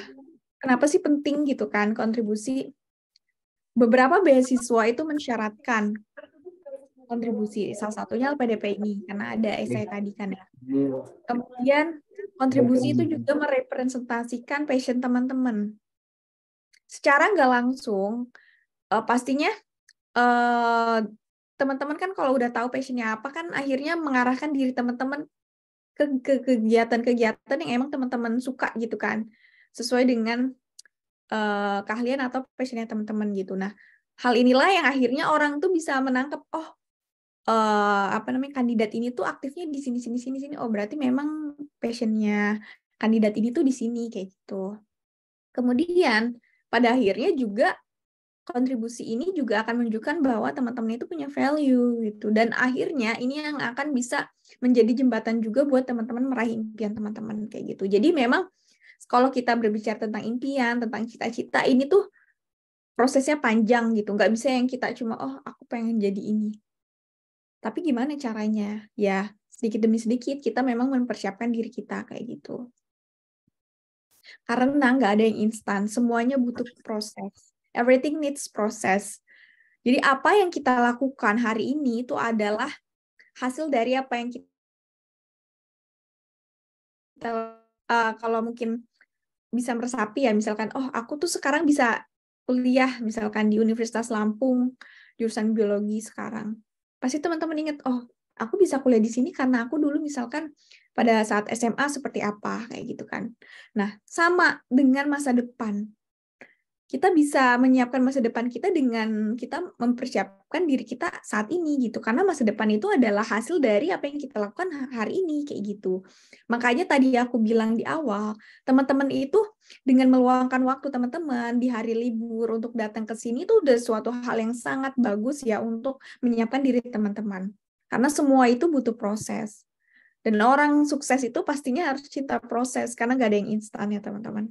kenapa sih penting gitu kan kontribusi? Beberapa beasiswa itu mensyaratkan kontribusi. Salah satunya LPDP ini karena ada essay tadi kan ya. Kemudian kontribusi itu juga merepresentasikan passion teman-teman secara nggak langsung uh, pastinya teman teman-teman kan kalau udah tahu passionnya apa kan akhirnya mengarahkan diri teman-teman ke kegiatan-kegiatan yang emang teman-teman suka gitu kan. Sesuai dengan uh, keahlian atau passionnya teman-teman gitu. Nah hal inilah yang akhirnya orang tuh bisa menangkap oh uh, apa namanya kandidat ini tuh aktifnya di sini sini sini sini. Oh berarti memang passionnya kandidat ini tuh di sini kayak gitu. Kemudian pada akhirnya juga kontribusi ini juga akan menunjukkan bahwa teman-teman itu punya value gitu. Dan akhirnya ini yang akan bisa menjadi jembatan juga buat teman-teman meraih impian teman-teman kayak gitu. Jadi memang kalau kita berbicara tentang impian tentang cita-cita ini tuh prosesnya panjang gitu. Nggak bisa yang kita cuma oh aku pengen jadi ini. Tapi gimana caranya? Ya sedikit demi sedikit kita memang mempersiapkan diri kita kayak gitu karena nggak ada yang instan semuanya butuh proses Everything needs process. Jadi apa yang kita lakukan hari ini itu adalah hasil dari apa yang kita uh, kalau mungkin bisa meresapi ya misalkan oh aku tuh sekarang bisa kuliah misalkan di Universitas Lampung jurusan biologi sekarang pasti teman-teman ingat oh aku bisa kuliah di sini karena aku dulu misalkan pada saat SMA seperti apa kayak gitu kan. Nah sama dengan masa depan. Kita bisa menyiapkan masa depan kita dengan kita mempersiapkan diri kita saat ini gitu. Karena masa depan itu adalah hasil dari apa yang kita lakukan hari ini kayak gitu. Makanya tadi aku bilang di awal teman-teman itu dengan meluangkan waktu teman-teman di hari libur untuk datang ke sini itu udah suatu hal yang sangat bagus ya untuk menyiapkan diri teman-teman. Karena semua itu butuh proses dan orang sukses itu pastinya harus cinta proses karena gak ada yang instan ya teman-teman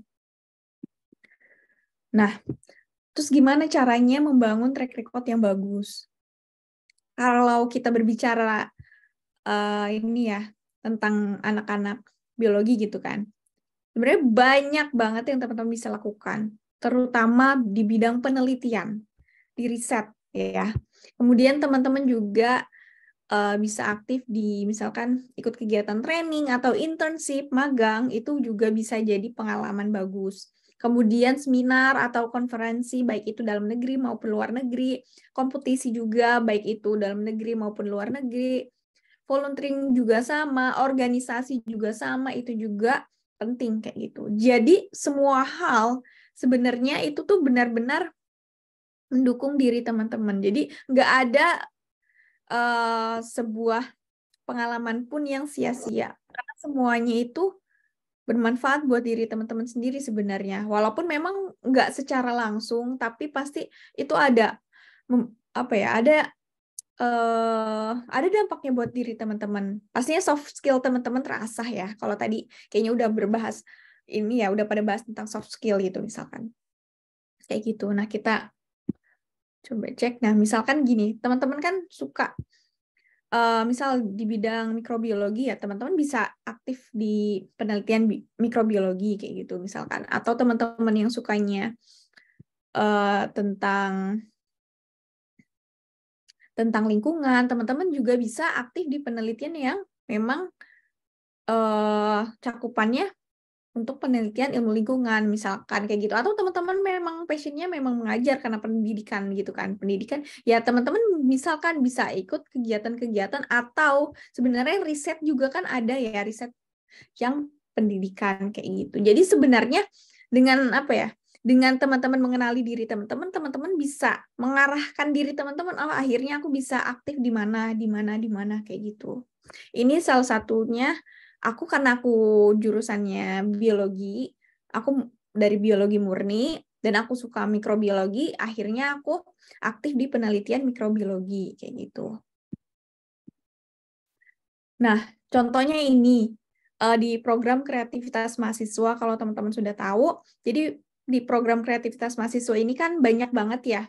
Nah, terus gimana caranya membangun track record yang bagus? Kalau kita berbicara uh, ini ya tentang anak-anak biologi gitu kan, sebenarnya banyak banget yang teman-teman bisa lakukan, terutama di bidang penelitian, di riset ya. Kemudian teman-teman juga uh, bisa aktif di misalkan ikut kegiatan training atau internship, magang itu juga bisa jadi pengalaman bagus kemudian seminar atau konferensi baik itu dalam negeri maupun luar negeri, kompetisi juga baik itu dalam negeri maupun luar negeri, volunteering juga sama, organisasi juga sama, itu juga penting kayak gitu. Jadi semua hal sebenarnya itu tuh benar-benar mendukung diri teman-teman. Jadi nggak ada uh, sebuah pengalaman pun yang sia-sia karena semuanya itu bermanfaat buat diri teman-teman sendiri sebenarnya. Walaupun memang nggak secara langsung, tapi pasti itu ada apa ya? Ada uh, ada dampaknya buat diri teman-teman. Pastinya soft skill teman-teman terasah ya. Kalau tadi kayaknya udah berbahas ini ya, udah pada bahas tentang soft skill gitu misalkan. Kayak gitu. Nah, kita coba cek. Nah, misalkan gini, teman-teman kan suka uh, misal di bidang mikrobiologi ya teman-teman bisa aktif di penelitian mikrobiologi kayak gitu misalkan atau teman-teman yang sukanya uh, tentang tentang lingkungan teman-teman juga bisa aktif di penelitian yang memang uh, cakupannya untuk penelitian ilmu lingkungan misalkan kayak gitu. Atau teman-teman memang passionnya memang mengajar karena pendidikan gitu kan. Pendidikan ya teman-teman misalkan bisa ikut kegiatan-kegiatan atau sebenarnya riset juga kan ada ya riset yang pendidikan kayak gitu. Jadi sebenarnya dengan apa ya dengan teman-teman mengenali diri teman-teman teman-teman bisa mengarahkan diri teman-teman oh akhirnya aku bisa aktif di mana di mana di mana kayak gitu. Ini salah satunya aku karena aku jurusannya biologi, aku dari biologi murni dan aku suka mikrobiologi, akhirnya aku aktif di penelitian mikrobiologi kayak gitu. Nah, contohnya ini uh, di program kreativitas mahasiswa kalau teman-teman sudah tahu. Jadi di program kreativitas mahasiswa ini kan banyak banget ya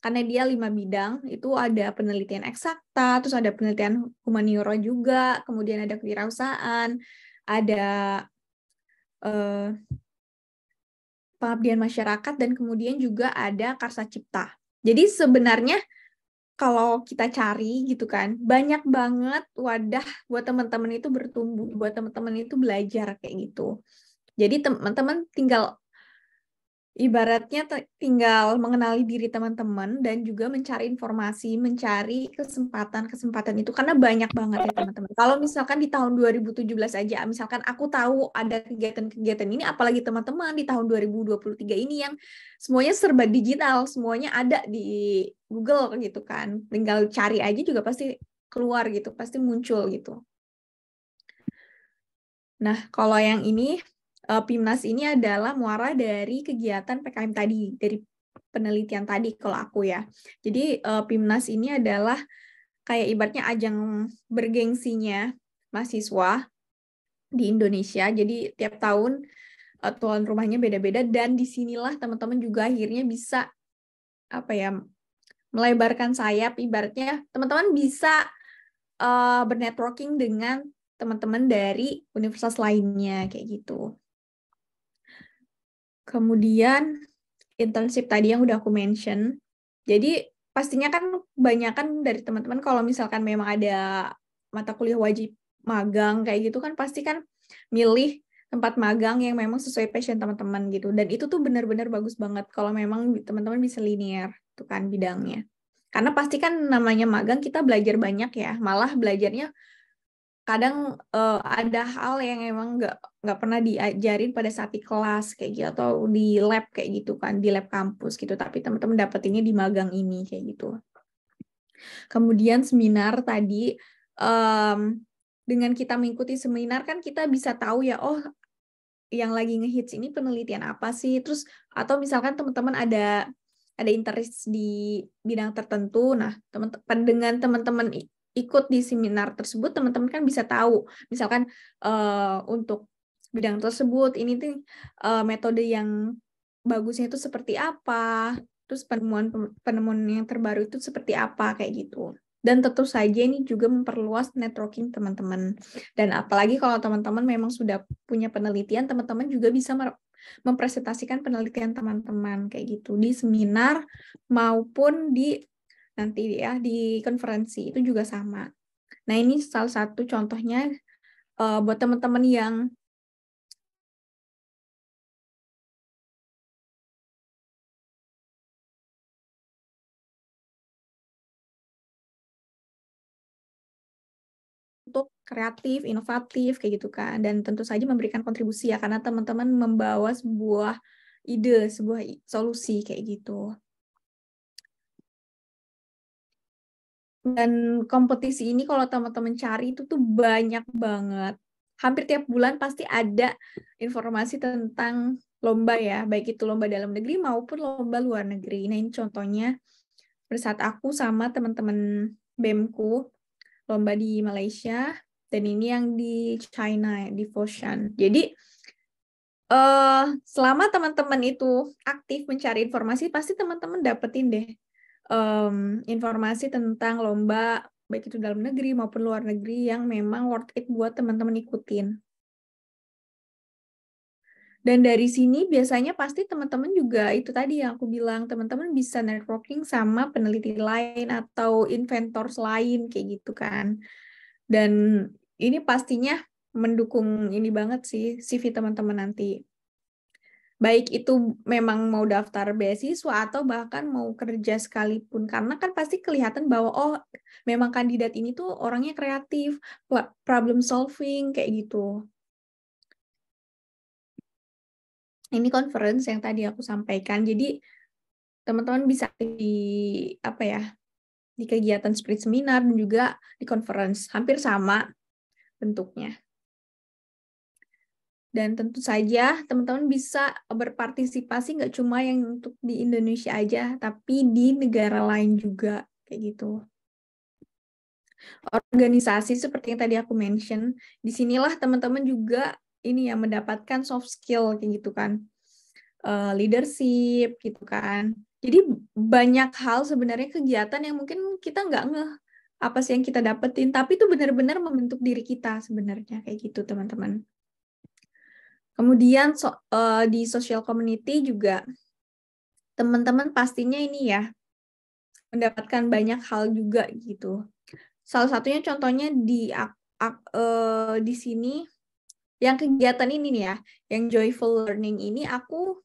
karena dia lima bidang itu ada penelitian eksakta terus ada penelitian humaniora juga kemudian ada kewirausahaan ada eh, pengabdian masyarakat dan kemudian juga ada karsa cipta. Jadi sebenarnya kalau kita cari gitu kan banyak banget wadah buat teman-teman itu bertumbuh buat teman-teman itu belajar kayak gitu. Jadi teman-teman tinggal ibaratnya tinggal mengenali diri teman-teman dan juga mencari informasi, mencari kesempatan-kesempatan itu karena banyak banget ya teman-teman. Kalau misalkan di tahun 2017 aja, misalkan aku tahu ada kegiatan-kegiatan ini, apalagi teman-teman di tahun 2023 ini yang semuanya serba digital, semuanya ada di Google gitu kan. Tinggal cari aja juga pasti keluar gitu, pasti muncul gitu. Nah, kalau yang ini uh, PIMNAS ini adalah muara dari kegiatan PKM tadi, dari penelitian tadi kalau aku ya. Jadi uh, PIMNAS ini adalah kayak ibaratnya ajang bergengsinya mahasiswa di Indonesia. Jadi tiap tahun uh, tuan rumahnya beda-beda dan di sinilah teman-teman juga akhirnya bisa apa ya melebarkan sayap ibaratnya teman-teman bisa uh, bernetworking dengan teman-teman dari universitas lainnya kayak gitu. Kemudian internship tadi yang udah aku mention. Jadi pastinya kan banyak kan dari teman-teman kalau misalkan memang ada mata kuliah wajib magang kayak gitu kan pasti kan milih tempat magang yang memang sesuai passion teman-teman gitu. Dan itu tuh benar-benar bagus banget kalau memang teman-teman bisa linear tuh kan bidangnya. Karena pasti kan namanya magang kita belajar banyak ya, malah belajarnya kadang uh, ada hal yang emang nggak nggak pernah diajarin pada saat di kelas kayak gitu atau di lab kayak gitu kan di lab kampus gitu tapi teman-teman dapetinnya di magang ini kayak gitu. Kemudian seminar tadi um, dengan kita mengikuti seminar kan kita bisa tahu ya oh yang lagi ngehits ini penelitian apa sih? Terus atau misalkan teman-teman ada ada interest di bidang tertentu. Nah teman-teman dengan teman-teman ikut di seminar tersebut teman-teman kan bisa tahu. Misalkan uh, untuk bidang tersebut ini tuh uh, metode yang bagusnya itu seperti apa? Terus penemuan penemuan yang terbaru itu seperti apa? Kayak gitu. Dan tentu saja ini juga memperluas networking teman-teman. Dan apalagi kalau teman-teman memang sudah punya penelitian teman-teman juga bisa mempresentasikan penelitian teman-teman kayak gitu. Di seminar maupun di nanti ya di konferensi itu juga sama. Nah ini salah satu contohnya uh, buat teman-teman yang untuk kreatif, inovatif kayak gitu kan dan tentu saja memberikan kontribusi ya karena teman-teman membawa sebuah ide, sebuah solusi kayak gitu. Dan kompetisi ini kalau teman-teman cari itu tuh banyak banget. Hampir tiap bulan pasti ada informasi tentang lomba ya, baik itu lomba dalam negeri maupun lomba luar negeri. Nah ini contohnya pada saat aku sama teman-teman BEMku lomba di Malaysia dan ini yang di China di Foshan. Jadi uh, selama teman-teman itu aktif mencari informasi pasti teman-teman dapetin deh um, informasi tentang lomba baik itu dalam negeri maupun luar negeri yang memang worth it buat teman-teman ikutin. Dan dari sini biasanya pasti teman-teman juga itu tadi yang aku bilang, teman-teman bisa networking sama peneliti lain atau inventor lain kayak gitu kan. Dan ini pastinya mendukung ini banget sih CV teman-teman nanti baik itu memang mau daftar beasiswa atau bahkan mau kerja sekalipun. Karena kan pasti kelihatan bahwa oh memang kandidat ini tuh orangnya kreatif problem solving kayak gitu. Ini conference yang tadi aku sampaikan. Jadi teman-teman bisa di apa ya di kegiatan spirit seminar dan juga di conference. Hampir sama bentuknya dan tentu saja teman-teman bisa berpartisipasi nggak cuma yang untuk di Indonesia aja, tapi di negara lain juga kayak gitu. Organisasi seperti yang tadi aku mention, di sinilah teman-teman juga ini yang mendapatkan soft skill kayak gitu kan, uh, leadership gitu kan. Jadi banyak hal sebenarnya kegiatan yang mungkin kita nggak ngeh apa sih yang kita dapetin, tapi itu benar-benar membentuk diri kita sebenarnya kayak gitu teman-teman. Kemudian so, uh, di social community juga teman-teman pastinya ini ya mendapatkan banyak hal juga gitu. Salah satunya contohnya di uh, di sini yang kegiatan ini nih ya, yang joyful learning ini aku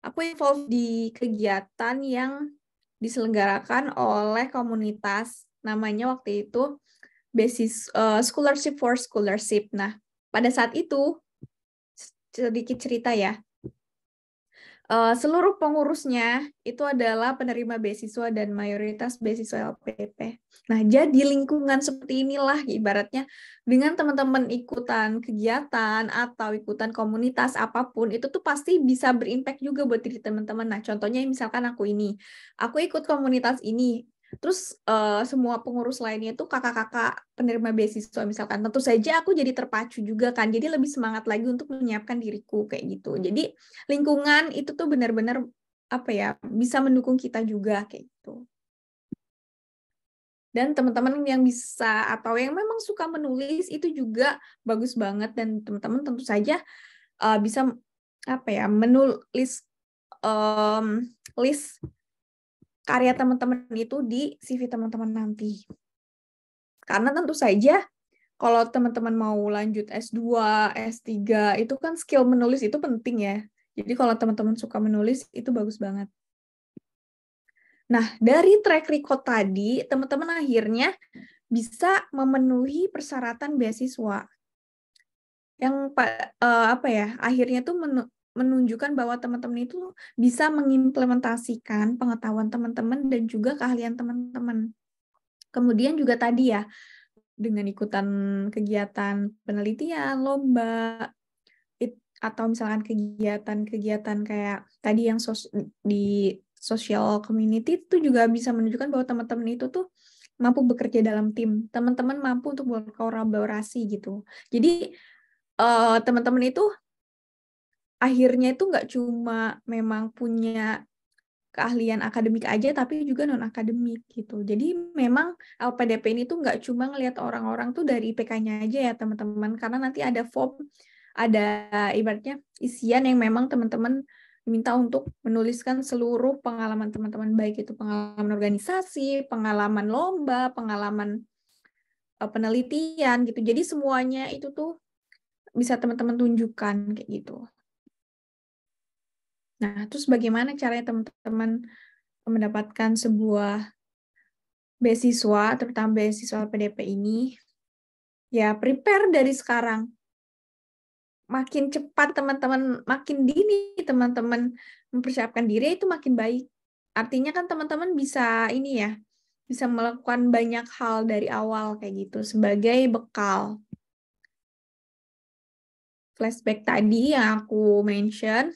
aku involve di kegiatan yang diselenggarakan oleh komunitas namanya waktu itu basis uh, scholarship for scholarship. Nah, pada saat itu sedikit cerita ya. Uh, seluruh pengurusnya itu adalah penerima beasiswa dan mayoritas beasiswa LPP. Nah, jadi lingkungan seperti inilah ibaratnya dengan teman-teman ikutan kegiatan atau ikutan komunitas apa pun itu tuh pasti bisa berimpact juga buat diri teman-teman. Nah, contohnya misalkan aku ini, aku ikut komunitas ini, Terus uh, semua pengurus lainnya itu kakak-kakak penerima beasiswa misalkan. Tentu saja aku jadi terpacu juga kan. Jadi lebih semangat lagi untuk menyiapkan diriku kayak gitu. Jadi lingkungan itu tuh benar-benar apa ya bisa mendukung kita juga kayak gitu. Dan teman-teman yang bisa atau yang memang suka menulis itu juga bagus banget dan teman-teman tentu saja uh, bisa apa ya menulis um, list karya teman-teman itu di CV teman-teman nanti. Karena tentu saja kalau teman-teman mau lanjut S2, S3, itu kan skill menulis itu penting ya. Jadi kalau teman-teman suka menulis, itu bagus banget. Nah, dari track record tadi, teman-teman akhirnya bisa memenuhi persyaratan beasiswa. Yang uh, apa ya? Akhirnya tuh menunjukkan bahwa teman-teman itu bisa mengimplementasikan pengetahuan teman-teman dan juga keahlian teman-teman. Kemudian juga tadi ya, dengan ikutan kegiatan penelitian, lomba, atau misalkan kegiatan-kegiatan kayak tadi yang sos, di social community itu juga bisa menunjukkan bahwa teman-teman itu tuh mampu bekerja dalam tim, teman-teman mampu untuk berkolaborasi gitu. Jadi uh, teman-teman itu akhirnya itu nggak cuma memang punya keahlian akademik aja tapi juga non akademik gitu. Jadi memang LPDP ini tuh nggak cuma ngelihat orang-orang tuh dari IPK-nya aja ya teman-teman karena nanti ada form ada ibaratnya isian yang memang teman-teman minta untuk menuliskan seluruh pengalaman teman-teman baik itu pengalaman organisasi, pengalaman lomba, pengalaman uh, penelitian gitu. Jadi semuanya itu tuh bisa teman-teman tunjukkan kayak gitu. Nah, terus bagaimana caranya teman-teman mendapatkan sebuah beasiswa, terutama beasiswa PDP ini? Ya, prepare dari sekarang. Makin cepat teman-teman, makin dini teman-teman mempersiapkan diri itu makin baik. Artinya kan teman-teman bisa ini ya, bisa melakukan banyak hal dari awal kayak gitu sebagai bekal. Flashback tadi yang aku mention,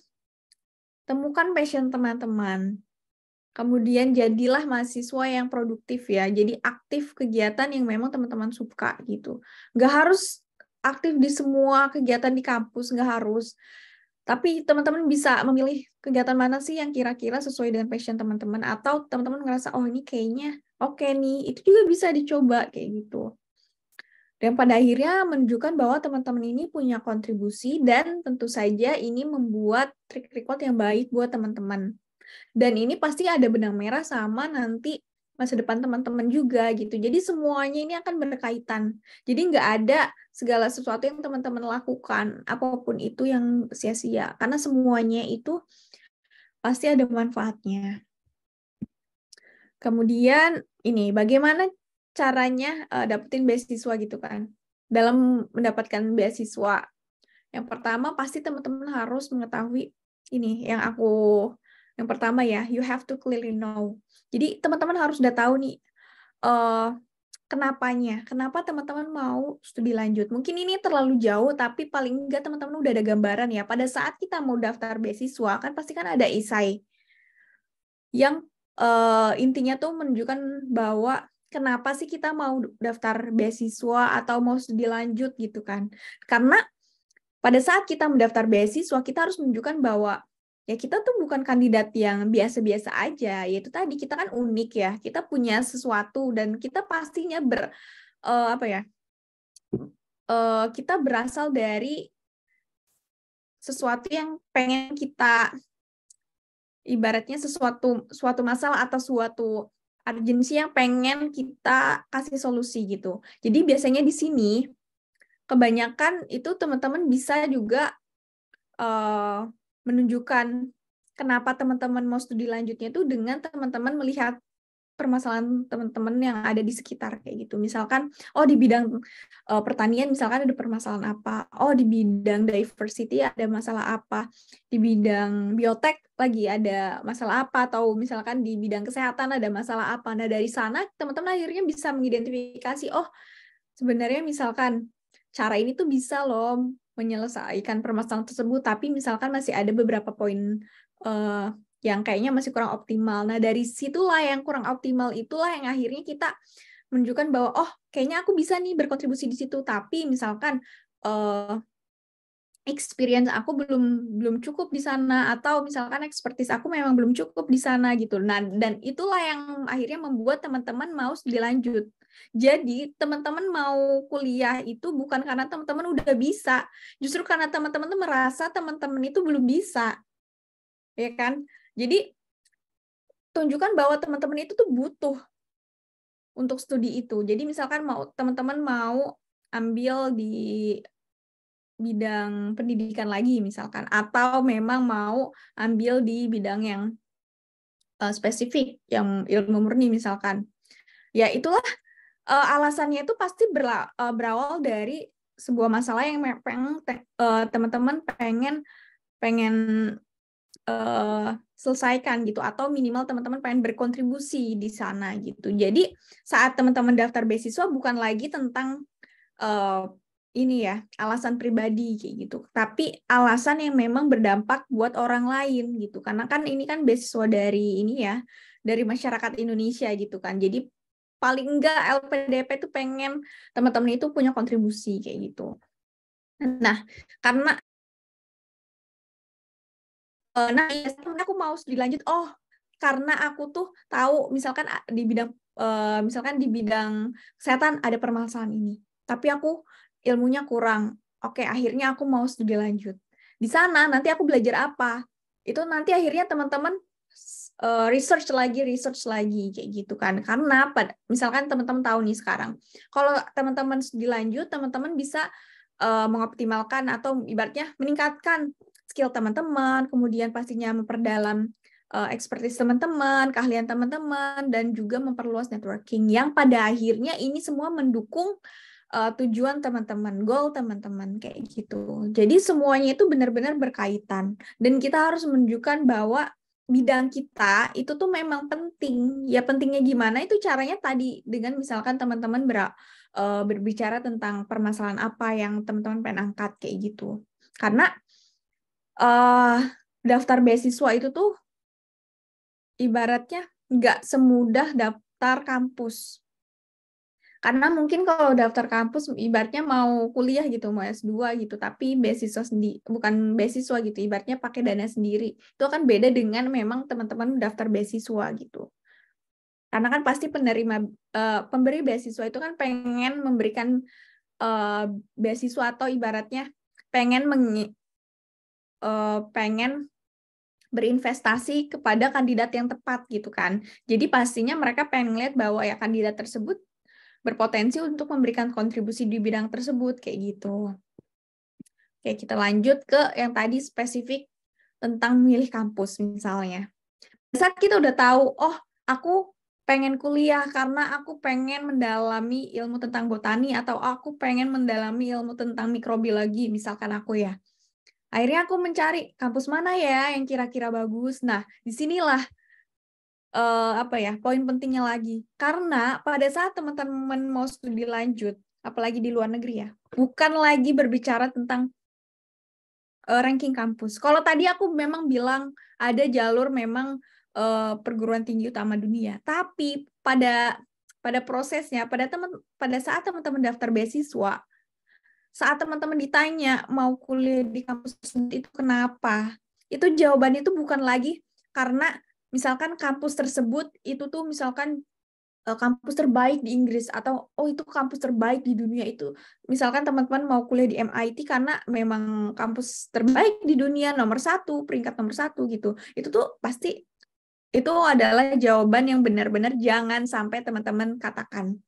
temukan passion teman-teman. Kemudian jadilah mahasiswa yang produktif ya. Jadi aktif kegiatan yang memang teman-teman suka gitu. Nggak harus aktif di semua kegiatan di kampus, nggak harus. Tapi teman-teman bisa memilih kegiatan mana sih yang kira-kira sesuai dengan passion teman-teman. Atau teman-teman ngerasa, oh ini kayaknya oke okay nih. Itu juga bisa dicoba kayak gitu. Dan pada akhirnya menunjukkan bahwa teman-teman ini punya kontribusi dan tentu saja ini membuat trik record yang baik buat teman-teman. Dan ini pasti ada benang merah sama nanti masa depan teman-teman juga gitu. Jadi semuanya ini akan berkaitan. Jadi nggak ada segala sesuatu yang teman-teman lakukan, apa pun itu yang sia-sia. Karena semuanya itu pasti ada manfaatnya. Kemudian ini bagaimana caranya uh, dapetin beasiswa gitu kan. Dalam mendapatkan beasiswa, yang pertama pasti teman-teman harus mengetahui ini yang aku yang pertama ya, you have to clearly know. Jadi teman-teman harus udah tahu nih uh, kenapanya, kenapa teman-teman mau studi lanjut. Mungkin ini terlalu jauh, tapi paling enggak teman-teman udah ada gambaran ya. Pada saat kita mau daftar beasiswa, kan pasti kan ada isai yang uh, intinya tuh menunjukkan bahwa kenapa sih kita mau daftar beasiswa atau mau studi lanjut gitu kan. Karena pada saat kita mendaftar beasiswa, kita harus menunjukkan bahwa ya kita tuh bukan kandidat yang biasa-biasa aja. Yaitu tadi kita kan unik ya, kita punya sesuatu dan kita pastinya ber uh, apa ya? Uh, kita berasal dari sesuatu yang pengen kita ibaratnya sesuatu suatu masalah atau suatu urgensi yang pengen kita kasih solusi gitu. Jadi biasanya di sini kebanyakan itu teman-teman bisa juga uh, menunjukkan kenapa teman-teman mau studi lanjutnya itu dengan teman-teman melihat permasalahan teman-teman yang ada di sekitar kayak gitu. Misalkan, oh di bidang uh, pertanian misalkan ada permasalahan apa, oh di bidang diversity ada masalah apa, di bidang biotek lagi ada masalah apa, atau misalkan di bidang kesehatan ada masalah apa. Nah dari sana teman-teman akhirnya bisa mengidentifikasi, oh sebenarnya misalkan cara ini tuh bisa loh menyelesaikan permasalahan tersebut, tapi misalkan masih ada beberapa poin uh, yang kayaknya masih kurang optimal. Nah, dari situlah yang kurang optimal itulah yang akhirnya kita menunjukkan bahwa oh, kayaknya aku bisa nih berkontribusi di situ, tapi misalkan uh, experience aku belum belum cukup di sana atau misalkan expertise aku memang belum cukup di sana gitu. Nah, dan itulah yang akhirnya membuat teman-teman mau dilanjut. Jadi, teman-teman mau kuliah itu bukan karena teman-teman udah bisa, justru karena teman-teman merasa teman-teman itu belum bisa. Ya kan? Jadi tunjukkan bahwa teman-teman itu tuh butuh untuk studi itu. Jadi misalkan mau teman-teman mau ambil di bidang pendidikan lagi misalkan atau memang mau ambil di bidang yang uh, spesifik yang ilmu murni misalkan. Ya itulah uh, alasannya itu pasti berla, uh, berawal dari sebuah masalah yang pengen teman-teman pengen pengen uh, selesaikan gitu atau minimal teman-teman pengen berkontribusi di sana gitu. Jadi saat teman-teman daftar beasiswa bukan lagi tentang uh, ini ya alasan pribadi kayak gitu, tapi alasan yang memang berdampak buat orang lain gitu. Karena kan ini kan beasiswa dari ini ya dari masyarakat Indonesia gitu kan. Jadi paling enggak LPDP itu pengen teman-teman itu punya kontribusi kayak gitu. Nah, karena uh, nah ya aku mau dilanjut. Oh karena aku tuh tahu misalkan di bidang uh, misalkan di bidang kesehatan ada permasalahan ini tapi aku ilmunya kurang. Oke akhirnya aku mau studi lanjut. Di sana nanti aku belajar apa? Itu nanti akhirnya teman-teman uh, research lagi research lagi kayak gitu kan. Karena pada misalkan teman-teman tahu nih sekarang kalau teman-teman studi lanjut teman-teman bisa uh, mengoptimalkan atau ibaratnya meningkatkan skill teman-teman, kemudian pastinya memperdalam uh, expertise teman-teman, keahlian teman-teman, dan juga memperluas networking yang pada akhirnya ini semua mendukung uh, tujuan teman-teman, goal teman-teman kayak gitu. Jadi semuanya itu benar-benar berkaitan dan kita harus menunjukkan bahwa bidang kita itu tuh memang penting. Ya pentingnya gimana itu caranya tadi dengan misalkan teman-teman ber, uh, berbicara tentang permasalahan apa yang teman-teman pengen angkat kayak gitu. Karena uh, daftar beasiswa itu tuh ibaratnya nggak semudah daftar kampus. Karena mungkin kalau daftar kampus ibaratnya mau kuliah gitu, mau S2 gitu, tapi beasiswa sendiri bukan beasiswa gitu, ibaratnya pakai dana sendiri. Itu akan beda dengan memang teman-teman daftar beasiswa gitu. Karena kan pasti penerima uh, pemberi beasiswa itu kan pengen memberikan uh, beasiswa atau ibaratnya pengen uh, pengen berinvestasi kepada kandidat yang tepat gitu kan. Jadi pastinya mereka pengen lihat bahwa ya kandidat tersebut berpotensi untuk memberikan kontribusi di bidang tersebut kayak gitu. Oke, kita lanjut ke yang tadi spesifik tentang milih kampus misalnya. Saat kita udah tahu, oh aku pengen kuliah karena aku pengen mendalami ilmu tentang botani atau aku pengen mendalami ilmu tentang mikrobiologi misalkan aku ya akhirnya aku mencari kampus mana ya yang kira-kira bagus. Nah, di sinilah uh, apa ya poin pentingnya lagi karena pada saat teman-teman mau studi lanjut, apalagi di luar negeri ya, bukan lagi berbicara tentang uh, ranking kampus. Kalau tadi aku memang bilang ada jalur memang uh, perguruan tinggi utama dunia, tapi pada pada prosesnya, pada teman pada saat teman-teman daftar beasiswa, saat teman-teman ditanya mau kuliah di kampus itu kenapa? Itu jawabannya itu bukan lagi karena misalkan kampus tersebut itu tuh misalkan eh, kampus terbaik di Inggris atau oh itu kampus terbaik di dunia itu. Misalkan teman-teman mau kuliah di MIT karena memang kampus terbaik di dunia nomor satu, peringkat nomor satu gitu. Itu tuh pasti itu adalah jawaban yang benar-benar jangan sampai teman-teman katakan.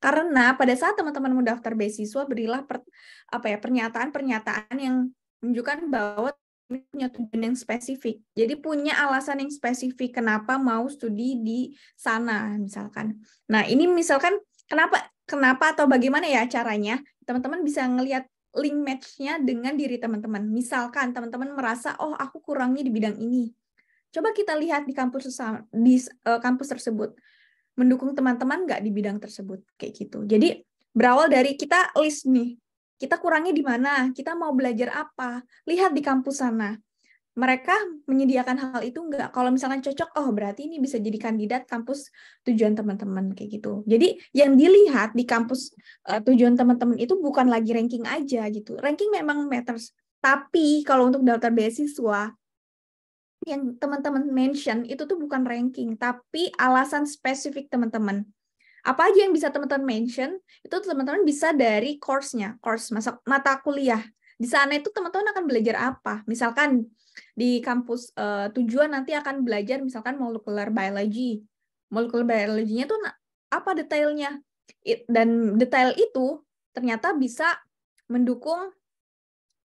Karena pada saat teman-teman mendaftar beasiswa berilah per, apa ya pernyataan-pernyataan yang menunjukkan bahwa punya tujuan yang spesifik. Jadi punya alasan yang spesifik kenapa mau studi di sana misalkan. Nah, ini misalkan kenapa kenapa atau bagaimana ya caranya? Teman-teman bisa ngelihat link match-nya dengan diri teman-teman. Misalkan teman-teman merasa, "Oh, aku kurangnya di bidang ini." Coba kita lihat di kampus di uh, kampus tersebut. Mendukung teman-teman nggak di bidang tersebut kayak gitu. Jadi berawal dari kita list nih kita kurangnya di mana, kita mau belajar apa, lihat di kampus sana. Mereka menyediakan hal itu enggak. Kalau misalkan cocok, oh berarti ini bisa jadi kandidat kampus tujuan teman-teman kayak gitu. Jadi yang dilihat di kampus uh, tujuan teman-teman itu bukan lagi ranking aja gitu. Ranking memang matters. Tapi kalau untuk daftar beasiswa, yang teman-teman mention itu tuh bukan ranking, tapi alasan spesifik teman-teman. Apa aja yang bisa teman-teman mention itu teman-teman bisa dari course-nya course masa mata kuliah. Di sana itu teman-teman akan belajar apa? Misalkan di kampus uh, tujuan nanti akan belajar misalkan molecular biology. Molecular biology-nya tuh apa detailnya? Dan detail itu ternyata bisa mendukung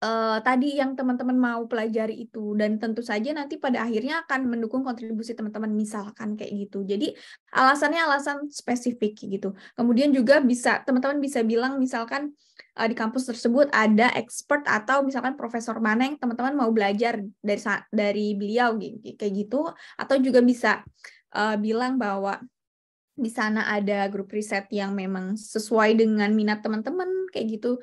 uh, tadi yang teman-teman mau pelajari itu dan tentu saja nanti pada akhirnya akan mendukung kontribusi teman-teman misalkan kayak gitu. Jadi alasannya alasan spesifik gitu. Kemudian juga bisa teman-teman bisa bilang misalkan uh, di kampus tersebut ada expert atau misalkan profesor mana yang teman-teman mau belajar dari dari beliau kayak gitu atau juga bisa uh, bilang bahwa di sana ada grup riset yang memang sesuai dengan minat teman-teman kayak gitu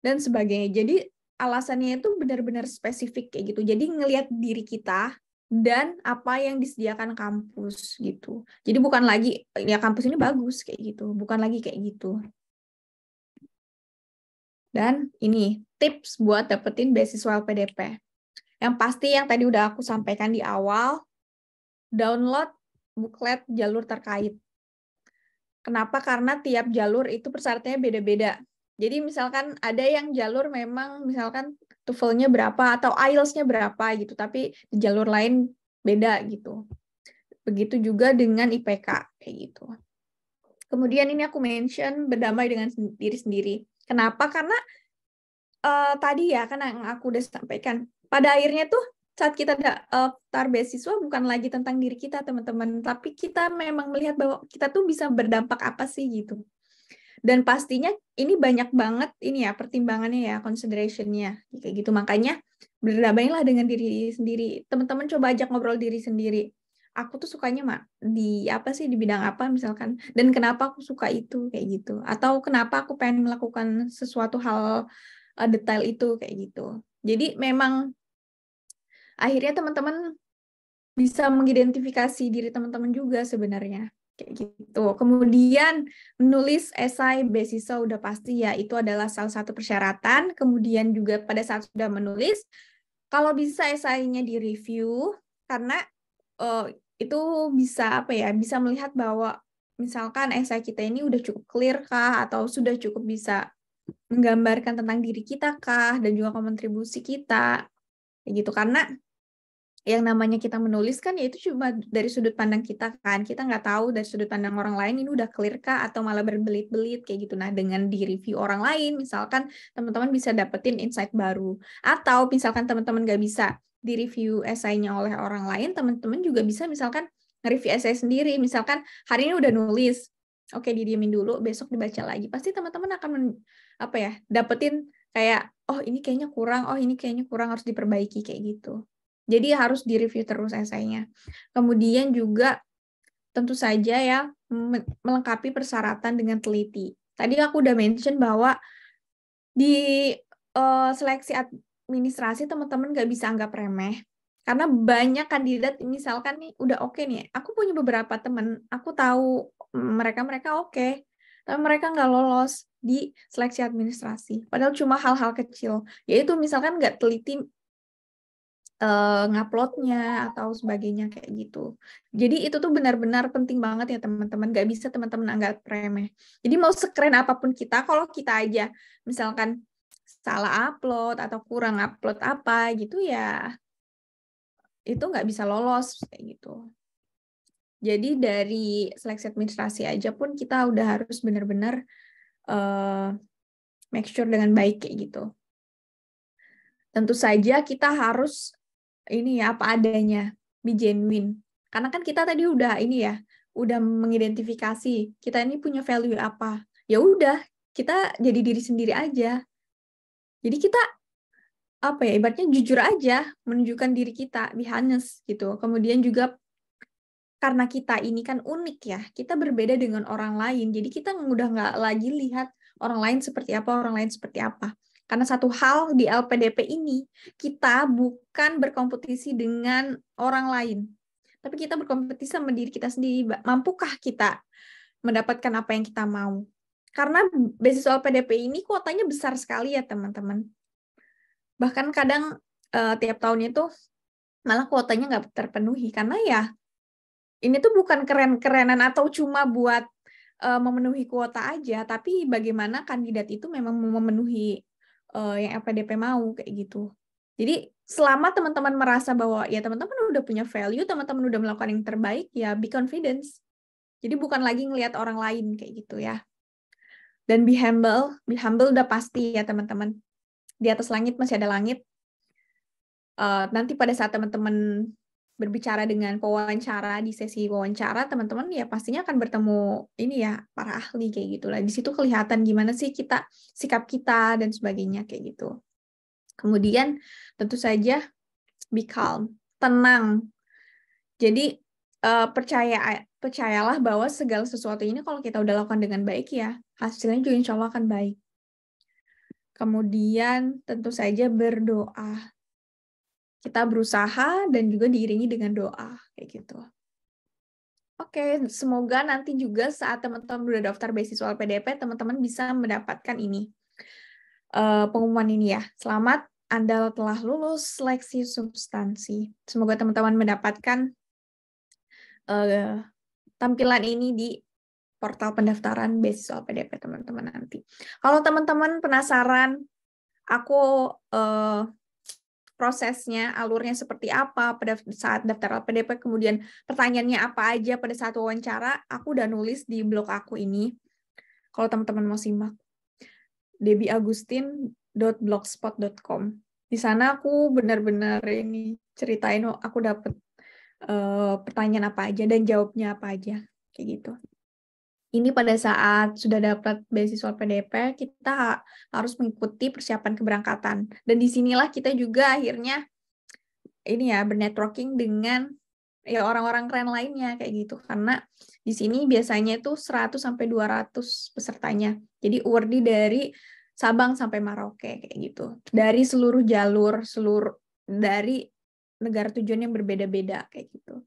dan sebagainya. Jadi alasannya itu benar-benar spesifik kayak gitu. Jadi ngelihat diri kita dan apa yang disediakan kampus gitu. Jadi bukan lagi ya kampus ini bagus kayak gitu, bukan lagi kayak gitu. Dan ini tips buat dapetin beasiswa LPDP. Yang pasti yang tadi udah aku sampaikan di awal, download buklet jalur terkait. Kenapa? Karena tiap jalur itu persyaratannya beda-beda. Jadi misalkan ada yang jalur memang misalkan TOEFL-nya berapa atau IELTS-nya berapa gitu, tapi di jalur lain beda gitu. Begitu juga dengan IPK kayak gitu. Kemudian ini aku mention berdamai dengan diri sendiri. Kenapa? Karena uh, tadi ya kan yang aku udah sampaikan. Pada akhirnya tuh saat kita daftar beasiswa bukan lagi tentang diri kita teman-teman, tapi kita memang melihat bahwa kita tuh bisa berdampak apa sih gitu dan pastinya ini banyak banget ini ya pertimbangannya ya considerationnya. Kayak gitu. Makanya berdamailah dengan diri sendiri. Teman-teman coba ajak ngobrol diri sendiri. Aku tuh sukanya mak di apa sih di bidang apa misalkan? Dan kenapa aku suka itu? Kayak gitu. Atau kenapa aku pengen melakukan sesuatu hal uh, detail itu? Kayak gitu. Jadi memang akhirnya teman-teman bisa mengidentifikasi diri teman-teman juga sebenarnya kayak gitu. Kemudian menulis esai beasiswa udah pasti ya itu adalah salah satu persyaratan. Kemudian juga pada saat sudah menulis kalau bisa esainya direview karena uh, itu bisa apa ya bisa melihat bahwa misalkan esai kita ini udah cukup clear kah atau sudah cukup bisa menggambarkan tentang diri kita kah dan juga kontribusi kita kayak gitu karena yang namanya kita menulis kan ya itu cuma dari sudut pandang kita kan. Kita nggak tahu dari sudut pandang orang lain ini udah clear kah atau malah berbelit-belit kayak gitu. Nah dengan di review orang lain misalkan teman-teman bisa dapetin insight baru. Atau misalkan teman-teman nggak bisa di review esainya oleh orang lain teman-teman juga bisa misalkan nge-review esai sendiri. Misalkan hari ini udah nulis. Oke didiemin dulu besok dibaca lagi. Pasti teman-teman akan men, apa ya dapetin kayak oh ini kayaknya kurang. Oh ini kayaknya kurang. Harus diperbaiki kayak gitu jadi harus direview terus esainya. Kemudian juga tentu saja ya melengkapi persyaratan dengan teliti. Tadi aku udah mention bahwa di uh, seleksi administrasi teman-teman nggak bisa anggap remeh karena banyak kandidat misalkan nih udah oke okay nih aku punya beberapa teman aku tahu mereka mereka oke okay, tapi mereka nggak lolos di seleksi administrasi padahal cuma hal-hal kecil yaitu misalkan nggak teliti uh, nguploadnya atau sebagainya kayak gitu. Jadi itu tuh benar-benar penting banget ya teman-teman. Gak bisa teman-teman anggap remeh. Jadi mau sekeren apa pun kita, kalau kita aja misalkan salah upload atau kurang upload apa gitu ya, itu nggak bisa lolos kayak gitu. Jadi dari seleksi administrasi aja pun kita udah harus benar-benar uh, make sure dengan baik kayak gitu. tentu saja kita harus ini ya apa adanya, be genuine. Karena kan kita tadi udah ini ya, udah mengidentifikasi kita ini punya value apa. Ya udah, kita jadi diri sendiri aja. Jadi kita apa ya ibaratnya jujur aja menunjukkan diri kita be honest gitu kemudian juga karena kita ini kan unik ya kita berbeda dengan orang lain jadi kita udah nggak lagi lihat orang lain seperti apa orang lain seperti apa karena satu hal di LPDP ini kita bukan berkompetisi dengan orang lain. Tapi kita berkompetisi sama diri kita sendiri. Mampukah kita mendapatkan apa yang kita mau? Karena beasiswa LPDP ini kuotanya besar sekali ya teman-teman. Bahkan kadang uh, tiap tahun itu malah kuotanya nggak terpenuhi. Karena ya ini tuh bukan keren-kerenan atau cuma buat uh, memenuhi kuota aja, tapi bagaimana kandidat itu memang memenuhi uh, yang LPDP mau kayak gitu. Jadi selama teman-teman merasa bahwa ya teman-teman udah punya value, teman-teman udah melakukan yang terbaik, ya be confidence. Jadi bukan lagi ngelihat orang lain kayak gitu ya. Dan be humble, be humble udah pasti ya teman-teman di atas langit masih ada langit. Uh, nanti pada saat teman-teman berbicara dengan pewawancara di sesi wawancara, teman-teman ya pastinya akan bertemu ini ya para ahli kayak gitu lah. Di situ kelihatan gimana sih kita sikap kita dan sebagainya kayak gitu. Kemudian tentu saja be calm, tenang. Jadi uh, percaya percayalah bahwa segala sesuatu ini kalau kita udah lakukan dengan baik ya hasilnya juga insya Allah akan baik. Kemudian tentu saja berdoa. Kita berusaha dan juga diiringi dengan doa kayak gitu. Oke, semoga nanti juga saat teman-teman udah daftar beasiswa LPDP, teman-teman bisa mendapatkan ini uh, pengumuman ini ya. Selamat Anda telah lulus seleksi substansi. Semoga teman-teman mendapatkan uh, tampilan ini di portal pendaftaran beasiswa PDP teman-teman nanti. Kalau teman-teman penasaran, aku uh, prosesnya, alurnya seperti apa pada saat daftar LPDP, kemudian pertanyaannya apa aja pada saat wawancara, aku udah nulis di blog aku ini. Kalau teman-teman mau simak, debiagustin.blogspot.com. Di sana aku benar-benar ini ceritain aku dapat uh, pertanyaan apa aja dan jawabnya apa aja, kayak gitu ini pada saat sudah dapat beasiswa PDP, kita harus mengikuti persiapan keberangkatan. Dan di sinilah kita juga akhirnya ini ya bernetworking dengan ya orang-orang keren lainnya kayak gitu karena di sini biasanya itu 100 sampai 200 pesertanya. Jadi awardee dari Sabang sampai Maroke kayak gitu. Dari seluruh jalur, seluruh dari negara tujuan yang berbeda-beda kayak gitu.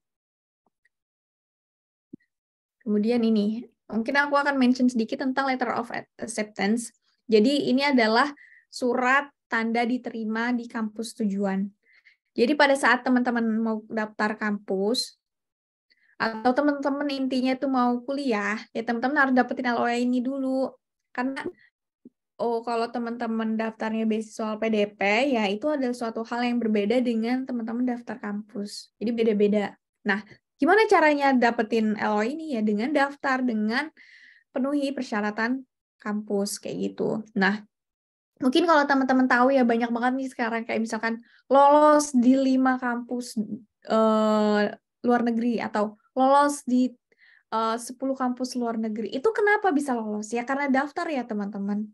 Kemudian ini Mungkin aku akan mention sedikit tentang letter of acceptance. Jadi ini adalah surat tanda diterima di kampus tujuan. Jadi pada saat teman-teman mau daftar kampus, atau teman-teman intinya itu mau kuliah, ya teman-teman harus dapetin LOE ini dulu. Karena oh kalau teman-teman daftarnya beasiswa PDP, ya itu adalah suatu hal yang berbeda dengan teman-teman daftar kampus. Jadi beda-beda. Nah, Gimana caranya dapetin LO ini ya dengan daftar dengan penuhi persyaratan kampus kayak gitu. Nah, mungkin kalau teman-teman tahu ya banyak banget nih sekarang kayak misalkan lolos di lima kampus uh, luar negeri atau lolos di uh, 10 kampus luar negeri. Itu kenapa bisa lolos? Ya karena daftar ya teman-teman.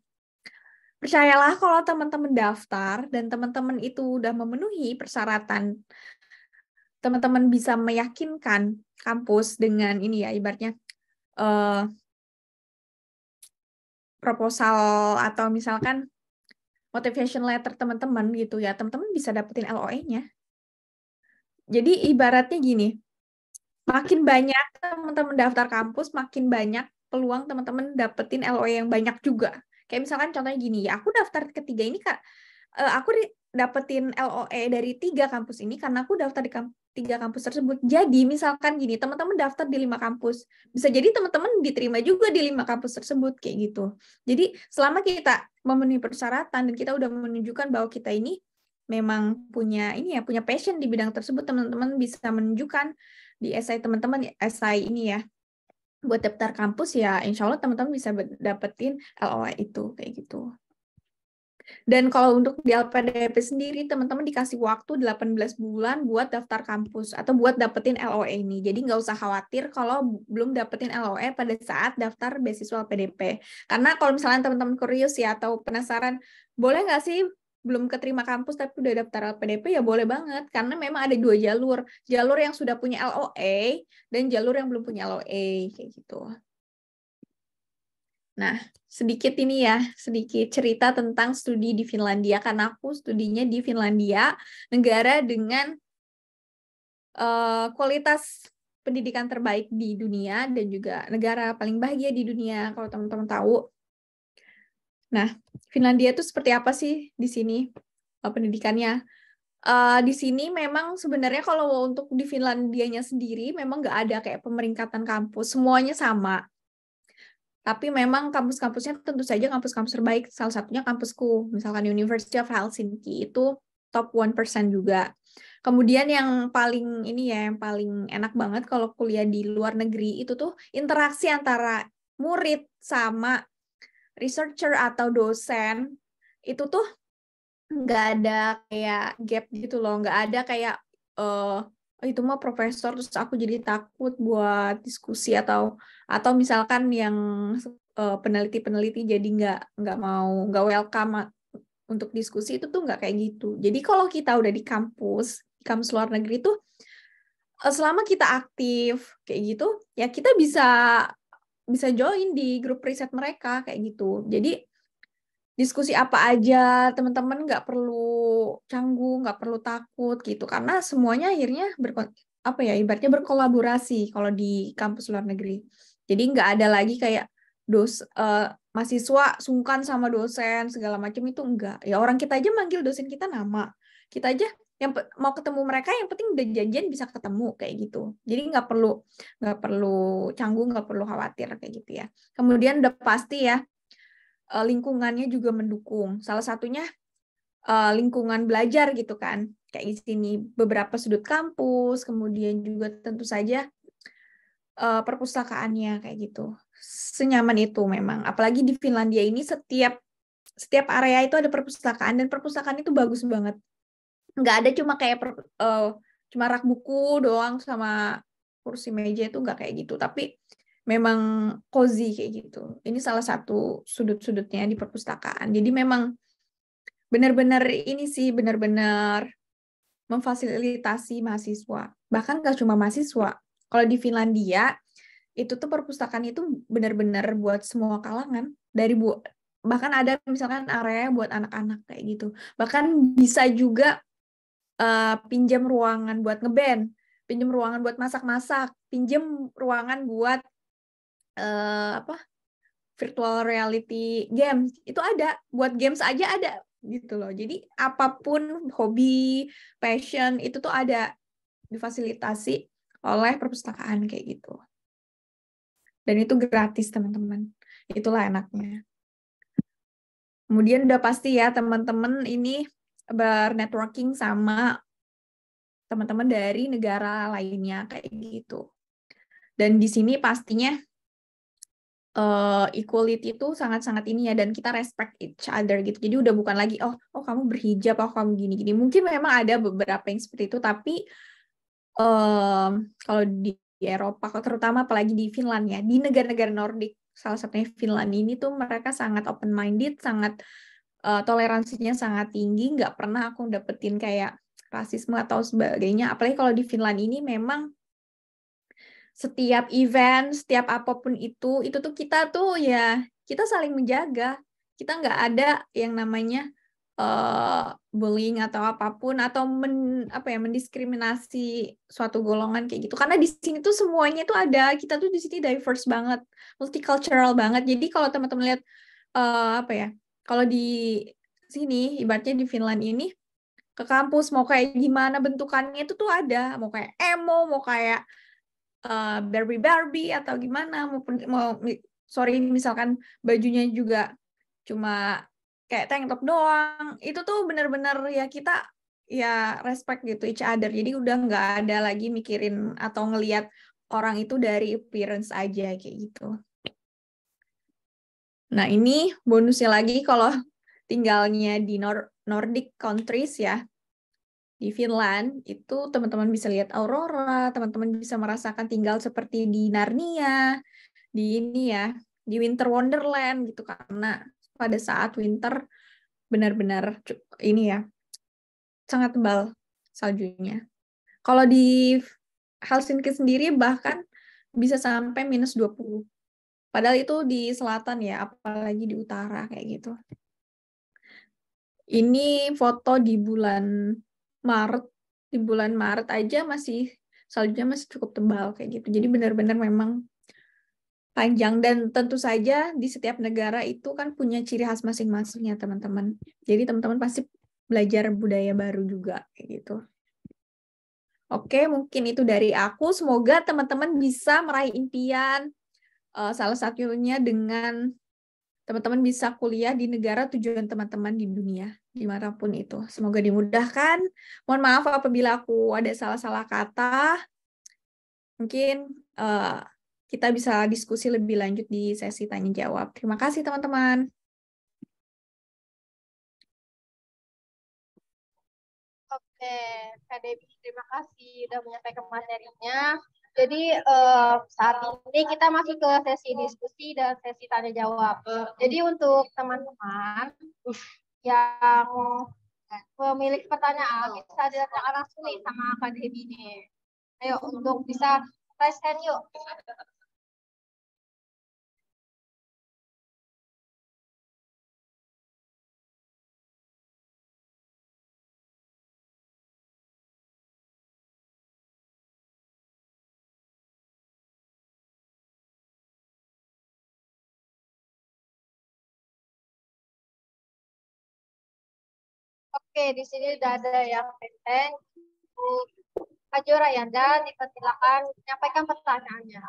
Percayalah kalau teman-teman daftar dan teman-teman itu udah memenuhi persyaratan teman-teman bisa meyakinkan kampus dengan ini ya ibaratnya uh, proposal atau misalkan motivation letter teman-teman gitu ya teman-teman bisa dapetin LOE-nya jadi ibaratnya gini makin banyak teman-teman daftar kampus makin banyak peluang teman-teman dapetin LOE yang banyak juga. Kayak misalkan contohnya gini ya aku daftar ketiga ini kak. Uh, aku dapetin LOE dari tiga kampus ini karena aku daftar di kamp tiga kampus tersebut. Jadi misalkan gini, teman-teman daftar di lima kampus, bisa jadi teman-teman diterima juga di lima kampus tersebut kayak gitu. Jadi selama kita memenuhi persyaratan dan kita udah menunjukkan bahwa kita ini memang punya ini ya punya passion di bidang tersebut, teman-teman bisa menunjukkan di SI teman-teman SI ini ya buat daftar kampus ya insya Allah teman-teman bisa dapetin LOA itu kayak gitu. Dan kalau untuk di LPDP sendiri, teman-teman dikasih waktu 18 bulan buat daftar kampus atau buat dapetin LOE ini. Jadi nggak usah khawatir kalau belum dapetin LOE pada saat daftar beasiswa LPDP. Karena kalau misalnya teman-teman curious ya atau penasaran, boleh nggak sih belum keterima kampus tapi udah daftar LPDP ya boleh banget karena memang ada dua jalur jalur yang sudah punya LOA dan jalur yang belum punya LOA kayak gitu Nah, sedikit ini ya, sedikit cerita tentang studi di Finlandia, karena aku studinya di Finlandia, negara dengan uh, kualitas pendidikan terbaik di dunia, dan juga negara paling bahagia di dunia, kalau teman-teman tahu. Nah, Finlandia itu seperti apa sih di sini uh, pendidikannya? Uh, di sini memang sebenarnya kalau untuk di Finlandianya sendiri memang nggak ada kayak pemeringkatan kampus, semuanya sama tapi memang kampus-kampusnya tentu saja kampus-kampus terbaik. Salah satunya kampusku, misalkan University of Helsinki itu top 1% juga. Kemudian yang paling ini ya, yang paling enak banget kalau kuliah di luar negeri itu tuh interaksi antara murid sama researcher atau dosen itu tuh nggak ada kayak gap gitu loh, nggak ada kayak uh, oh, itu mah profesor terus aku jadi takut buat diskusi atau atau misalkan yang uh, peneliti-peneliti jadi nggak nggak mau nggak welcome untuk diskusi itu tuh nggak kayak gitu. Jadi kalau kita udah di kampus, di kampus luar negeri tuh uh, selama kita aktif kayak gitu, ya kita bisa bisa join di grup riset mereka kayak gitu. Jadi diskusi apa aja teman-teman nggak perlu canggung nggak perlu takut gitu. Karena semuanya akhirnya ber apa ya ibaratnya berkolaborasi kalau di kampus luar negeri. Jadi nggak ada lagi kayak dos uh, mahasiswa sungkan sama dosen segala macam itu enggak ya orang kita aja manggil dosen kita nama. Kita aja yang mau ketemu mereka yang penting udah janjian bisa ketemu kayak gitu. Jadi nggak perlu nggak perlu canggung nggak perlu khawatir kayak gitu ya. Kemudian udah pasti ya uh, lingkungannya juga mendukung. Salah satunya uh, lingkungan belajar gitu kan. Kayak di sini beberapa sudut kampus, kemudian juga tentu saja uh, perpustakaannya kayak gitu. Senyaman itu memang. Apalagi di Finlandia ini setiap setiap area itu ada perpustakaan dan perpustakaan itu bagus banget. Nggak ada cuma kayak per, uh, cuma rak buku doang sama kursi meja itu nggak kayak gitu. Tapi memang cozy kayak gitu. Ini salah satu sudut-sudutnya di perpustakaan. Jadi memang benar-benar ini sih benar-benar memfasilitasi mahasiswa. Bahkan nggak cuma mahasiswa. Kalau di Finlandia itu tuh perpustakaan itu benar-benar buat semua kalangan dari bu bahkan ada misalkan area buat anak-anak kayak gitu. Bahkan bisa juga uh, pinjam ruangan buat ngeband, pinjam ruangan buat masak-masak, pinjam ruangan buat uh, apa virtual reality games itu ada buat games aja ada gitu loh. Jadi apa pun hobi passion itu tuh ada difasilitasi oleh perpustakaan kayak gitu. Dan itu gratis teman-teman. Itulah enaknya. Kemudian udah pasti ya teman-teman ini bernetworking sama teman-teman dari negara lainnya kayak gitu. Dan di sini pastinya uh, equality itu sangat-sangat ini ya dan kita respect each other gitu. Jadi udah bukan lagi oh oh kamu berhijab, oh kamu gini-gini. Mungkin memang ada beberapa yang seperti itu tapi um, kalau di Eropa terutama apalagi di Finland ya, di negara-negara Nordik salah satunya Finland ini tuh mereka sangat open minded, sangat uh, toleransinya sangat tinggi, nggak pernah aku dapetin kayak rasisme atau sebagainya. Apalagi kalau di Finland ini memang setiap event, setiap apa pun itu, itu tuh kita tuh ya kita saling menjaga. Kita nggak ada yang namanya uh, bullying atau apa pun atau men, apa ya mendiskriminasi suatu golongan kayak gitu. Karena di sini tuh semuanya tuh ada. Kita tuh di sini diverse banget, multicultural banget. Jadi kalau teman-teman lihat uh, apa ya, kalau di sini ibaratnya di Finland ini ke kampus mau kayak gimana bentukannya itu tuh ada, mau kayak emo, mau kayak uh, Barbie Barbie atau gimana mau mau sorry misalkan bajunya juga cuma kayak tank top doang. Itu tuh bener-bener ya kita ya respect gitu each other. Jadi udah nggak ada lagi mikirin atau ngelihat orang itu dari appearance aja kayak gitu. Nah ini bonusnya lagi kalau tinggalnya di Nor Nordic countries ya, di Finland, itu teman-teman bisa lihat aurora, teman-teman bisa merasakan tinggal seperti di Narnia, di ini ya, di Winter Wonderland gitu karena pada saat winter benar-benar ini ya sangat tebal saljunya. Kalau di Helsinki sendiri bahkan bisa sampai minus 20. Padahal itu di selatan ya, apalagi di utara kayak gitu. Ini foto di bulan Maret. Di bulan Maret aja masih saljunya masih cukup tebal kayak gitu. Jadi benar-benar memang panjang dan tentu saja di setiap negara itu kan punya ciri khas masing-masingnya teman-teman. Jadi teman-teman pasti belajar budaya baru juga kayak gitu. Oke, mungkin itu dari aku. Semoga teman-teman bisa meraih impian. Uh, salah satunya dengan teman-teman bisa kuliah di negara tujuan teman-teman di dunia, di mana pun itu. Semoga dimudahkan. Mohon maaf apabila aku ada salah-salah kata. Mungkin uh, kita bisa diskusi lebih lanjut di sesi tanya-jawab. Terima kasih, teman-teman. Oke, Kak Debbie, terima kasih sudah menyampaikan materinya. Jadi uh, saat ini kita masuk ke sesi diskusi dan sesi tanya jawab. Jadi untuk teman-teman yang memiliki pertanyaan bisa ditanyakan langsung nih sama Kak Debbie nih. Ayo untuk bisa raise hand yuk. Oke, di sini sudah ada yang benteng. Kajora Yanda, dipersilakan menyampaikan pertanyaannya.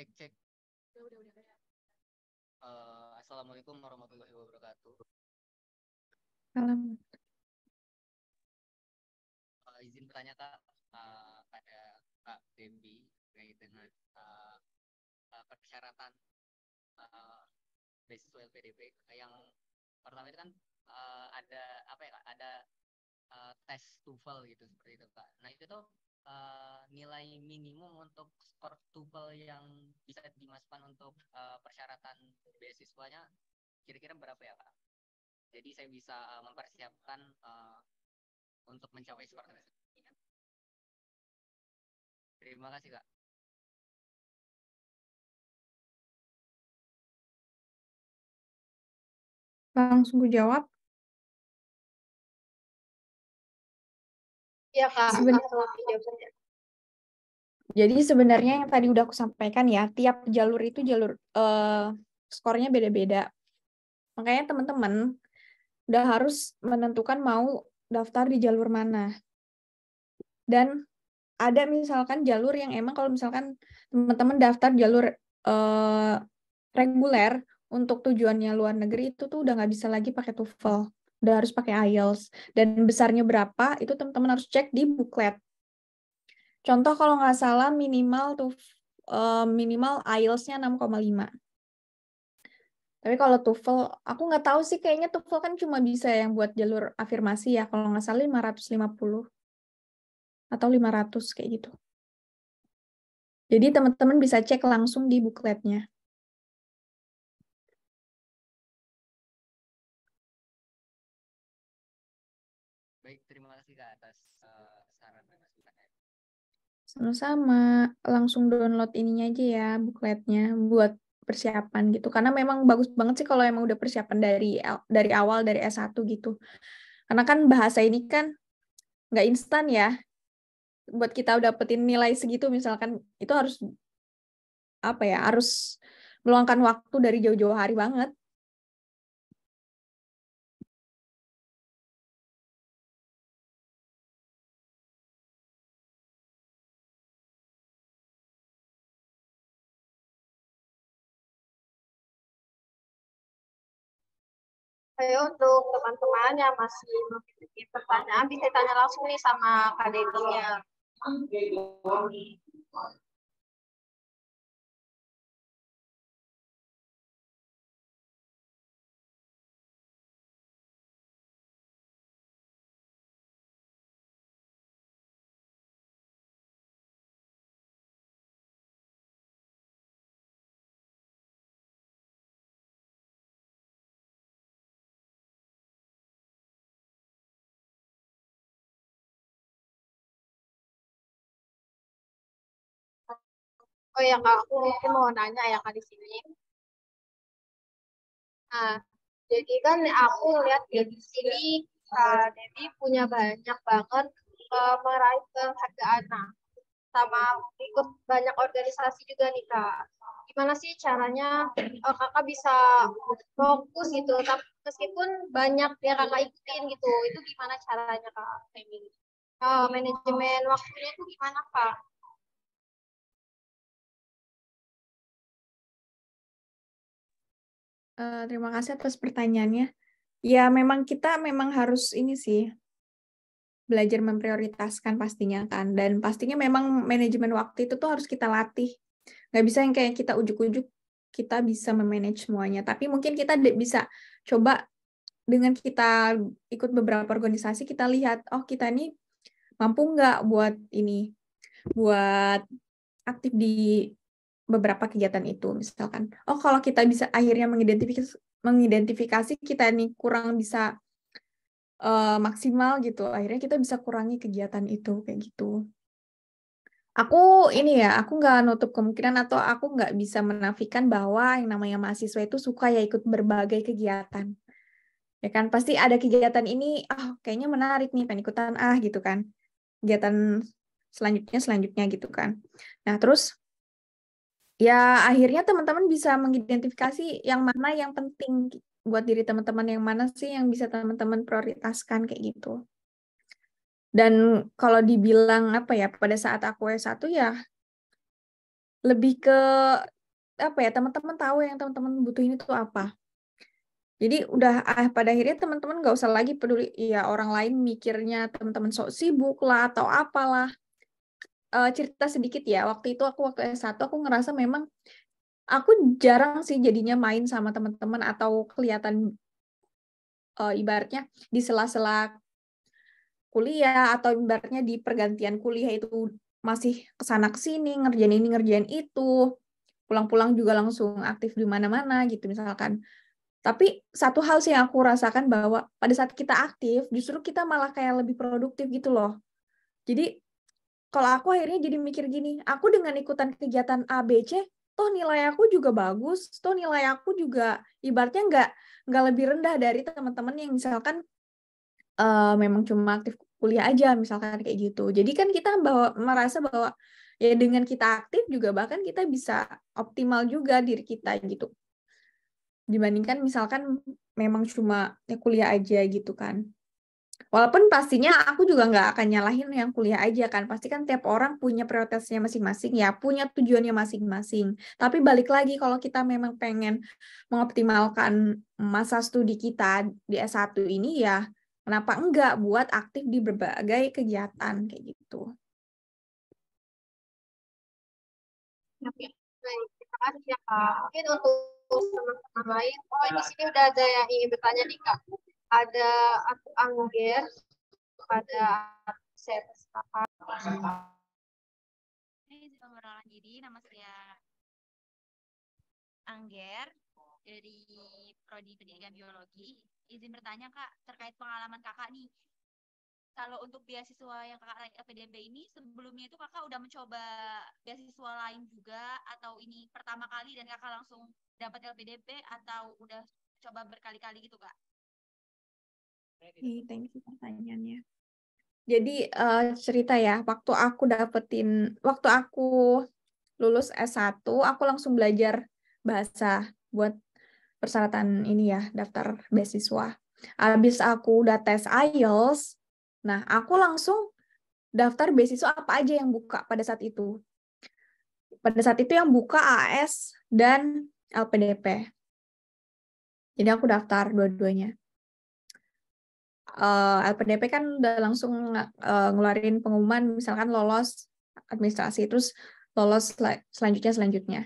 Cek cek. Udah udah udah uh, assalamualaikum warahmatullahi wabarakatuh. Salam. Uh, izin bertanya kak uh, pada kak Debbie terkait dengan uh, uh, persyaratan uh, beasiswa LPDP yang pertama itu kan uh, ada apa ya kak? Ada uh, tes TOEFL gitu seperti itu Kak. Nah itu tuh uh, nilai minimum untuk skor TOEFL yang bisa dimasukkan untuk uh, persyaratan beasiswanya kira-kira berapa ya Kak? Jadi saya bisa uh, mempersiapkan uh, untuk mencapai skor tersebut. Terima kasih Kak. Langsung jawab. Iya Kak, sebenarnya. Jadi sebenarnya yang tadi udah aku sampaikan ya, tiap jalur itu jalur uh, skornya beda-beda. Makanya teman-teman udah harus menentukan mau daftar di jalur mana. Dan ada misalkan jalur yang emang kalau misalkan teman-teman daftar jalur uh, reguler untuk tujuannya luar negeri itu tuh udah nggak bisa lagi pakai TOEFL udah harus pakai IELTS. Dan besarnya berapa, itu teman-teman harus cek di booklet. Contoh kalau nggak salah minimal tuh uh, minimal IELTS-nya 6,5. Tapi kalau TOEFL, aku nggak tahu sih kayaknya TOEFL kan cuma bisa yang buat jalur afirmasi ya. Kalau nggak salah 550 atau 500 kayak gitu. Jadi teman-teman bisa cek langsung di bukletnya. Sama-sama, langsung download ininya aja ya, bukletnya buat persiapan gitu. Karena memang bagus banget sih kalau emang udah persiapan dari dari awal dari S1 gitu. Karena kan bahasa ini kan nggak instan ya. Buat kita dapetin nilai segitu misalkan itu harus apa ya, harus meluangkan waktu dari jauh-jauh hari banget. Ayo untuk teman-teman yang masih memiliki pertanyaan bisa tanya langsung nih sama Kak Dedinya. Oh ya kak, aku mungkin mau nanya ya kak di sini. Nah, jadi kan aku lihat di sini Kak Devi punya banyak banget uh, meraih penghargaan. Nah, sama ikut banyak organisasi juga nih kak. Gimana sih caranya uh, kakak bisa fokus gitu, tapi meskipun banyak yang kakak ikutin gitu, itu gimana caranya kak? Uh, manajemen waktunya itu gimana kak? Uh, terima kasih atas pertanyaannya. Ya, memang kita memang harus ini sih belajar memprioritaskan pastinya kan. Dan pastinya memang manajemen waktu itu tuh harus kita latih. Nggak bisa yang kayak kita ujuk-ujuk kita bisa memanage semuanya. Tapi mungkin kita bisa coba dengan kita ikut beberapa organisasi kita lihat, oh kita ini mampu nggak buat ini, buat aktif di beberapa kegiatan itu misalkan. Oh kalau kita bisa akhirnya mengidentifikasi mengidentifikasi kita ini kurang bisa uh, maksimal gitu akhirnya kita bisa kurangi kegiatan itu kayak gitu. Aku ini ya aku nggak nutup kemungkinan atau aku nggak bisa menafikan bahwa yang namanya mahasiswa itu suka ya ikut berbagai kegiatan. Ya kan pasti ada kegiatan ini oh kayaknya menarik nih pengen ikutan ah gitu kan. Kegiatan selanjutnya selanjutnya gitu kan. Nah terus ya akhirnya teman-teman bisa mengidentifikasi yang mana yang penting buat diri teman-teman yang mana sih yang bisa teman-teman prioritaskan kayak gitu. Dan kalau dibilang apa ya pada saat aku S1 ya lebih ke apa ya teman-teman tahu yang teman-teman butuhin itu apa. Jadi udah ah, pada akhirnya teman-teman nggak usah lagi peduli ya orang lain mikirnya teman-teman sok sibuk lah atau apalah uh, cerita sedikit ya. Waktu itu aku waktu S1 aku ngerasa memang aku jarang sih jadinya main sama teman-teman atau kelihatan uh, ibaratnya di sela-sela kuliah atau ibaratnya di pergantian kuliah itu masih ke sana ke sini ngerjain ini ngerjain itu. Pulang-pulang juga langsung aktif di mana-mana gitu misalkan. Tapi satu hal sih yang aku rasakan bahwa pada saat kita aktif justru kita malah kayak lebih produktif gitu loh. Jadi kalau aku akhirnya jadi mikir gini, aku dengan ikutan kegiatan A, B, C, toh nilai aku juga bagus, toh nilai aku juga ibaratnya nggak nggak lebih rendah dari teman-teman yang misalkan uh, memang cuma aktif kuliah aja, misalkan kayak gitu. Jadi kan kita bawa merasa bahwa ya dengan kita aktif juga bahkan kita bisa optimal juga diri kita gitu. Dibandingkan misalkan memang cuma ya kuliah aja gitu kan. Walaupun pastinya aku juga nggak akan nyalahin yang kuliah aja kan. Pasti kan tiap orang punya prioritasnya masing-masing ya, punya tujuannya masing-masing. Tapi balik lagi kalau kita memang pengen mengoptimalkan masa studi kita di S1 ini ya, kenapa enggak buat aktif di berbagai kegiatan kayak gitu. Ya. Mungkin untuk teman-teman lain, oh di sini udah ada yang ingin bertanya nih Kak ada aku Angger, ada saya izin memperkenalkan diri. Nama saya Angger dari Prodi Pendidikan Biologi. Izin bertanya Kak, terkait pengalaman Kakak nih. Kalau untuk beasiswa yang Kakak LPDP ini, sebelumnya itu Kakak udah mencoba beasiswa lain juga atau ini pertama kali dan Kakak langsung dapat LPDP atau udah coba berkali-kali gitu Kak? Oke, thank you pertanyaannya. Jadi uh, cerita ya, waktu aku dapetin, waktu aku lulus S1, aku langsung belajar bahasa buat persyaratan ini ya, daftar beasiswa. Habis aku udah tes IELTS, nah aku langsung daftar beasiswa apa aja yang buka pada saat itu. Pada saat itu yang buka AS dan LPDP. Jadi aku daftar dua-duanya uh, eh, LPDP kan udah langsung uh, ngeluarin pengumuman misalkan lolos administrasi terus lolos sel selanjutnya selanjutnya.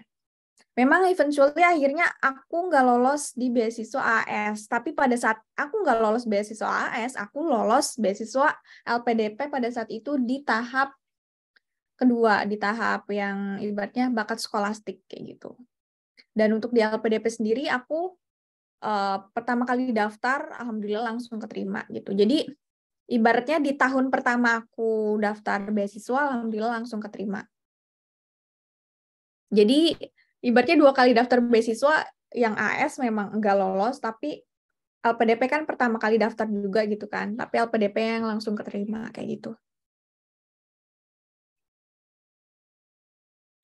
Memang eventually akhirnya aku nggak lolos di beasiswa AS, tapi pada saat aku nggak lolos beasiswa AS, aku lolos beasiswa LPDP pada saat itu di tahap kedua, di tahap yang ibaratnya bakat skolastik kayak gitu. Dan untuk di LPDP sendiri aku uh, pertama kali daftar, alhamdulillah langsung keterima gitu. Jadi ibaratnya di tahun pertama aku daftar beasiswa, alhamdulillah langsung keterima. Jadi ibaratnya dua kali daftar beasiswa yang AS memang enggak lolos, tapi LPDP kan pertama kali daftar juga gitu kan, tapi LPDP yang langsung keterima kayak gitu.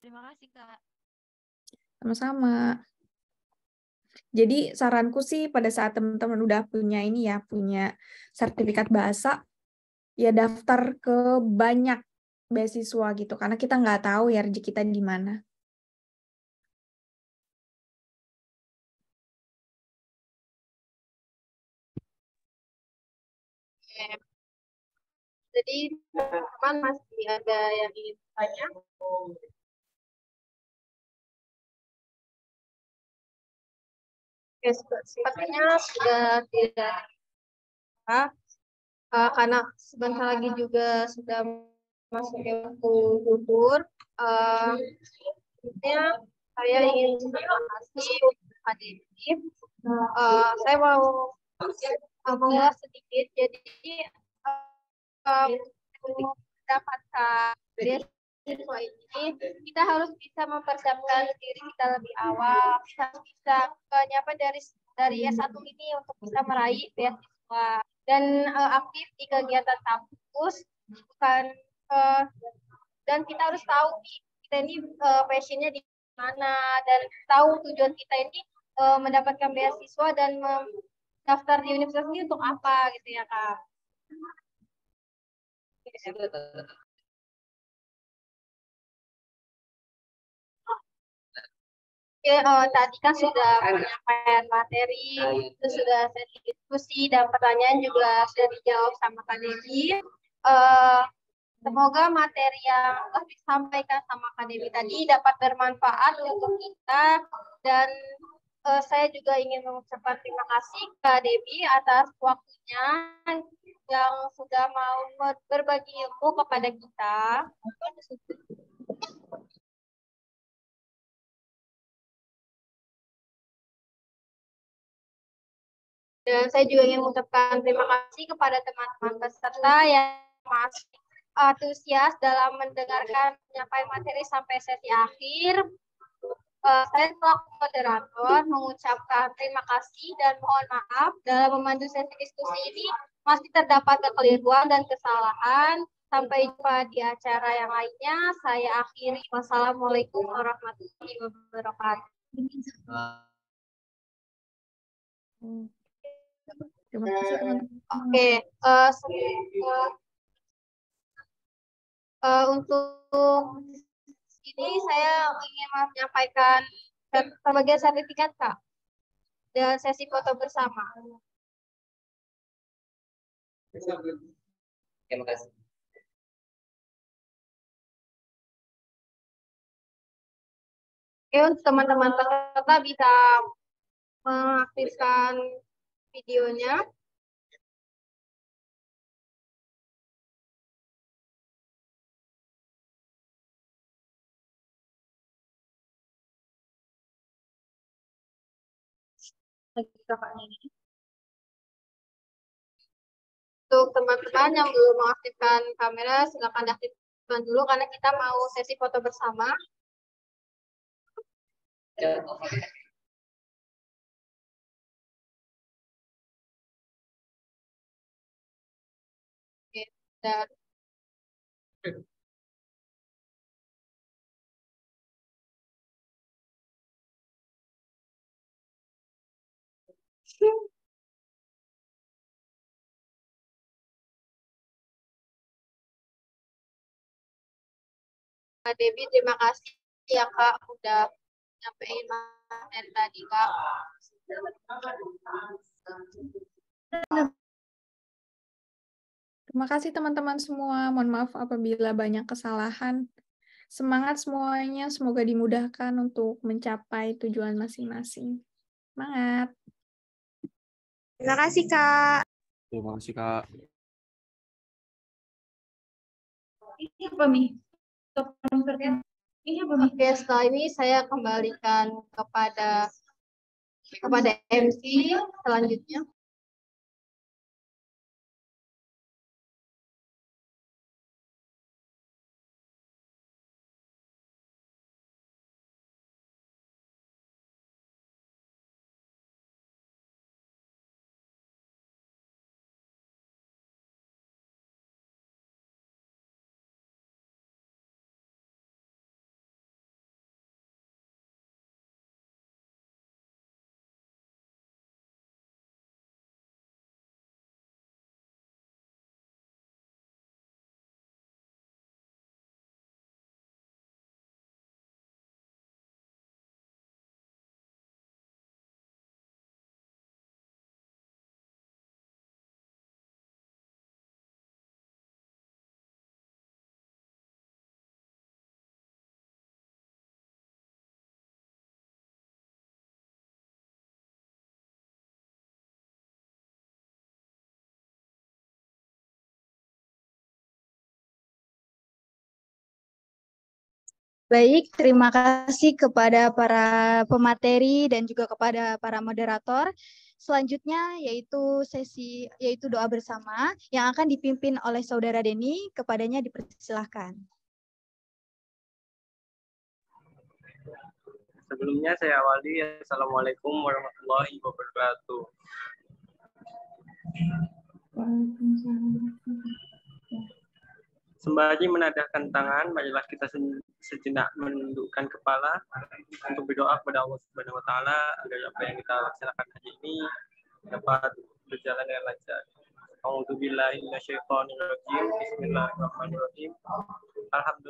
Terima kasih Kak. Sama-sama. Jadi saranku sih pada saat teman-teman udah punya ini ya, punya sertifikat bahasa, ya daftar ke banyak beasiswa gitu, karena kita nggak tahu ya rezeki kita di mana. Jadi teman-teman masih ada yang ingin tanya? Oke, sepertinya sudah tidak uh, karena sebentar lagi juga sudah masuk ke waktu gugur. Uh, saya ingin kasih hadir. Uh, saya mau mengulas sedikit. Jadi uh, mendapatkan siswa ini kita harus bisa mempersiapkan diri kita lebih awal. Kita bisa menyapa dari dari S1 ini untuk bisa meraih beasiswa. Dan uh, aktif di kegiatan kampus bukan uh, dan kita harus tahu kita ini uh, passionnya di mana dan tahu tujuan kita ini uh, mendapatkan beasiswa dan mendaftar di universitas ini untuk apa gitu ya kak. Oke, uh, tadi kan sudah penyampaian materi, itu sudah sesi diskusi dan pertanyaan juga sudah dijawab sama Kak Devi. Uh, semoga materi yang telah disampaikan sama Kak Devi tadi dapat bermanfaat untuk kita dan uh, saya juga ingin mengucapkan terima kasih Kak Devi atas waktunya yang sudah mau berbagi ilmu kepada kita. Dan saya juga ingin mengucapkan terima kasih kepada teman-teman peserta yang masih antusias dalam mendengarkan penyampaian materi sampai sesi akhir. Uh, saya selaku moderator mengucapkan terima kasih dan mohon maaf dalam memandu sesi diskusi ini masih terdapat kekeliruan dan kesalahan. Sampai jumpa di acara yang lainnya. Saya akhiri. Wassalamualaikum warahmatullahi wabarakatuh. Terima kasih Oke, uh, uh, untuk ini saya ingin menyampaikan pembagian sertifikat Kak dan sesi foto bersama. Terima kasih. Oke, untuk teman-teman peserta bisa mengaktifkan videonya. Untuk teman-teman yang belum mengaktifkan kamera, silakan diaktifkan dulu karena kita mau sesi foto bersama. Ya. Dan Kak Debbie, terima kasih ya Kak udah nyampein materi tadi Kak. Terima kasih teman-teman semua. Mohon maaf apabila banyak kesalahan. Semangat semuanya, semoga dimudahkan untuk mencapai tujuan masing-masing. Semangat. Terima kasih, Kak. Terima kasih, Kak. Ini apa, Mi? Ini apa, Mi? Oke, setelah ini saya kembalikan kepada kepada MC selanjutnya. Baik, terima kasih kepada para pemateri dan juga kepada para moderator. Selanjutnya yaitu sesi yaitu doa bersama yang akan dipimpin oleh Saudara Deni. Kepadanya dipersilahkan. Sebelumnya saya awali Assalamualaikum warahmatullahi wabarakatuh. Sembari menadahkan tangan, marilah kita sejenak menundukkan kepala untuk berdoa kepada Allah Subhanahu wa taala agar apa yang kita laksanakan hari ini dapat berjalan dengan lancar. A'udzubillahi minasyaitonirrajim. Bismillahirrahmanirrahim. Alhamdulillah